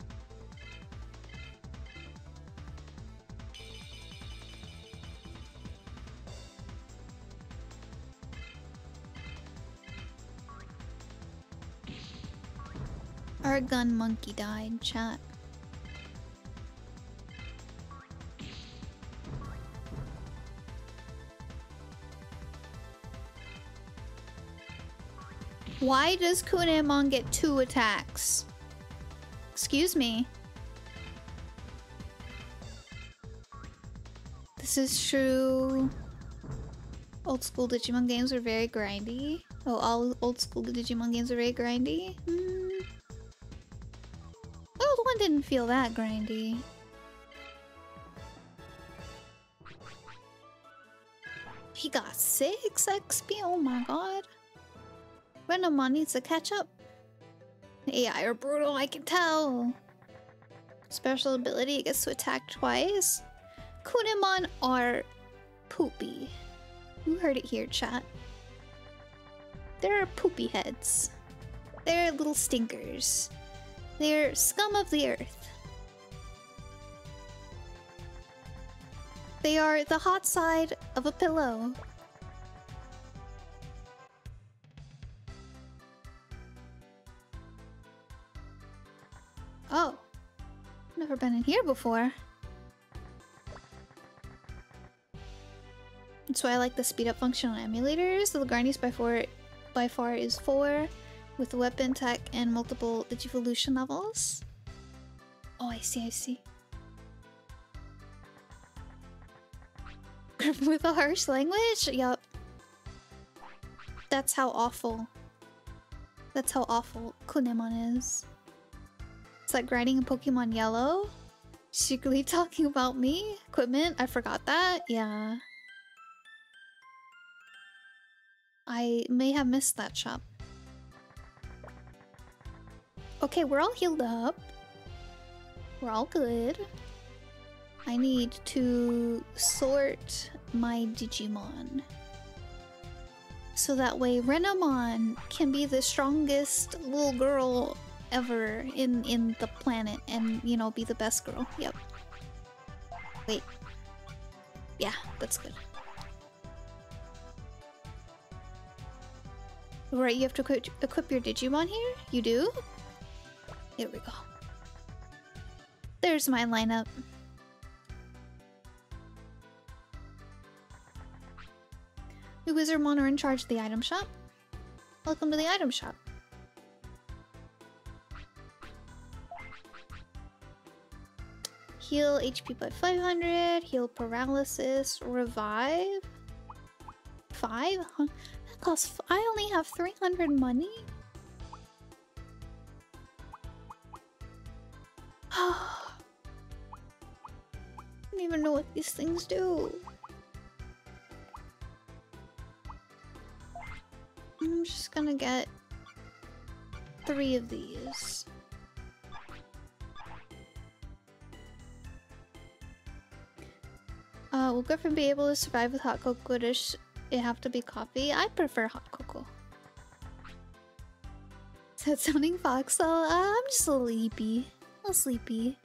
Our gun monkey died, chat. Why does Kunemon get two attacks? Excuse me. This is true. Old school Digimon games are very grindy. Oh, all old school Digimon games are very grindy? Hmm. Didn't feel that grindy. He got 6 XP? Oh my god. Renamon needs to catch up. AI are brutal, I can tell. Special ability gets to attack twice. Kunemon are poopy. You heard it here, chat. They're poopy heads. They're little stinkers. They're scum of the earth. They are the hot side of a pillow. Oh. Never been in here before. That's why I like the speed up function on emulators. The grindiest by far, by far is 4 with weapon tech and multiple Digivolution levels. Oh, I see, I see. with a harsh language? Yup. That's how awful. That's how awful Kunemon is. It's like grinding in Pokemon Yellow. Secretly talking about me? Equipment? I forgot that? Yeah. I may have missed that shop. Okay, we're all healed up. We're all good. I need to sort my Digimon. So that way Renamon can be the strongest little girl ever in in the planet and you know be the best girl. Yep. Wait. Yeah, that's good. Right, you have to equip, equip your Digimon here? You do? Here we go. There's my lineup. The Wizardmon are in charge of the item shop. Welcome to the item shop. Heal HP by 500, heal paralysis, revive. Five? That costs. I only have 300 money? I don't even know what these things do. I'm just gonna get three of these. Uh, we'll go from being able to survive with hot cocoa to it have to be coffee. I prefer hot cocoa. Is that sounding foxhole? Uh, I'm sleepy. A sleepy.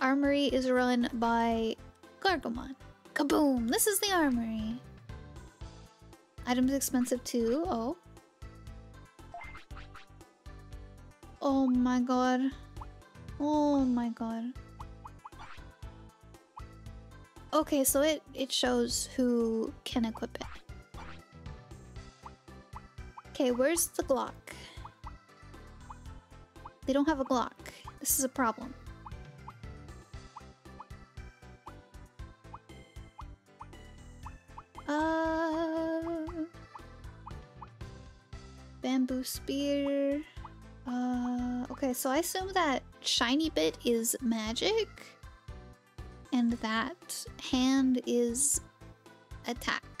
Armory is run by Gargomon. Kaboom! This is the armory. Items expensive too. Oh. Oh my god. Oh my god. Okay, so it it shows who can equip it. Okay, where's the Glock? They don't have a Glock. This is a problem. Uh, bamboo spear. Uh, okay, so I assume that shiny bit is magic, and that hand is attack.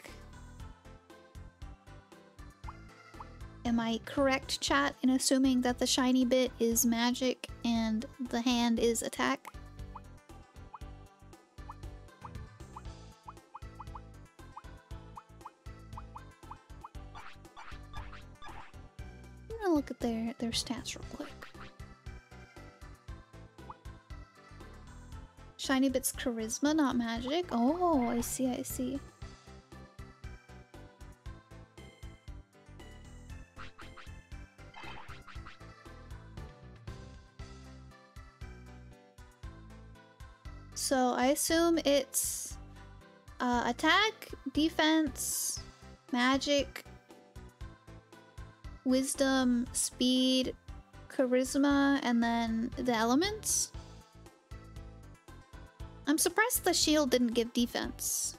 Am I correct, chat, in assuming that the shiny bit is magic and the hand is attack? I'm gonna look at their their stats real quick. Shiny bit's charisma, not magic. Oh, I see, I see. So I assume it's uh, attack, defense, magic, wisdom, speed, charisma, and then the elements. I'm surprised the shield didn't give defense.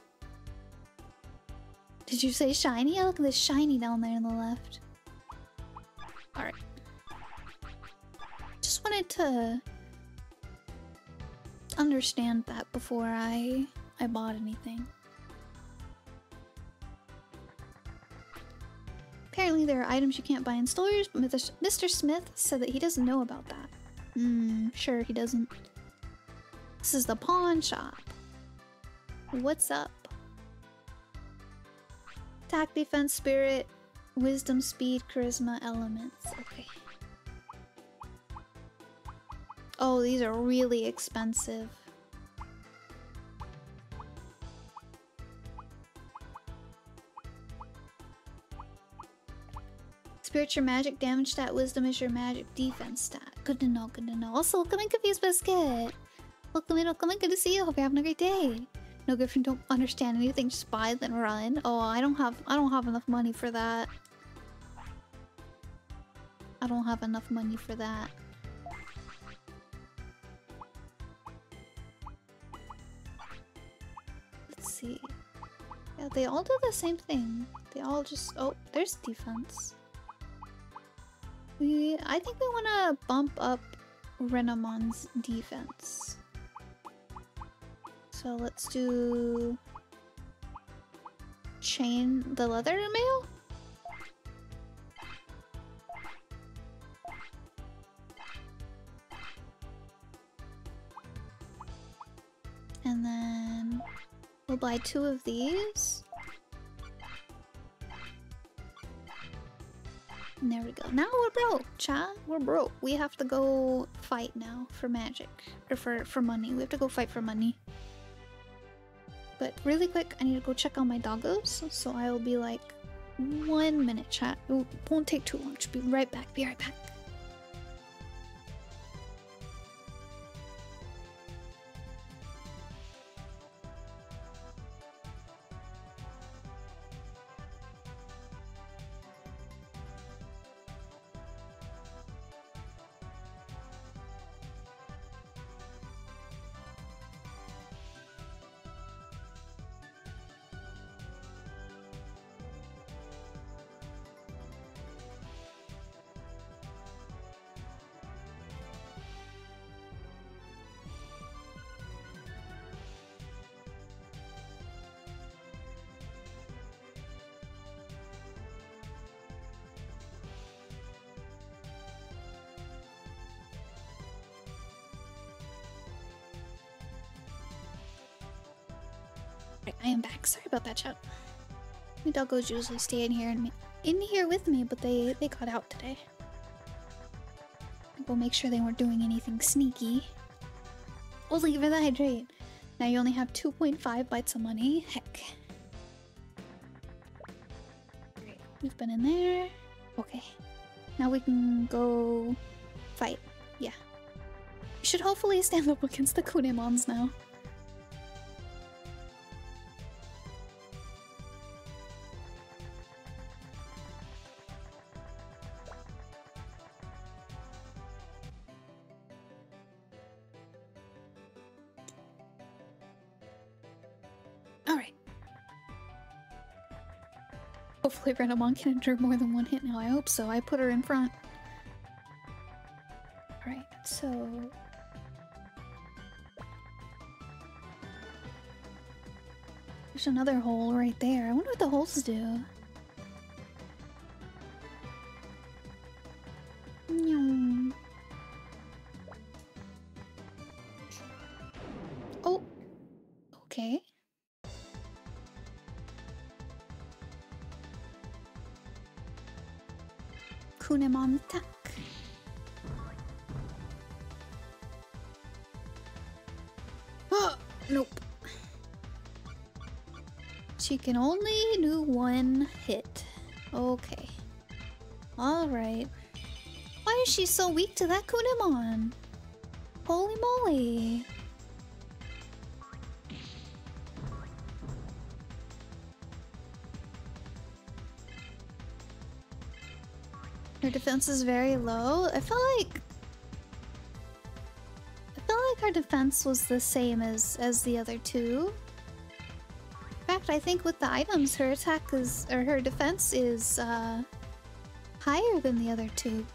Did you say shiny? Oh, look at this shiny down there on the left. Alright. Just wanted to understand that before I I bought anything. Apparently there are items you can't buy in stores, but Mr. Smith said that he doesn't know about that. Hmm, sure he doesn't. This is the pawn shop. What's up? Attack, defense, spirit, wisdom, speed, charisma, elements. Okay. Oh, these are really expensive. Spirit your magic damage stat, wisdom is your magic defense stat. Good to know, good to know. Also, welcome in Confused Biscuit. Welcome in, welcome in, good to see you. Hope you're having a great day. No Griffin don't understand anything, just buy then run. Oh, I don't have I don't have enough money for that. I don't have enough money for that. See. Yeah, they all do the same thing. They all just oh, there's defense. We I think we wanna bump up Renamon's defense. So let's do chain the leather mail. And then we'll buy two of these. And there we go. Now we're broke, chat. We're broke. We have to go fight now for magic. Or for, for money. We have to go fight for money. But really quick, I need to go check on my doggos. So I will be like one minute, chat. It won't take too long. Just be right back. Be right back. That, chat. My doggos usually stay in here and in here with me, but they they got out today. We'll make sure they weren't doing anything sneaky. Only for the hydrate. Now you only have 2.5 bites of money. Heck. Great. We've been in there. Okay. Now we can go fight. Yeah. You should hopefully stand up against the Kunemons now. Hopefully Renamon can endure more than one hit now. I hope so. I put her in front. Alright, so... There's another hole right there. I wonder what the holes do. Can only do one hit. Okay. Alright. Why is she so weak to that Kunemon? Holy moly. Her defense is very low. I felt like I felt like her defense was the same as as the other two. Fact, I think with the items, her attack is or her defense is uh, higher than the other two.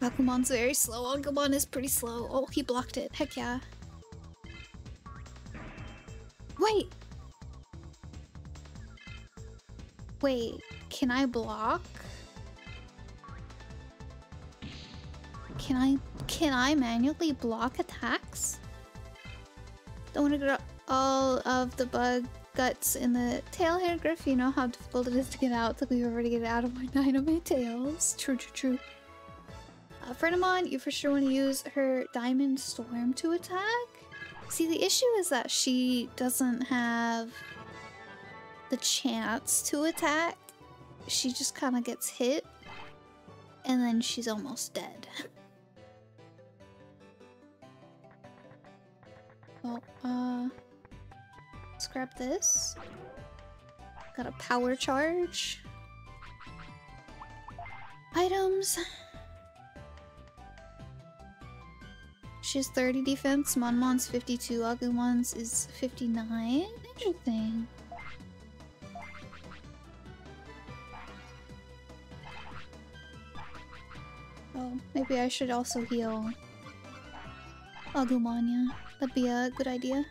Bakumon's very slow. Agumon is pretty slow. Oh, he blocked it. Heck yeah. Wait. Wait, can I block? Can I can I manually block attacks? Don't get all of the bug guts in the tail hair griff. You know how difficult it is to get out. Like we've already get it out of my my tails. True, true, true. Uh, Frenamon, you for sure want to use her Diamond Storm to attack. See, the issue is that she doesn't have the chance to attack. She just kind of gets hit, and then she's almost dead. Oh, uh... Grab this. Got a power charge. Items. She's 30 defense, Monmon's 52, Agumon's is 59. Interesting. Oh, maybe I should also heal Agumon, yeah. That'd be a good idea.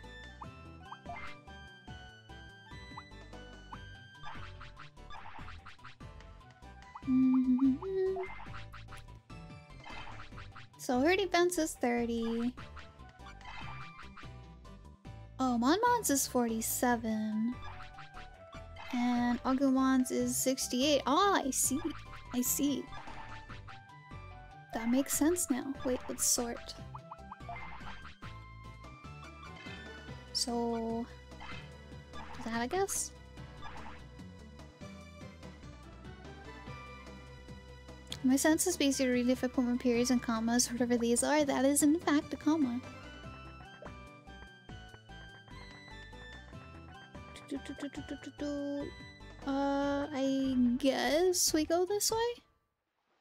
So her defense is 30. Oh, Monmon's is 47. And Agumon's is 68. Oh, I see. I see. That makes sense now. Wait, let's sort. So... That, I guess? My sense is basically to read if I put my periods and commas, whatever these are, that is in fact a comma. Uh, I guess we go this way?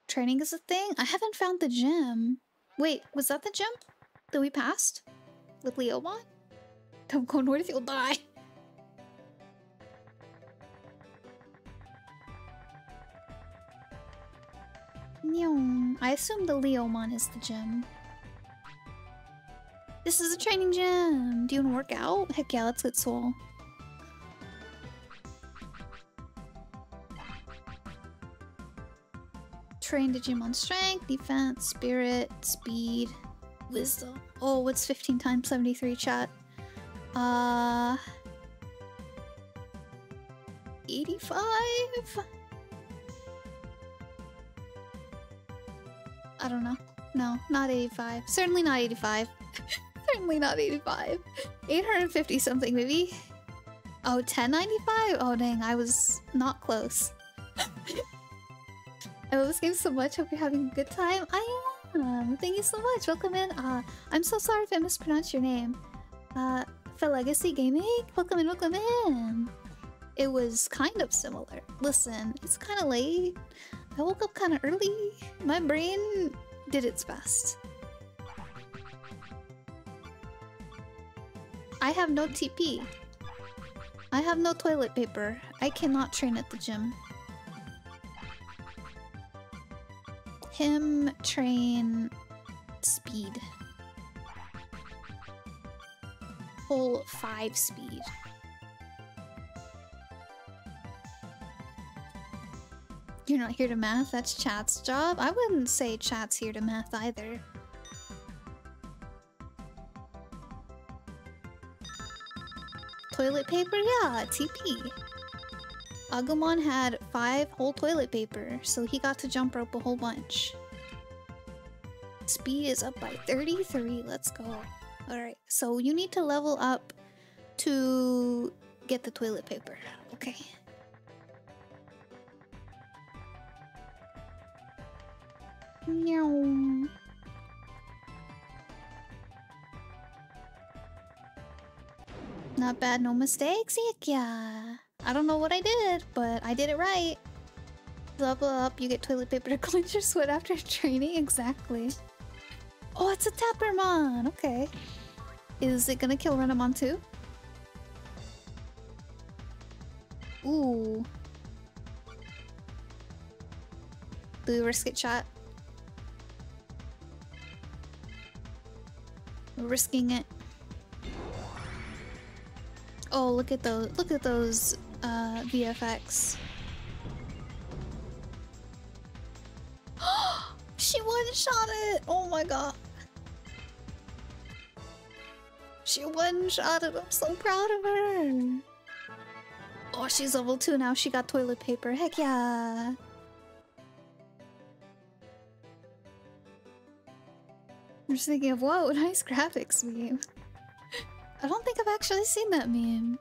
Training is a thing? I haven't found the gym. Wait, was that the gym that we passed? With Leomon? Don't go north, you'll die. I assume the Leomon is the gym. This is a training gym. Do you want to work out? Heck yeah, let's get Soul. Train Digimon strength, defense, spirit, speed, wisdom. Oh, what's 15 times 73 chat? Uh... 85? I don't know. No, not 85. Certainly not 85. Certainly not 85. 850 something, maybe? Oh, 1095? Oh, dang, I was not close. I love this game so much. Hope you're having a good time. I am. Thank you so much. Welcome in. Uh, I'm so sorry if I mispronounced your name. Uh, for Legacy Gaming, welcome in, welcome in. It was kind of similar. Listen, it's kind of late. I woke up kind of early. My brain did its best. I have no TP. I have no toilet paper. I cannot train at the gym. Him train speed. Whole five speed. You're not here to math, that's chat's job. I wouldn't say chat's here to math either. Toilet paper? Yeah, TP. Agumon had five whole toilet paper, so he got to jump rope a whole bunch. Speed is up by 33, let's go. Alright, so you need to level up to get the toilet paper. Okay. Not bad, no mistakes, yeah. I don't know what I did, but I did it right. Level up, you get toilet paper to cleanse your sweat after training, exactly. Oh, it's a Tapirmon, okay. Is it gonna kill Renamon too? Ooh. We risk it, chat? Risking it. Oh, look at those! Look at those uh, VFX. she one shot it. Oh my god. She one shot it. I'm so proud of her. Oh, she's level two now. She got toilet paper. Heck yeah. I'm just thinking of, whoa, nice graphics meme. I don't think I've actually seen that meme.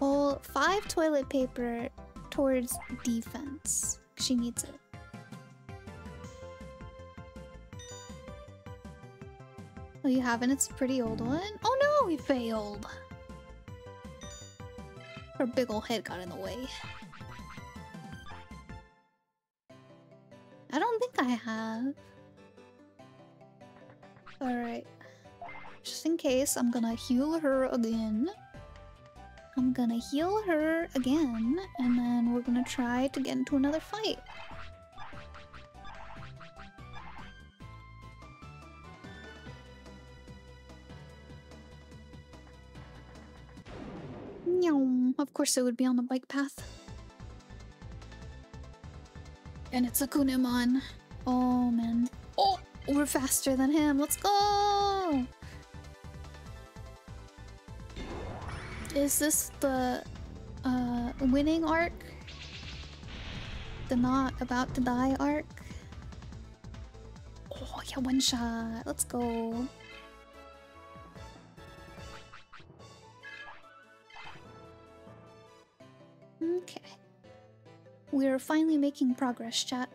Well, five toilet paper towards defense. She needs it. Oh, you haven't? It's a pretty old one. Oh no, we failed. Her big old head got in the way. I don't think I have. Alright. Just in case, I'm gonna heal her again. I'm gonna heal her again, and then we're gonna try to get into another fight. Of course it would be on the bike path. And it's a Kunemon. Oh man. Oh, we're faster than him. Let's go! Is this the uh, winning arc? The not about to die arc? Oh yeah, one shot. Let's go. Okay. We're finally making progress, chat.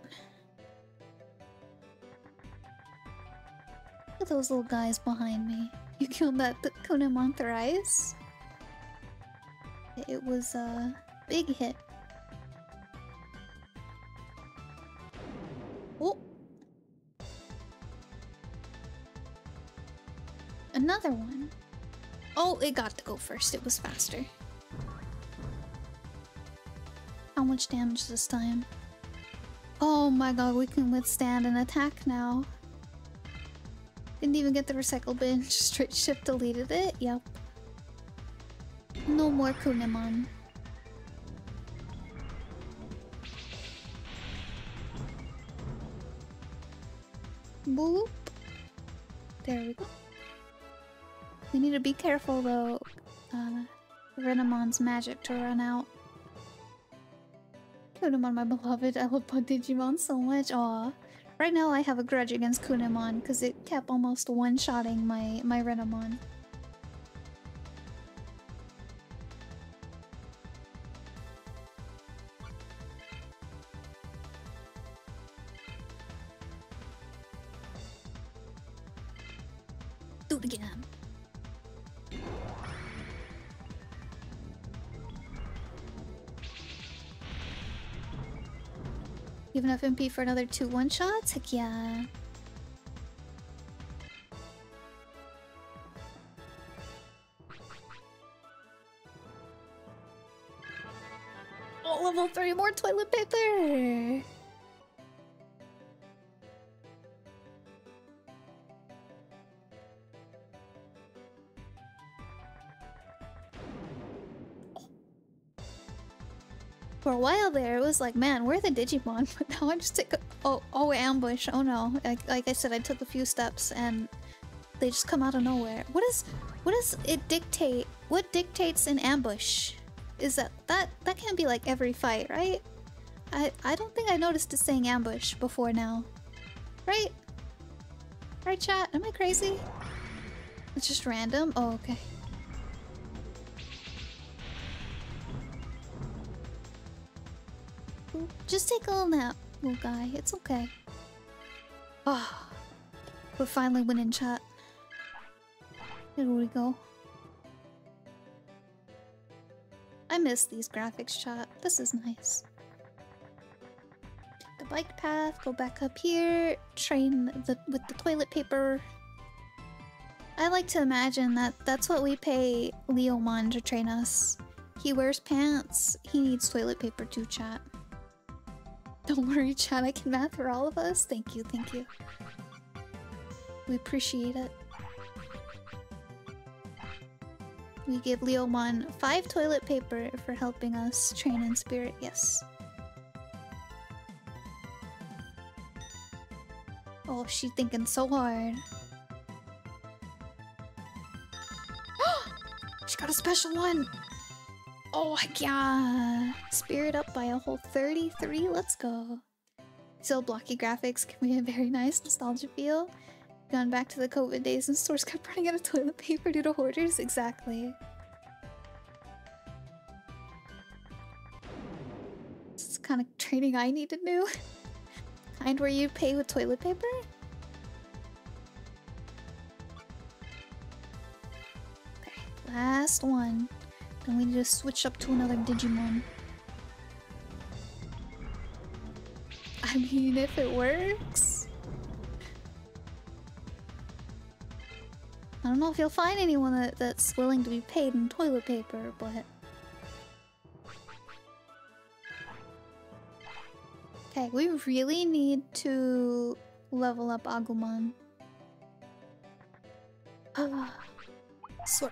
Look at those little guys behind me. You killed that Kunemon thrice? It was a big hit. Oh! Another one. Oh, it got to go first. It was faster. How much damage this time? Oh my god, we can withstand an attack now. Didn't even get the recycle bin, just straight ship deleted it? Yep. No more Kunemon. Boop. There we go. We need to be careful though. Uh, Renamon's magic to run out. Kunemon, my beloved. I love Digimon so much. Aw. Right now I have a grudge against Kunemon because it kept almost one-shotting my, my Renamon. FMP for another two one shots? Heck yeah. Oh, level three more toilet paper! While there, it was like, man, where are the Digimon? But now I just a... Oh, oh, ambush. Oh no. Like, like I said, I took a few steps and they just come out of nowhere. What is... What does it dictate? What dictates an ambush? Is that... That that can't be like every fight, right? I, I don't think I noticed it saying ambush before now. Right? Right, chat? Am I crazy? It's just random? Oh, okay. Just take a little nap, little guy. It's okay. Oh, we're finally winning chat. Here we go. I miss these graphics, chat. This is nice. The bike path, go back up here, train the with the toilet paper. I like to imagine that that's what we pay Leomon to train us. He wears pants, he needs toilet paper to chat. Don't worry, Chad, I can math for all of us. Thank you, thank you. We appreciate it. We give Leomon five toilet paper for helping us train in spirit, yes. Oh, she's thinking so hard. she got a special one! Oh, yeah. Spirit up by a whole 33. Let's go. Still blocky graphics give me a very nice nostalgia feel. Gone back to the COVID days and stores kept running out of toilet paper due to hoarders. Exactly. This is kind of training I need to do. kind where you pay with toilet paper? Okay, last one. Then we just switch up to another Digimon. I mean, if it works. I don't know if you'll find anyone that, that's willing to be paid in toilet paper, but... Okay, we really need to level up Agumon. Sort.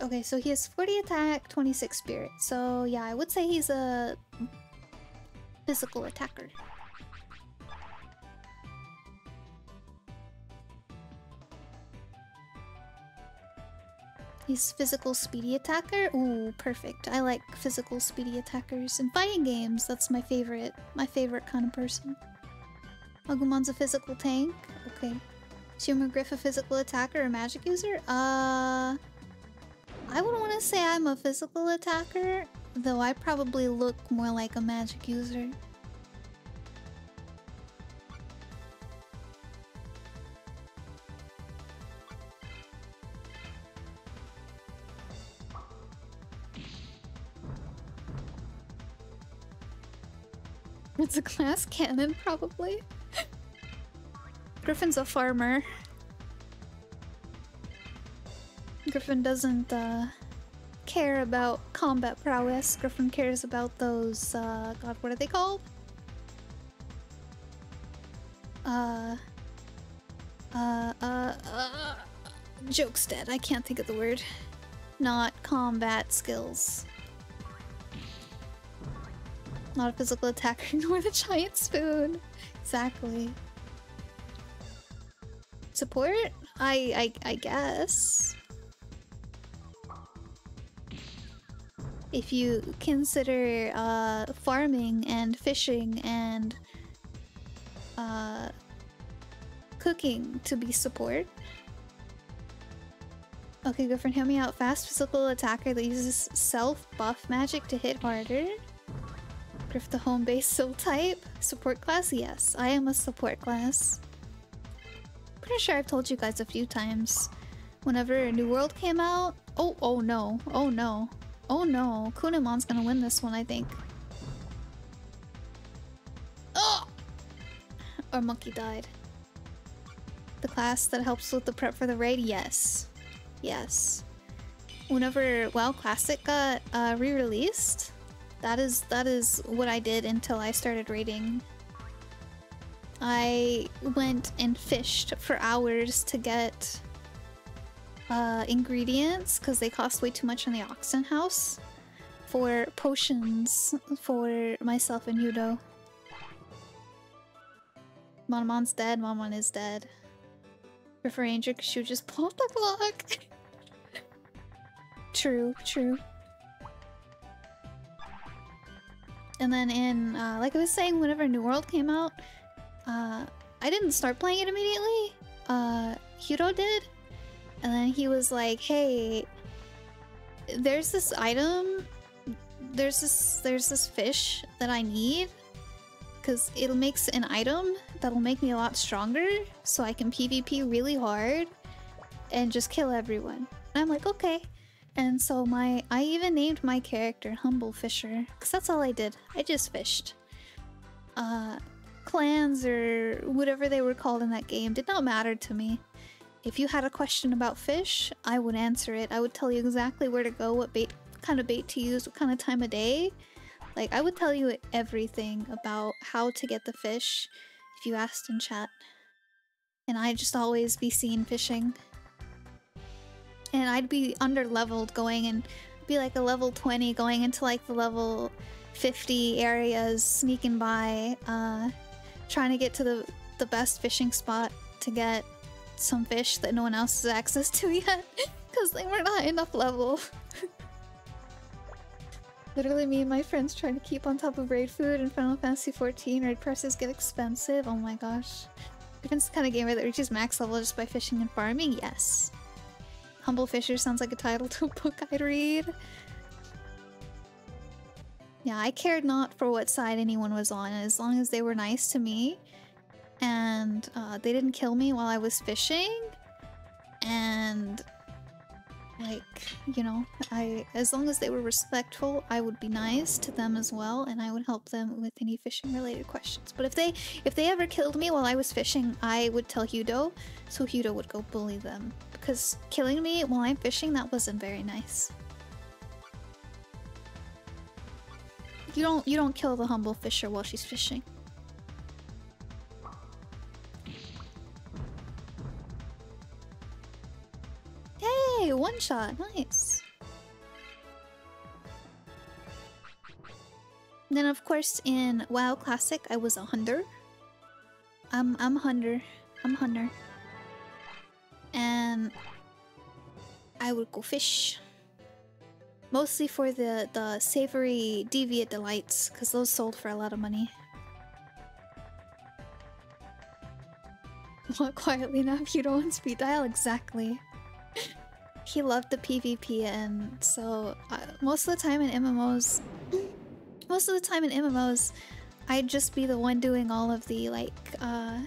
Okay, so he has 40 attack, 26 spirit. So yeah, I would say he's a physical attacker. He's physical speedy attacker? Ooh, perfect. I like physical speedy attackers. In fighting games, that's my favorite, my favorite kind of person. Agumon's a physical tank? Okay. Sumer Griff a physical attacker or magic user? Uh... I would want to say I'm a physical attacker, though I probably look more like a magic user. It's a glass cannon, probably. Griffin's a farmer. Griffin doesn't uh, care about combat prowess. Griffin cares about those, uh, god, what are they called? Uh, uh, uh, uh, joke's dead. I can't think of the word. Not combat skills. Not a physical attacker, nor the giant spoon. Exactly. Support? I, I, I guess. If you consider uh, farming and fishing and uh, cooking to be support. Okay, girlfriend, hear me out. Fast physical attacker that uses self buff magic to hit harder. Griff the home base soul type. Support class? Yes, I am a support class. Pretty sure I've told you guys a few times. Whenever a New World came out. Oh, oh no. Oh no. Oh no. Kunemon's gonna win this one, I think. Oh! Or Monkey died. The class that helps with the prep for the raid? Yes. Yes. Whenever WoW Classic got uh, re-released, that is that is what I did until I started raiding. I went and fished for hours to get uh, ingredients because they cost way too much in the auction house for potions for myself and Yudo. Monmon's dead, Monmon is dead. Prefer Ranger because she would just pull the block. true, true. And then in, uh, like I was saying, whenever New World came out, uh, I didn't start playing it immediately. Uh, Hiro did. And then he was like, hey, there's this item, there's this, there's this fish that I need. Because it makes an item that'll make me a lot stronger, so I can PvP really hard and just kill everyone. And I'm like, okay. And so my I even named my character Humble Fisher because that's all I did. I just fished. Uh, clans or whatever they were called in that game did not matter to me. If you had a question about fish, I would answer it. I would tell you exactly where to go, what bait, kind of bait to use, what kind of time of day. Like I would tell you everything about how to get the fish if you asked in chat. And I'd just always be seen fishing and I'd be under leveled going and be like a level 20 going into like the level 50 areas sneaking by uh trying to get to the the best fishing spot to get some fish that no one else has access to yet because they weren't high enough level Literally me and my friends trying to keep on top of raid food in Final Fantasy 14 raid presses get expensive. Oh my gosh. It's the kind of gamer that reaches max level just by fishing and farming? Yes. Humble Fisher sounds like a title to a book I'd read. Yeah, I cared not for what side anyone was on, as long as they were nice to me and uh, they didn't kill me while I was fishing. And like, you know, I as long as they were respectful, I would be nice to them as well, and I would help them with any fishing related questions. But if they if they ever killed me while I was fishing, I would tell Hudo, so Hudo would go bully them because killing me while I'm fishing, that wasn't very nice. You don't you don't kill the humble fisher while she's fishing. Hey, one shot, nice. Then of course in WoW Classic I was a hunter. I'm I'm hunter. I'm hunter and I would go fish. Mostly for the, the savory deviate delights, because those sold for a lot of money. What quietly now you don't want to speed dial? Exactly. he loved the PvP and so uh, most of the time in MMOs most of the time in MMOs I'd just be the one doing all of the like uh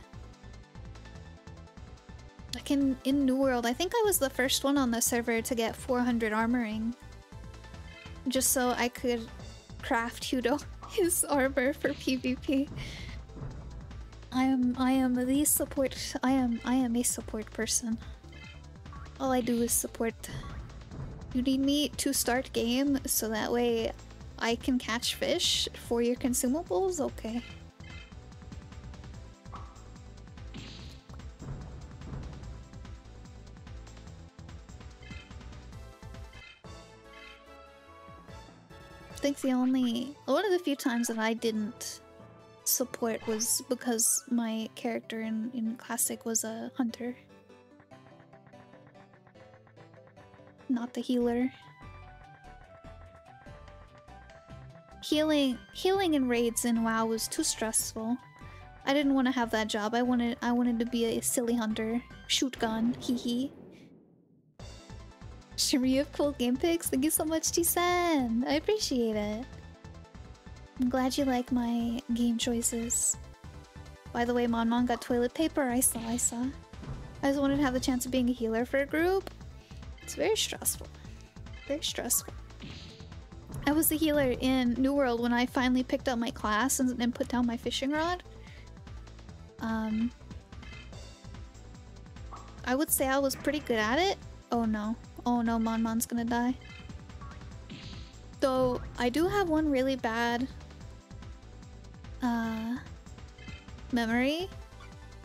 like in, in New World, I think I was the first one on the server to get 400 armoring. Just so I could craft Hudo. his armor for PvP. I am I am the support I am I am a support person. All I do is support. You need me to start game so that way I can catch fish for your consumables? Okay. I think the only one of the few times that I didn't support was because my character in, in classic was a hunter. Not the healer. Healing healing in raids in WoW was too stressful. I didn't want to have that job. I wanted I wanted to be a silly hunter. Shoot gun. Hee hee. Have cool game picks. Thank you so much, T-Sen. I appreciate it. I'm glad you like my game choices. By the way, Mon got toilet paper. I saw, I saw. I just wanted to have the chance of being a healer for a group. It's very stressful. Very stressful. I was the healer in New World when I finally picked up my class and then put down my fishing rod. Um, I would say I was pretty good at it. Oh no. Oh no, Mon Mon's gonna die. Though, I do have one really bad uh, memory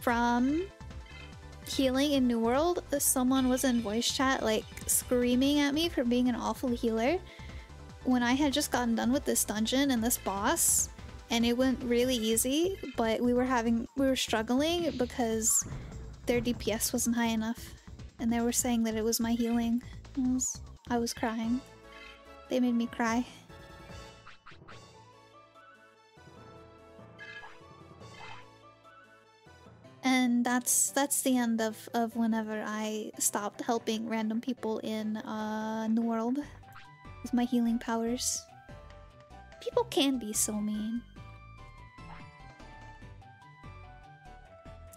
from healing in New World. Someone was in voice chat like screaming at me for being an awful healer when I had just gotten done with this dungeon and this boss and it went really easy, but we were having we were struggling because their DPS wasn't high enough and they were saying that it was my healing. I was, I was crying. They made me cry. And that's that's the end of, of whenever I stopped helping random people in uh, New World with my healing powers. People can be so mean.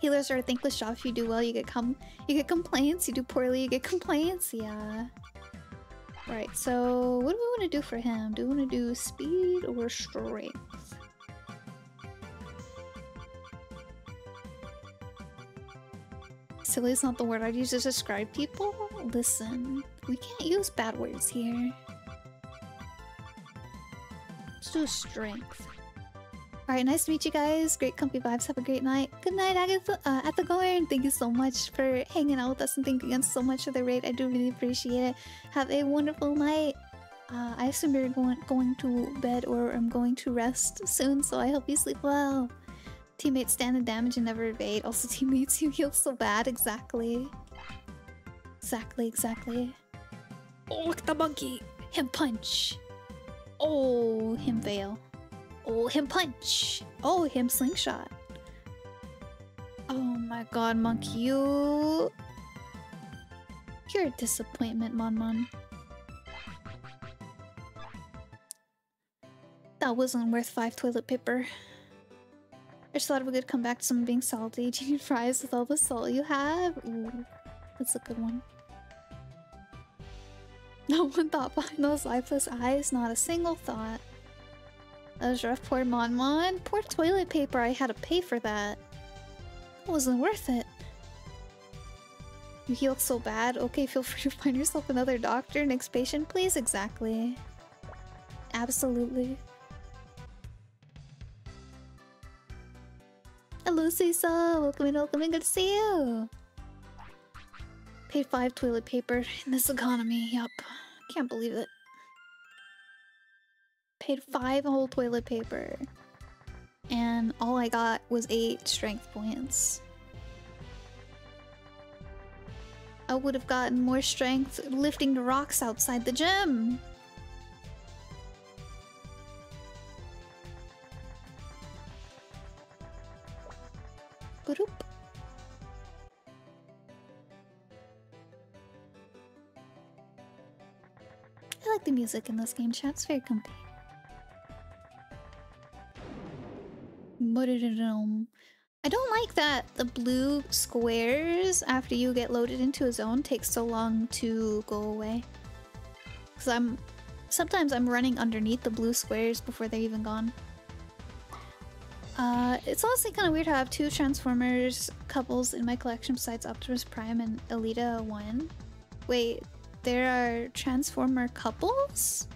Healers are a thankless job. If you do well, you get com you get complaints. You do poorly, you get complaints. Yeah. Right. So, what do we want to do for him? Do we want to do speed or strength? Silly is not the word I'd use to describe people. Listen, we can't use bad words here. Let's do strength. Alright, nice to meet you guys. Great comfy vibes. Have a great night. Good night, Agatha uh, at the Gorn. Thank you so much for hanging out with us and thank you again so much for the raid. I do really appreciate it. Have a wonderful night. Uh, I assume you're going, going to bed or I'm going to rest soon, so I hope you sleep well. Teammates stand the damage and never evade. Also, teammates you heal so bad. Exactly. Exactly, exactly. Oh, look at the monkey. Him punch. Oh, him fail. Oh, him punch. Oh, him slingshot. Oh my god, monkey, you... You're a disappointment, Mon Mon. That wasn't worth five toilet paper. I just thought we could come back to someone being salty. Do you need fries with all the salt you have? Ooh, that's a good one. No one thought behind those lifeless eyes, not a single thought. That was rough, poor Mon Mon. Poor toilet paper, I had to pay for that. It wasn't worth it. You healed so bad. Okay, feel free to find yourself another doctor. Next patient, please. Exactly. Absolutely. Hello, Cisa. Welcome in, welcome in. Good to see you. Paid five toilet paper in this economy. Yup. Can't believe it. Paid five whole toilet paper. And all I got was eight strength points. I would have gotten more strength lifting the rocks outside the gym. I like the music in this game, chat. It's very comfy. I don't like that the blue squares after you get loaded into a zone take so long to go away. Because I'm... Sometimes I'm running underneath the blue squares before they're even gone. Uh, it's honestly kind of weird to have two Transformers couples in my collection besides Optimus Prime and Elita 1. Wait, there are Transformer couples?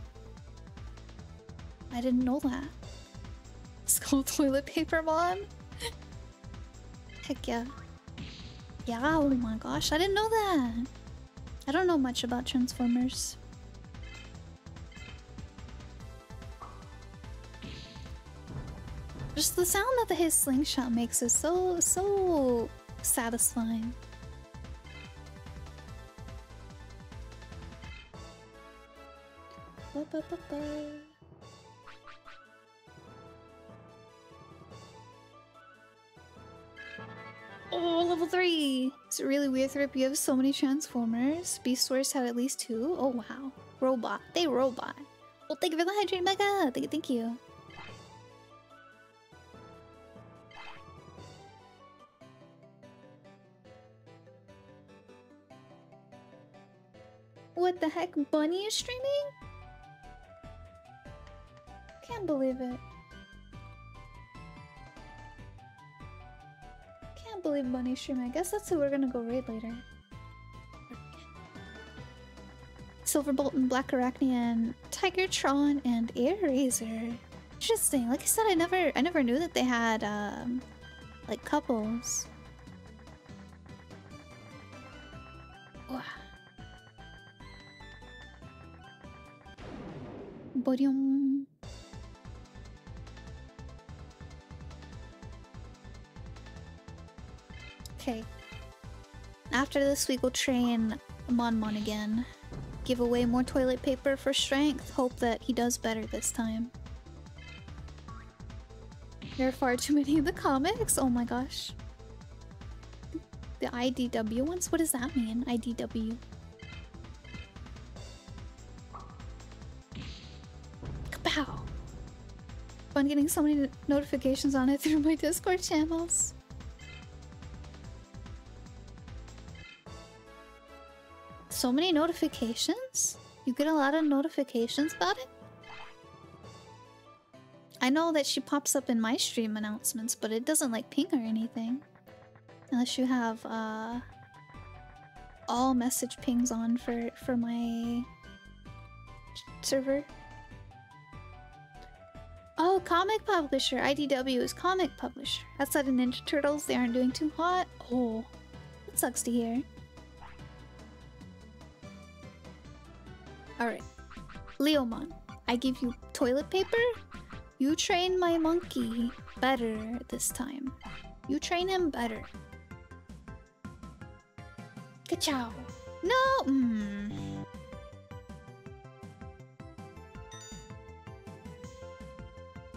I didn't know that. Called Toilet Paper Mon? Heck yeah. Yeah, oh my gosh, I didn't know that. I don't know much about Transformers. Just the sound that the his slingshot makes is so so satisfying. Ba, ba, ba. Oh, level 3! It's really weird, Thrip. You have so many Transformers. Beast Wars had at least two. Oh, wow. Robot. They robot. Well, thank you for the hydrate, Mega! Thank you, thank you. What the heck? Bunny is streaming? Can't believe it. Can't believe Bunny's streaming. I guess that's who we're gonna go raid later. Silverbolt and Black Arachnian, Tigatron, and Airazor. Interesting. Like I said, I never I never knew that they had um like couples. Bodyum. Okay. After this, we will train Mon Mon again. Give away more toilet paper for strength. Hope that he does better this time. There are far too many in the comics. Oh my gosh. The IDW ones? What does that mean? IDW. Fun getting so many notifications on it through my Discord channels. So many notifications? You get a lot of notifications about it? I know that she pops up in my stream announcements, but it doesn't like ping or anything. Unless you have uh all message pings on for for my server. Oh, comic publisher. IDW is comic publisher. Outside of Ninja Turtles, they aren't doing too hot. Oh, that sucks to hear. Alright. Leomon, I give you toilet paper? You train my monkey better this time. You train him better. Ka-chow. No! Mm.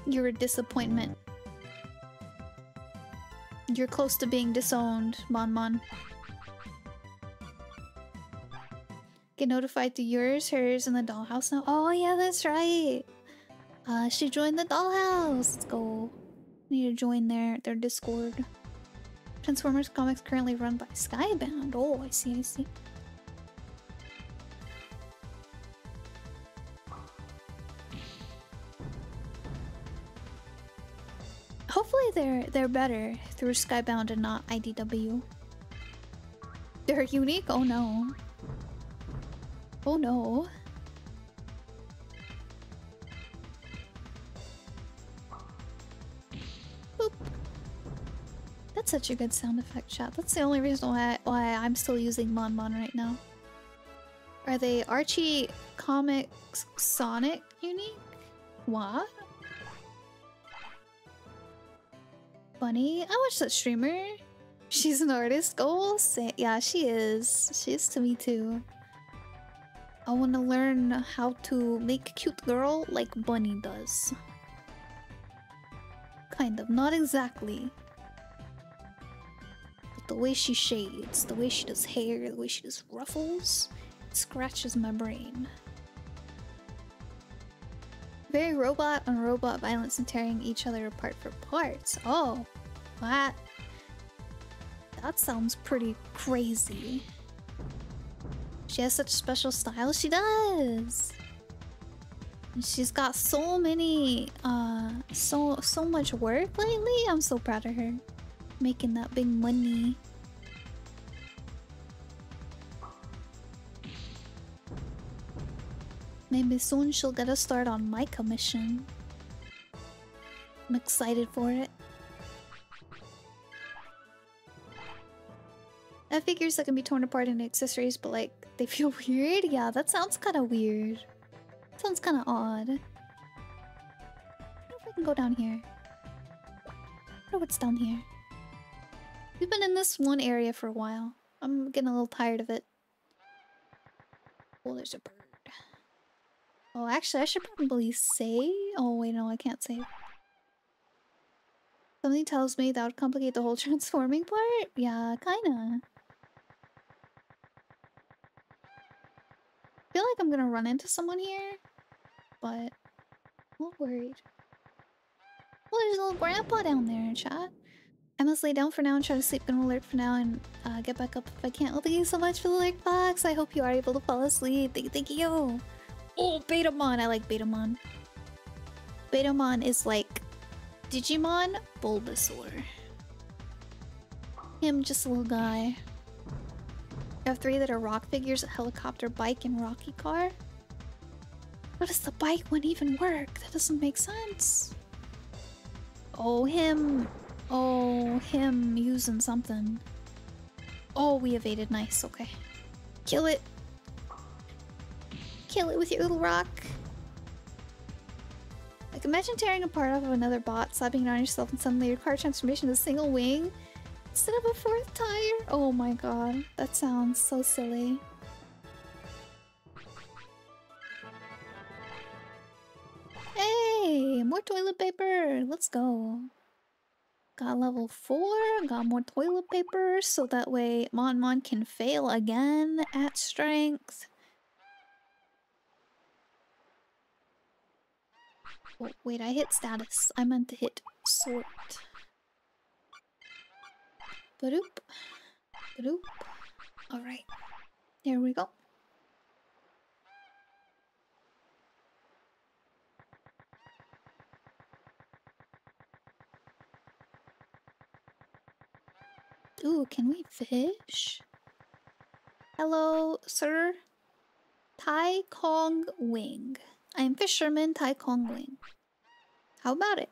You're a disappointment. You're close to being disowned, Mon Mon. Get notified to yours, hers, and the dollhouse now. Oh yeah, that's right. Uh, she joined the dollhouse. Let's go. Need to join their their Discord. Transformers comics currently run by Skybound. Oh, I see, I see. They're they're better through Skybound and not IDW. They're unique? Oh no. Oh no. Boop. That's such a good sound effect, chat. That's the only reason why why I'm still using Mon Mon right now. Are they Archie Comics Sonic unique? What? Bunny? I watched that streamer. She's an artist. Goals? Yeah, she is. She is to me too. I want to learn how to make cute girl like Bunny does. Kind of, not exactly. But the way she shades, the way she does hair, the way she does ruffles, scratches my brain. Very robot on robot violence and tearing each other apart for parts. Oh, that... That sounds pretty crazy. She has such special style. She does. She's got so many, uh, so so much work lately. I'm so proud of her, making that big money. Maybe soon she'll get a start on my commission. I'm excited for it. I figures that can be torn apart into accessories, but like they feel weird. Yeah, that sounds kind of weird. Sounds kind of odd. I if I can go down here. I wonder what's down here. We've been in this one area for a while. I'm getting a little tired of it. Oh, there's a bird. Oh, actually, I should probably say. Oh, wait, no, I can't say. Something tells me that would complicate the whole transforming part. Yeah, kinda. feel like I'm gonna run into someone here, but I'm not worried. Well, there's a little grandpa down there, chat. I must lay down for now and try to sleep. Gonna alert for now and uh, get back up if I can't. Well, thank you so much for the alert box. I hope you are able to fall asleep. Thank thank you. Oh, Betamon. I like Betamon. Betamon is like Digimon Bulbasaur. Him, just a little guy. I have three that are rock figures, a helicopter, bike, and rocky car. How does the bike one even work? That doesn't make sense. Oh, him. Oh, him using something. Oh, we evaded. Nice. Okay. Kill it. Kill it with your little rock. Like, imagine tearing a part off of another bot, slapping it on yourself, and suddenly your car transformation is a single wing instead of a fourth tire? Oh my god, that sounds so silly. Hey, more toilet paper. Let's go. Got level 4, got more toilet paper, so that way Mon Mon can fail again at strength. Oh, wait, I hit status. I meant to hit sort. Badoop. Badoop. Alright. There we go. Ooh, can we fish? Hello, sir. Tai Kong Wing. I am fisherman Tai Kong Wing. How about it?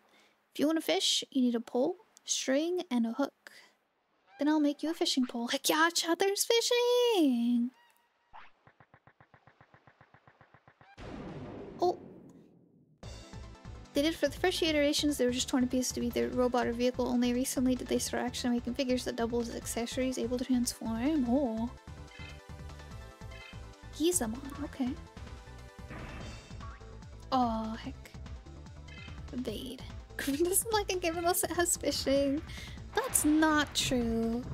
If you want to fish, you need a pole, string, and a hook. Then I'll make you a fishing pole. Like, yeah, there's fishing! Oh. They did for the first few iterations, they were just torn to pieces to be the robot or vehicle. Only recently did they start actually making figures that double as accessories, able to transform. Oh. Gizamon, okay. Oh, heck. Evade. Doesn't like a game unless it has fishing. That's not true.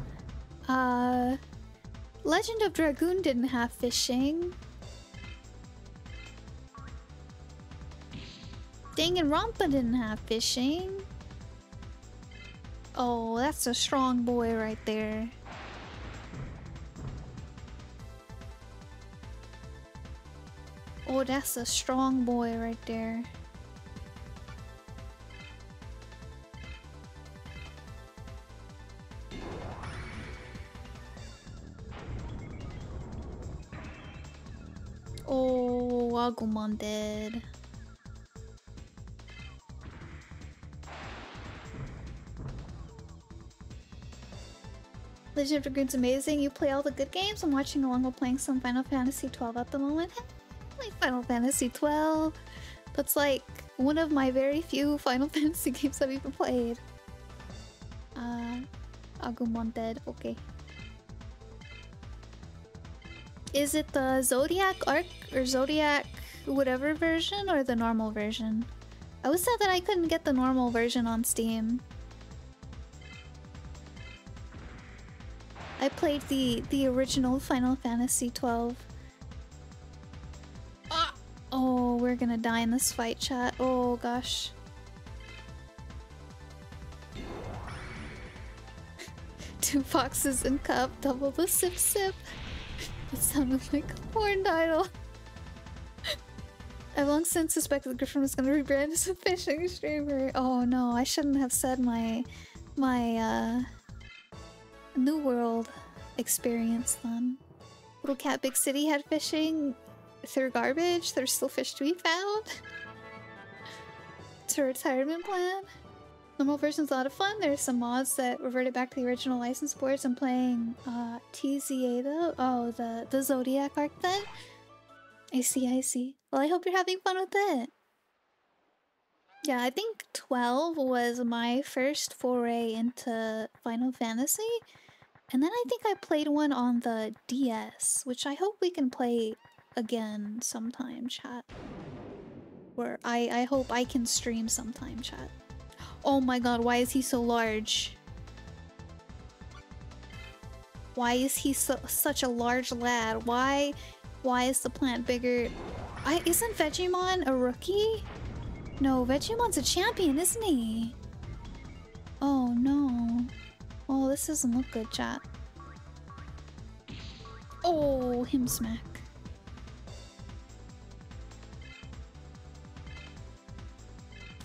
Uh, Legend of Dragoon didn't have fishing. Danganronpa didn't have fishing. Oh, that's a strong boy right there. Oh, that's a strong boy right there. Oh, Agumon dead. Legend of the Dragoon's amazing. You play all the good games. I'm watching along while playing some Final Fantasy 12 at the moment. Like Final Fantasy 12. That's like one of my very few Final Fantasy games I've even played. Uh, Agumon dead. Okay. Is it the Zodiac Arc or Zodiac whatever version or the normal version? I was sad that I couldn't get the normal version on Steam. I played the the original Final Fantasy 12. Oh, we're gonna die in this fight, chat. Oh gosh. Two foxes in cup, double the sip sip. It sounded like a porn title. I've long since suspected the Griffin was gonna rebrand as a fishing streamer. Oh no, I shouldn't have said my my uh New World experience then. Little Cat Big City had fishing through garbage. There's still fish to be found. it's a retirement plan. Normal version's a lot of fun. There's some mods that reverted back to the original license boards. I'm playing uh, TZA though. Oh, the, the Zodiac arc then? I see, I see. Well, I hope you're having fun with it. Yeah, I think 12 was my first foray into Final Fantasy. And then I think I played one on the DS, which I hope we can play again sometime, chat. Or I, I hope I can stream sometime, chat. Oh my god, why is he so large? Why is he so, such a large lad? Why why is the plant bigger? I isn't Vegiemon a rookie? No, Vegiemon's a champion, isn't he? Oh no. Oh, this doesn't look good, chat. Oh, him smack.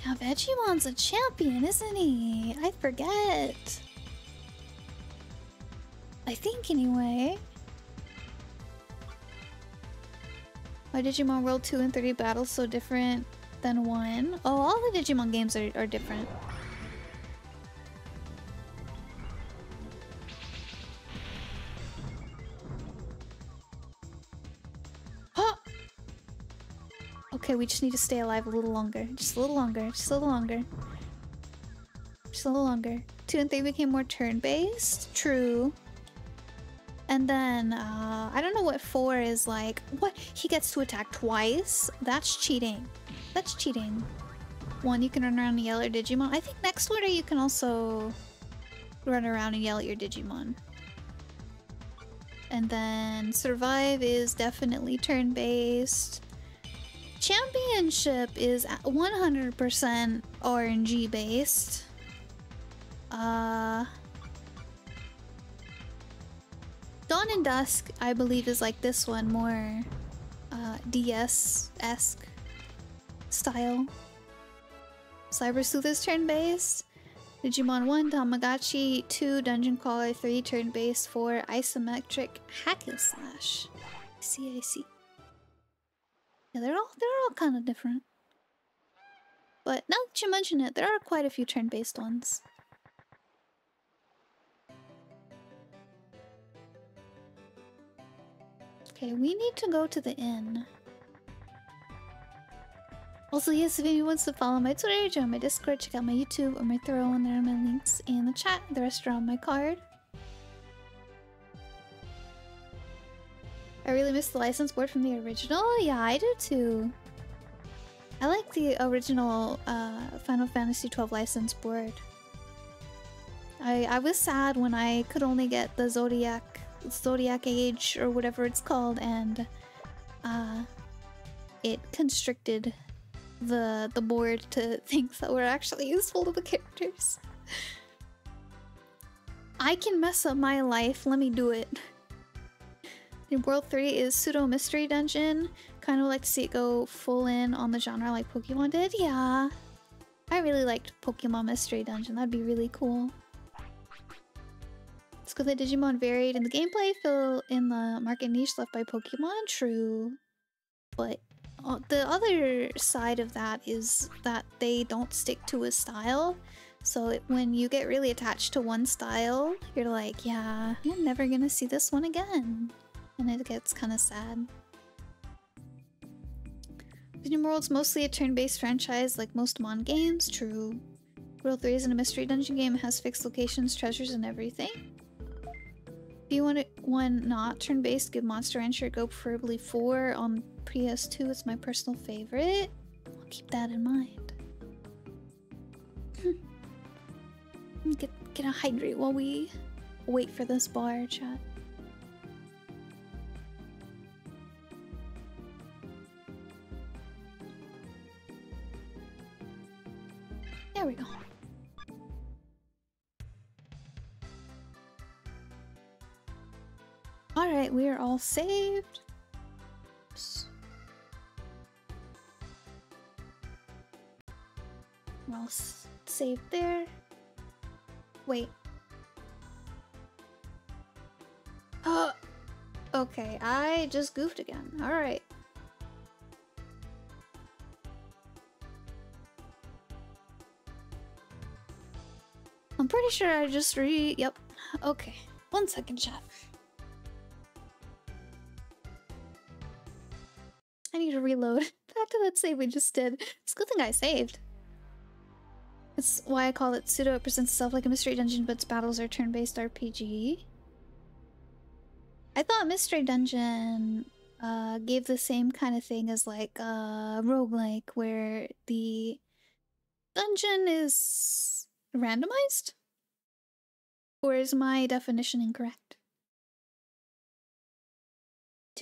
Now Vegiemon's a champion, isn't he? I forget. I think anyway. Why did Digimon World 2 and 3 battles so different than 1? Oh, all the Digimon games are, are different. Okay, we just need to stay alive a little longer. Just a little longer. Just a little longer. Just a little longer. 2 and 3 became more turn-based. True. And then, uh, I don't know what 4 is like. What? He gets to attack twice? That's cheating. That's cheating. One, you can run around and yell at Digimon. I think next order you can also run around and yell at your Digimon. And then survive is definitely turn-based. Championship is 100% RNG based. Uh, Dawn and Dusk, I believe, is like this one, more uh, DS-esque style. Cyber Sleuth is turn-based. Digimon 1, Tamagotchi 2, Dungeon Crawler 3, turn-based 4, Isometric Hack and Slash. See. Yeah, they're all they're all kind of different. But now that you mention it, there are quite a few turn-based ones. Okay, we need to go to the inn. Also, yes, if anyone wants to follow my Twitter, join my Discord, check out my YouTube, or my throw on there are my links in the chat. The rest are on my card. I really miss the license board from the original. Yeah, I do too. I like the original uh, Final Fantasy XII license board. I I was sad when I could only get the Zodiac Zodiac Age or whatever it's called, and uh, it constricted the the board to things that were actually useful to the characters. I can mess up my life. Let me do it. World 3 is pseudo mystery dungeon. Kind of like to see it go full in on the genre like Pokemon did. Yeah. I really liked Pokemon Mystery Dungeon. That'd be really cool. It's because the Digimon varied in the gameplay, fill in the market niche left by Pokemon. True. But uh, the other side of that is that they don't stick to a style. So it, when you get really attached to one style, you're like, yeah, I'm never gonna see this one again and it gets kind of sad. Digimon World's mostly a turn-based franchise like most Mon games, true. World 3 isn't a mystery dungeon game, it has fixed locations, treasures, and everything. If you want one not turn-based, give Monster Rancher a go, preferably 4 on PS2, it's my personal favorite. I'll keep that in mind. Hmm. get, get a hydrate while we wait for this bar, chat. all saved. Oops. We're all saved there. Wait. Oh! Okay, I just goofed again. Alright. I'm pretty sure I just re- yep. Okay, one second, chat. Need to reload. Back to that save we just did. It's a good thing I saved. That's why I call it pseudo. It presents itself like a mystery dungeon, but its battles are turn-based RPG. I thought Mystery Dungeon uh, gave the same kind of thing as like uh, roguelike, where the dungeon is randomized? Or is my definition incorrect?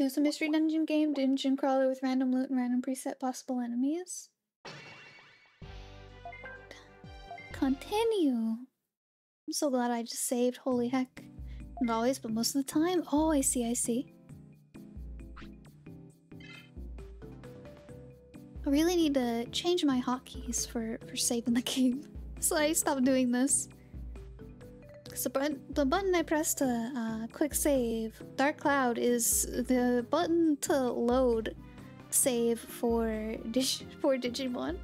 Choose a mystery dungeon game, dungeon crawler with random loot and random preset possible enemies. Continue. I'm so glad I just saved, holy heck. Not always, but most of the time. Oh, I see, I see. I really need to change my hotkeys for, for saving the game. So I stopped doing this. So but the button I pressed to uh, quick save, Dark Cloud, is the button to load save for Dig for Digimon.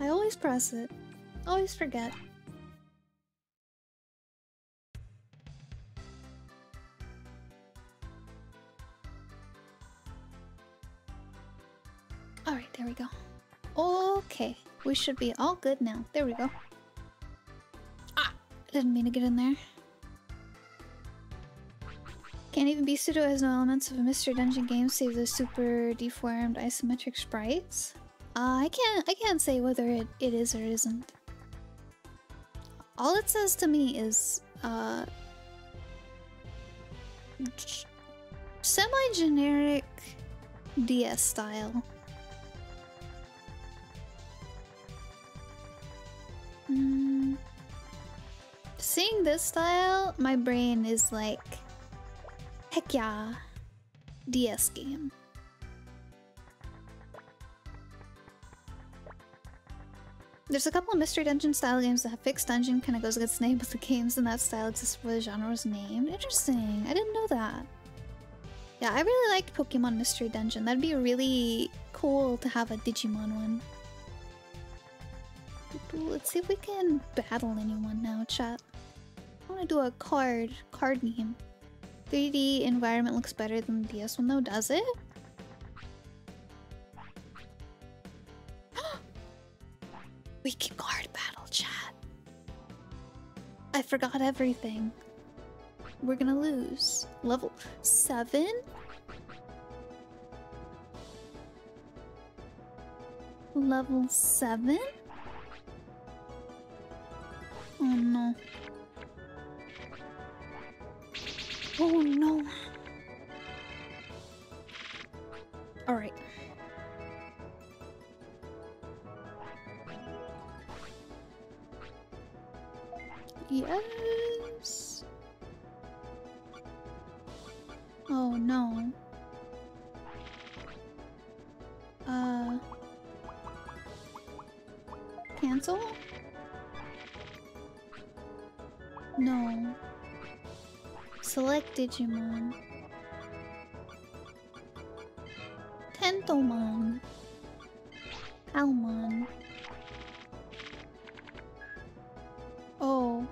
I always press it. Always forget. Alright, there we go. Okay, we should be all good now. There we go. Didn't mean to get in there. Can't even be pseudo has no elements of a mystery dungeon game save the super deformed isometric sprites. Uh, I can't I can't say whether it, it is or isn't. All it says to me is uh semi-generic DS style. Mm. Seeing this style, my brain is like, heck yeah, DS game. There's a couple of Mystery Dungeon style games that have fixed dungeon, kind of goes against the name of the games, in that style exists where the genre was named. Interesting, I didn't know that. Yeah, I really liked Pokemon Mystery Dungeon. That'd be really cool to have a Digimon one. Let's see if we can battle anyone now, chat. I want to do a card, card name. 3D environment looks better than the DS one though, does it? we can card battle, chat. I forgot everything. We're gonna lose. Level 7? Level 7? Oh no. Oh no. Alright. Yes. Oh no. Uh. Cancel? No. Select Digimon. Tentomon. Almon. Oh.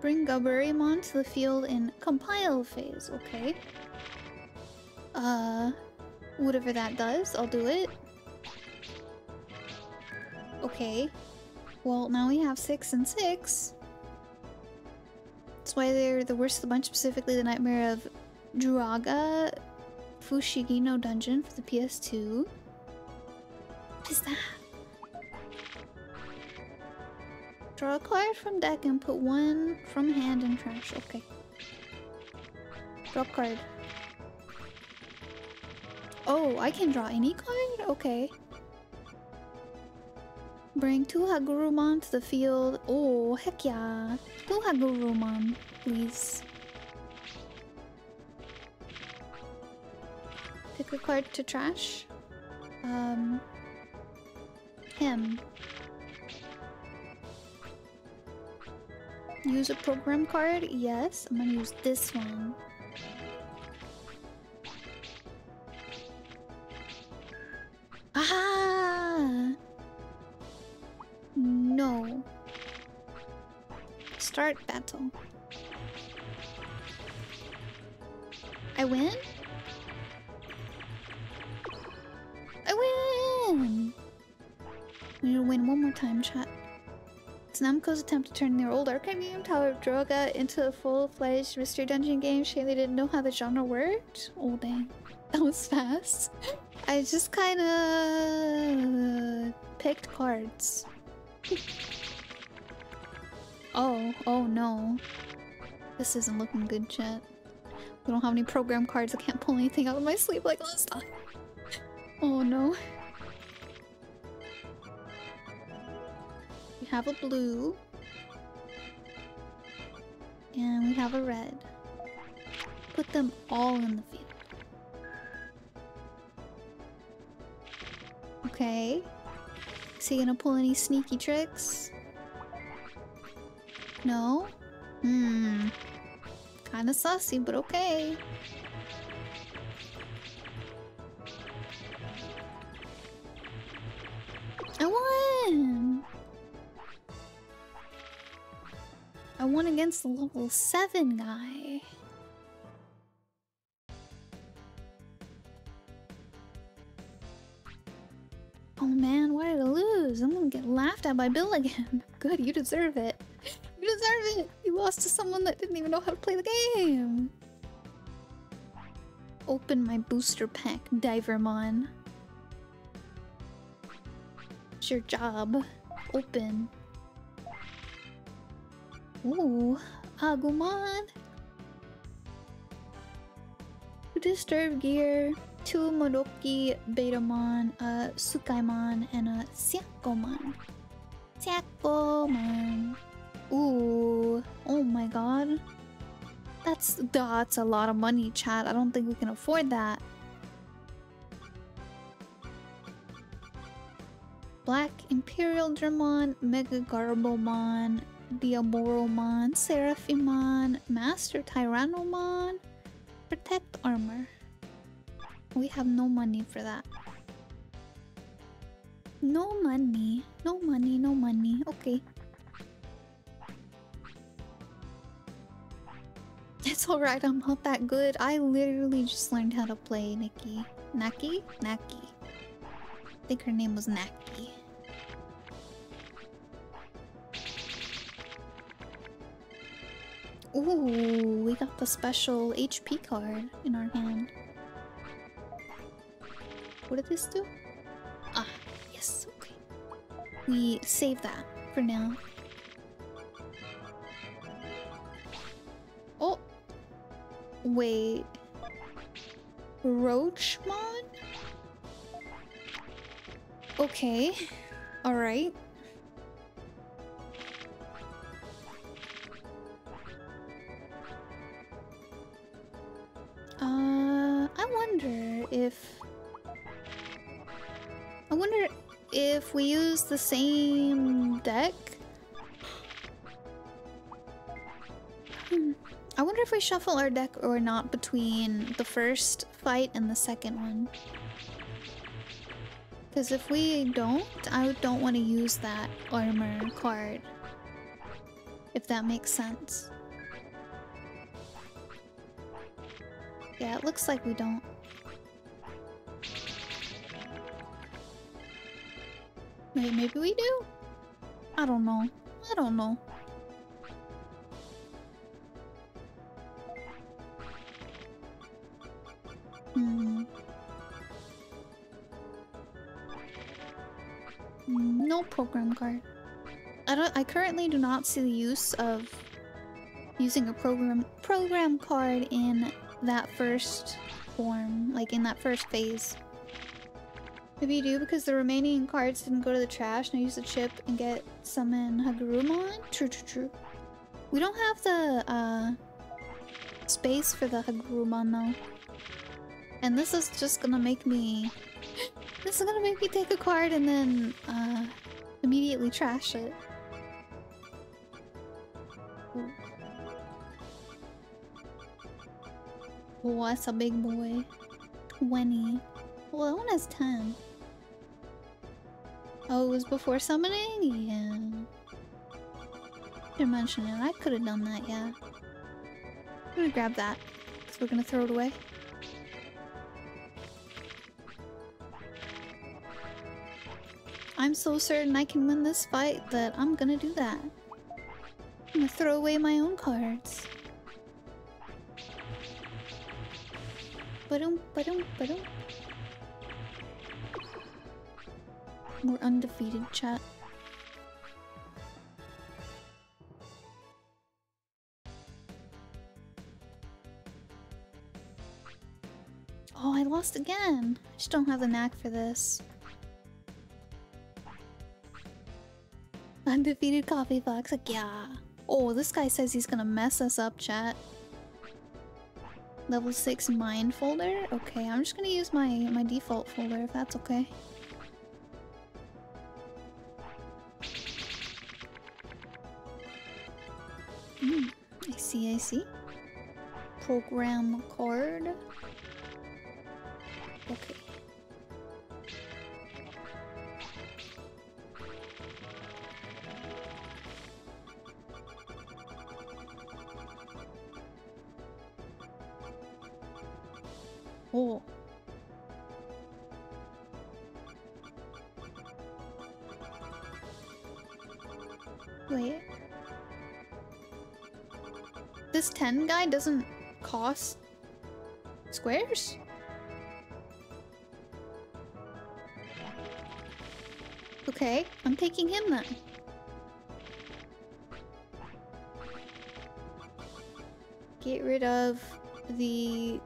Bring Gaburimon to the field in compile phase, okay. Uh, whatever that does, I'll do it. Okay. Well, now we have six and six. That's why they're the worst of the bunch, specifically the Nightmare of Druaga Fushigino Dungeon for the PS2. What is that? Draw a card from deck and put one from hand in trash. Okay. Drop card. Oh, I can draw any card? Okay. Bring two Hagurumon to the field. Oh, heck yeah. Two Hagurumon, please. Pick a card to trash. Um... Him. Use a program card? Yes, I'm gonna use this one. Ah! No. Start battle. I win? I win! We need to win one more time, chat. It's Namco's attempt to turn their old arcade game, Tower of Druaga, into a full-fledged mystery dungeon game. Shame didn't know how the genre worked. Oh dang. That was fast. I just kinda... picked cards. oh, oh no. This isn't looking good, chat. We don't have any program cards. I can't pull anything out of my sleeve like last time. Oh no. We have a blue. And we have a red. Put them all in the field. Okay. Is he gonna pull any sneaky tricks? No? Hmm. Kinda sussy, but okay. I won! I won against the level 7 guy. Oh man, why did I lose? I'm gonna get laughed at by Bill again. Good, you deserve it. You deserve it! You lost to someone that didn't even know how to play the game! Open my booster pack, Divermon. It's your job. Open. Ooh, Agumon! Disturb gear, two Modoki Betamon, a Sukaimon, and a Syakomon. Syakomon. Ooh, oh my god. That's, that's a lot of money, chat. I don't think we can afford that. Black Imperial Dramon, Mega Gargomon, Diaboromon, Seraphimon, Master Tyrannomon, Protect Armor. We have no money for that. No money. No money, no money. Okay. It's alright, I'm not that good. I literally just learned how to play Nikki. Naki? Naki. I think her name was Naki. Ooh, we got the special HP card in our hand. What did this do? Ah, yes, okay. We save that for now. Oh! Wait. Roachmon? Okay. Alright. Uh, I wonder if... if we use the same deck? Hmm. I wonder if we shuffle our deck or not between the first fight and the second one. Because if we don't, I don't want to use that armor card. If that makes sense. Yeah, it looks like we don't. Maybe, we do? I don't know. I don't know. Hmm. No program card. I don't I currently do not see the use of using a program program card in that first form, like in that first phase. Maybe you do because the remaining cards didn't go to the trash and I use the chip and get summon Hagurumon? True, true, true. We don't have the uh, space for the Hagurumon though. And this is just gonna make me... This is gonna make me take a card and then, uh, immediately trash it. Oh, a big boy. 20. Well, that one has 10. Oh, it was before summoning? Yeah. Didn't mention it. I could have done that, yeah. I'm gonna grab that, because we're gonna throw it away. I'm so certain I can win this fight that I'm gonna do that. I'm gonna throw away my own cards. Ba-dum, ba-dum, ba-dum. We're undefeated, chat. Oh, I lost again. I just don't have the knack for this. Undefeated coffee box, like yeah. Oh, this guy says he's gonna mess us up, chat. Level 6 mind folder? Okay, I'm just gonna use my, my default folder if that's okay. Hmm, I see, I see. Program card. Okay. Oh. This 10 guy doesn't cost squares? Okay, I'm taking him then. Get rid of the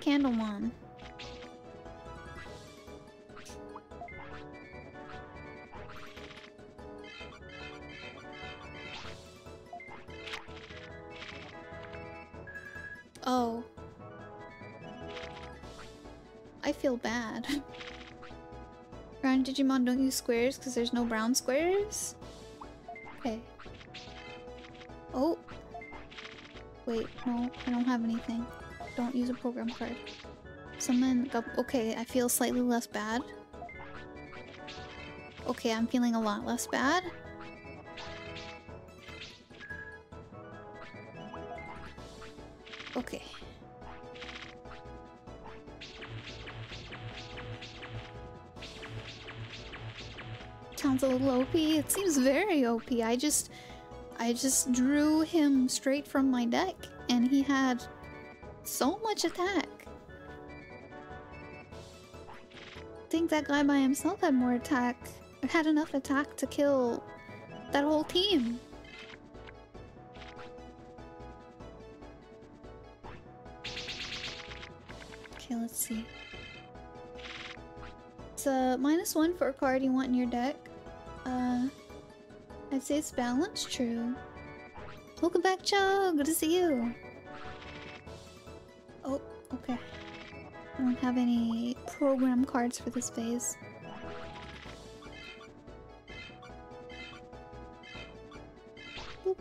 Candlemon. Oh. Digimon don't use squares because there's no brown squares? Okay. Oh. Wait, no, I don't have anything. Don't use a program card. Summon okay, I feel slightly less bad. Okay, I'm feeling a lot less bad. OP. I just I just drew him straight from my deck and he had so much attack. I think that guy by himself had more attack. Had enough attack to kill that whole team. Okay, let's see. It's a minus one for a card you want in your deck. Uh, I'd say it's balanced, true. Welcome back, Joe. Good to see you. Oh, okay. I don't have any program cards for this phase. Boop.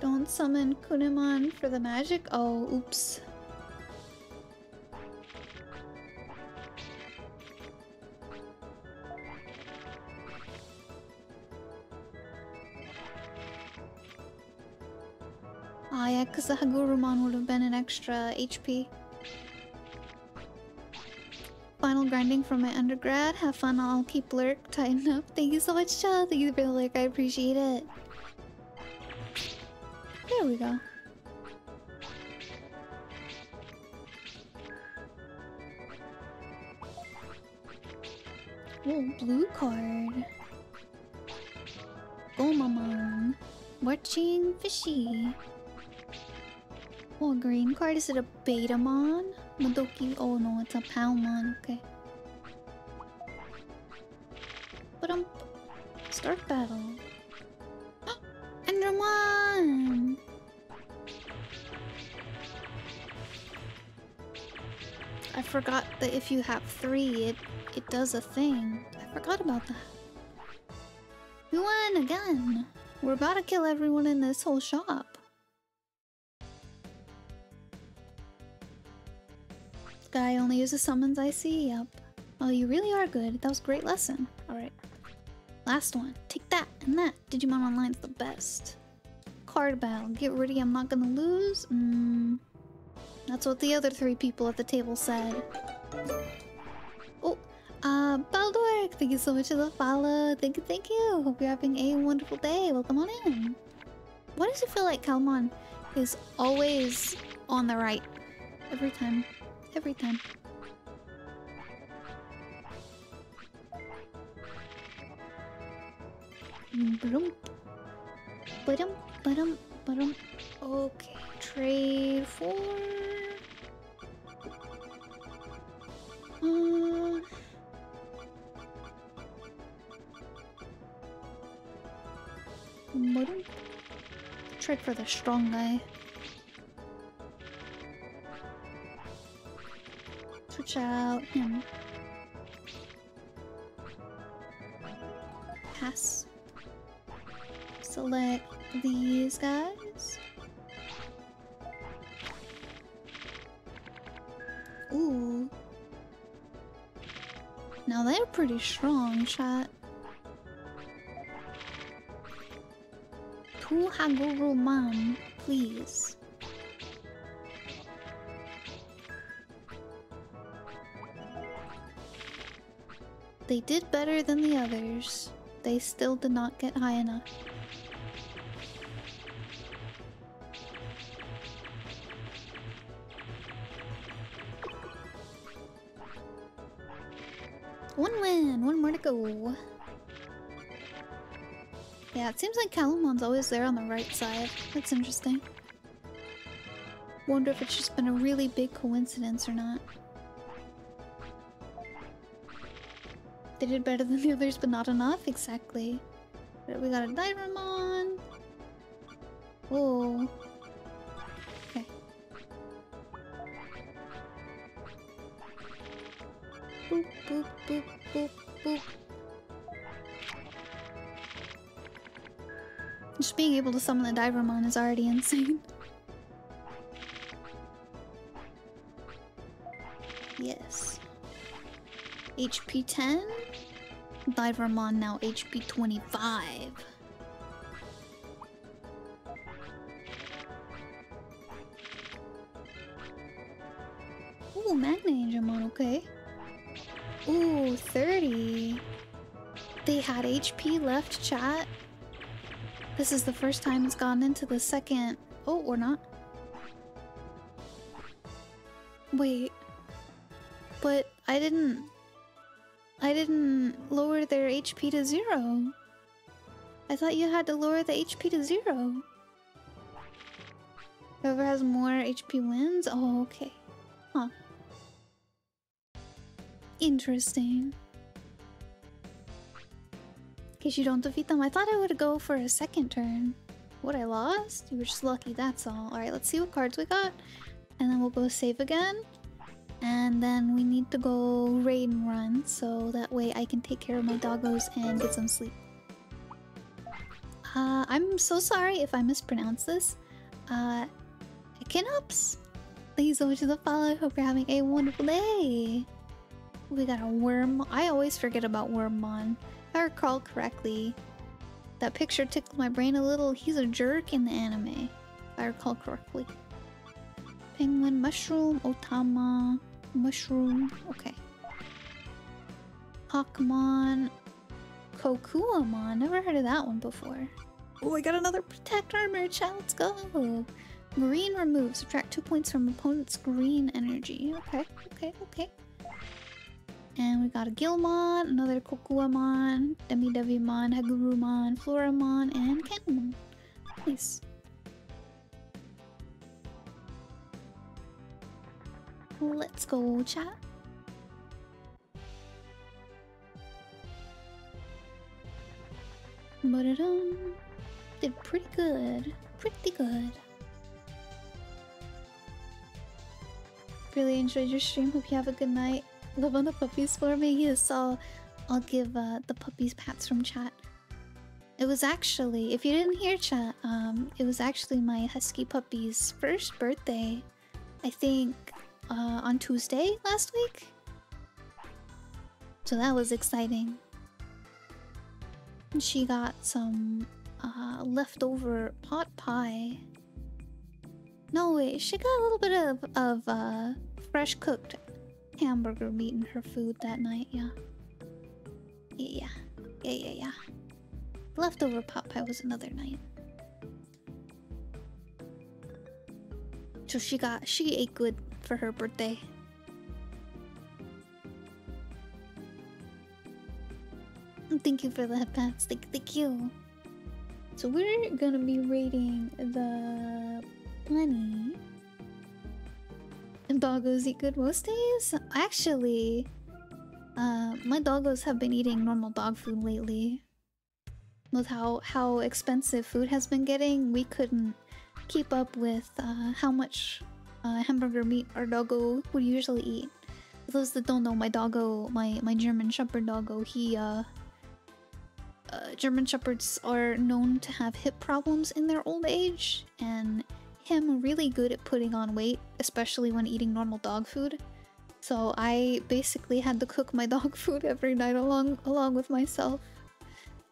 Don't summon Kunemon for the magic? Oh, oops. Because the Hagurumon would have been an extra HP. Final grinding from my undergrad. Have fun, I'll keep lurk. Tighten up. Thank you so much, Chad. Thank you for the lurk, I appreciate it. There we go. Oh, blue card. Gomamon. Watching fishy. Oh, green card? Is it a Betamon? Modoki? Oh no, it's a Palmon. Okay. But um, start battle. Enderman! I forgot that if you have three, it it does a thing. I forgot about that. We won again. We're about to kill everyone in this whole shop. Guy only uses summons I see. Yep. Oh, you really are good. That was a great lesson. All right. Last one. Take that and that. Digimon Online's the best. Card battle. Get ready. I'm not gonna lose. Mm. That's what the other three people at the table said. Oh, uh, Baldor, thank you so much for the follow. Thank you, thank you. Hope you're having a wonderful day. Welcome on in. Why does it feel like Calumon is always on the right? Every time. Every time. Ba-dum. Ba-dum, ba-dum, ba-dum. Okay, trade for... Uh... Trade for the strong guy. Switch out him. Pass. Select these guys. Ooh. Now they're pretty strong, chat. Two Hagurumon, please. They did better than the others. They still did not get high enough. One win, one more to go. Yeah, it seems like Calumon's always there on the right side. That's interesting. Wonder if it's just been a really big coincidence or not. They did better than the others, but not enough? Exactly. But we got a Divermon. Whoa. Okay. Boop, boop, boop, boop, boop. Just being able to summon the Divermon is already insane. yes. HP 10? Divermon now HP 25. Ooh, Magna Angemon, okay. Ooh, 30. They had HP left, chat. This is the first time it's gone into the second... Oh, or not. Wait. But I didn't... I didn't lower their HP to zero. I thought you had to lower the HP to zero. Whoever has more HP wins? Oh, okay. Huh. Interesting. In case you don't defeat them, I thought I would go for a second turn. What, I lost? You were just lucky, that's all. Alright, let's see what cards we got. And then we'll go save again. And then we need to go raid and run, so that way I can take care of my doggos and get some sleep. Uh, I'm so sorry if I mispronounce this. Uh, Ekinops? Thank you so much for the follow. Hope you're having a wonderful day. We got a worm. I always forget about Wormmon. If I recall correctly, that picture tickled my brain a little. He's a jerk in the anime. If I recall correctly. Penguin, mushroom, otama, mushroom. Okay. Hawkmon, Kokuwamon. Never heard of that one before. Oh, I got another protect armor. Let's go. Green remove. Subtract two points from opponent's green energy. Okay, okay, okay. And we got a Guilmon, another Kokuwamon, Demi-Devimon, Hagurumon, Floramon, and Kenmon. Nice. Let's go, chat. But it um did pretty good. Pretty good. Really enjoyed your stream. Hope you have a good night. Love on the puppies for me. Yes, I'll, I'll give uh, the puppies pats from chat. It was actually, if you didn't hear chat, um, it was actually my husky puppy's first birthday. I think uh, on Tuesday last week. So that was exciting. And she got some uh, leftover pot pie. No way, she got a little bit of of uh, fresh cooked hamburger meat in her food that night. Yeah. Yeah, yeah, yeah, yeah. Leftover pot pie was another night. So she got she ate good for her birthday. Thank you for that, headpats. Thank, thank you. So we're gonna be rating the bunny. And doggos eat good most days? Actually, uh, my doggos have been eating normal dog food lately. With how how expensive food has been getting, we couldn't keep up with uh, how much uh, hamburger meat our doggo would usually eat. For those that don't know, my doggo, my my German Shepherd doggo, he uh, uh, German Shepherds are known to have hip problems in their old age, and him really good at putting on weight, especially when eating normal dog food. So I basically had to cook my dog food every night along along with myself.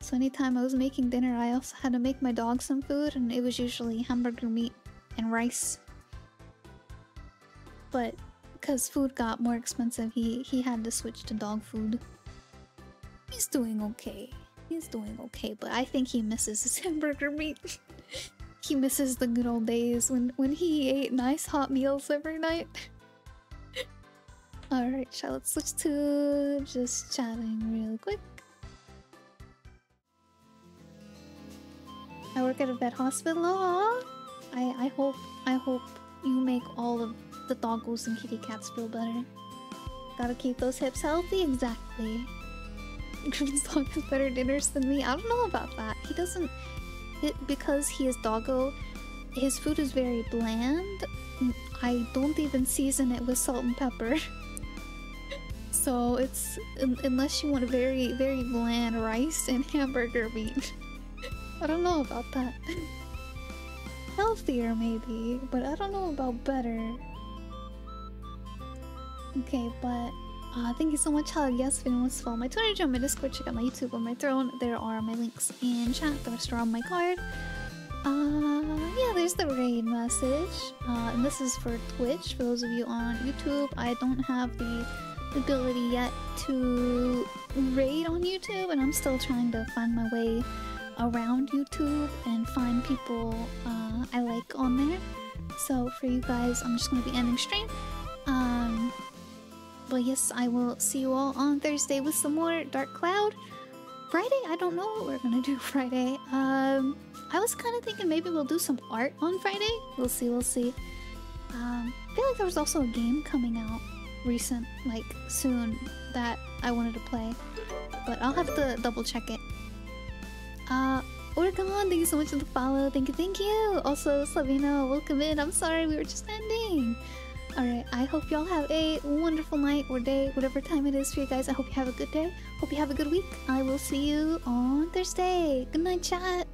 So anytime I was making dinner, I also had to make my dog some food, and it was usually hamburger meat and rice. But because food got more expensive, he he had to switch to dog food. He's doing okay. He's doing okay, but I think he misses his hamburger meat. he misses the good old days when when he ate nice hot meals every night. Alright, shall let's switch to just chatting real quick. I work at a vet hospital. I I hope I hope you make all of the doggos and kitty cats feel better. Gotta keep those hips healthy, exactly. Green's dog has better dinners than me. I don't know about that. He doesn't it, because he is doggo. His food is very bland. I don't even season it with salt and pepper. so it's un unless you want a very very bland rice and hamburger meat. I don't know about that. Healthier maybe, but I don't know about better. Okay, but uh, thank you so much, Hug. Yes, if wants to follow my Twitter, join my Discord, check out my YouTube on my throne. There are my links in chat that are on my card. Uh, yeah, there's the raid message. Uh, and this is for Twitch. For those of you on YouTube, I don't have the ability yet to raid on YouTube, and I'm still trying to find my way around YouTube and find people uh, I like on there. So for you guys, I'm just gonna be ending stream. Um, but yes, I will see you all on Thursday with some more Dark Cloud. Friday, I don't know what we're gonna do Friday. Um, I was kind of thinking maybe we'll do some art on Friday. We'll see, we'll see. Um, I feel like there was also a game coming out recent, like soon, that I wanted to play. But I'll have to double check it. Uh, Oricon, thank you so much for the follow. Thank you, thank you. Also, Slavina, welcome in. I'm sorry we were just ending. Alright, I hope y'all have a wonderful night or day, whatever time it is for you guys. I hope you have a good day. Hope you have a good week. I will see you on Thursday. Good night, chat.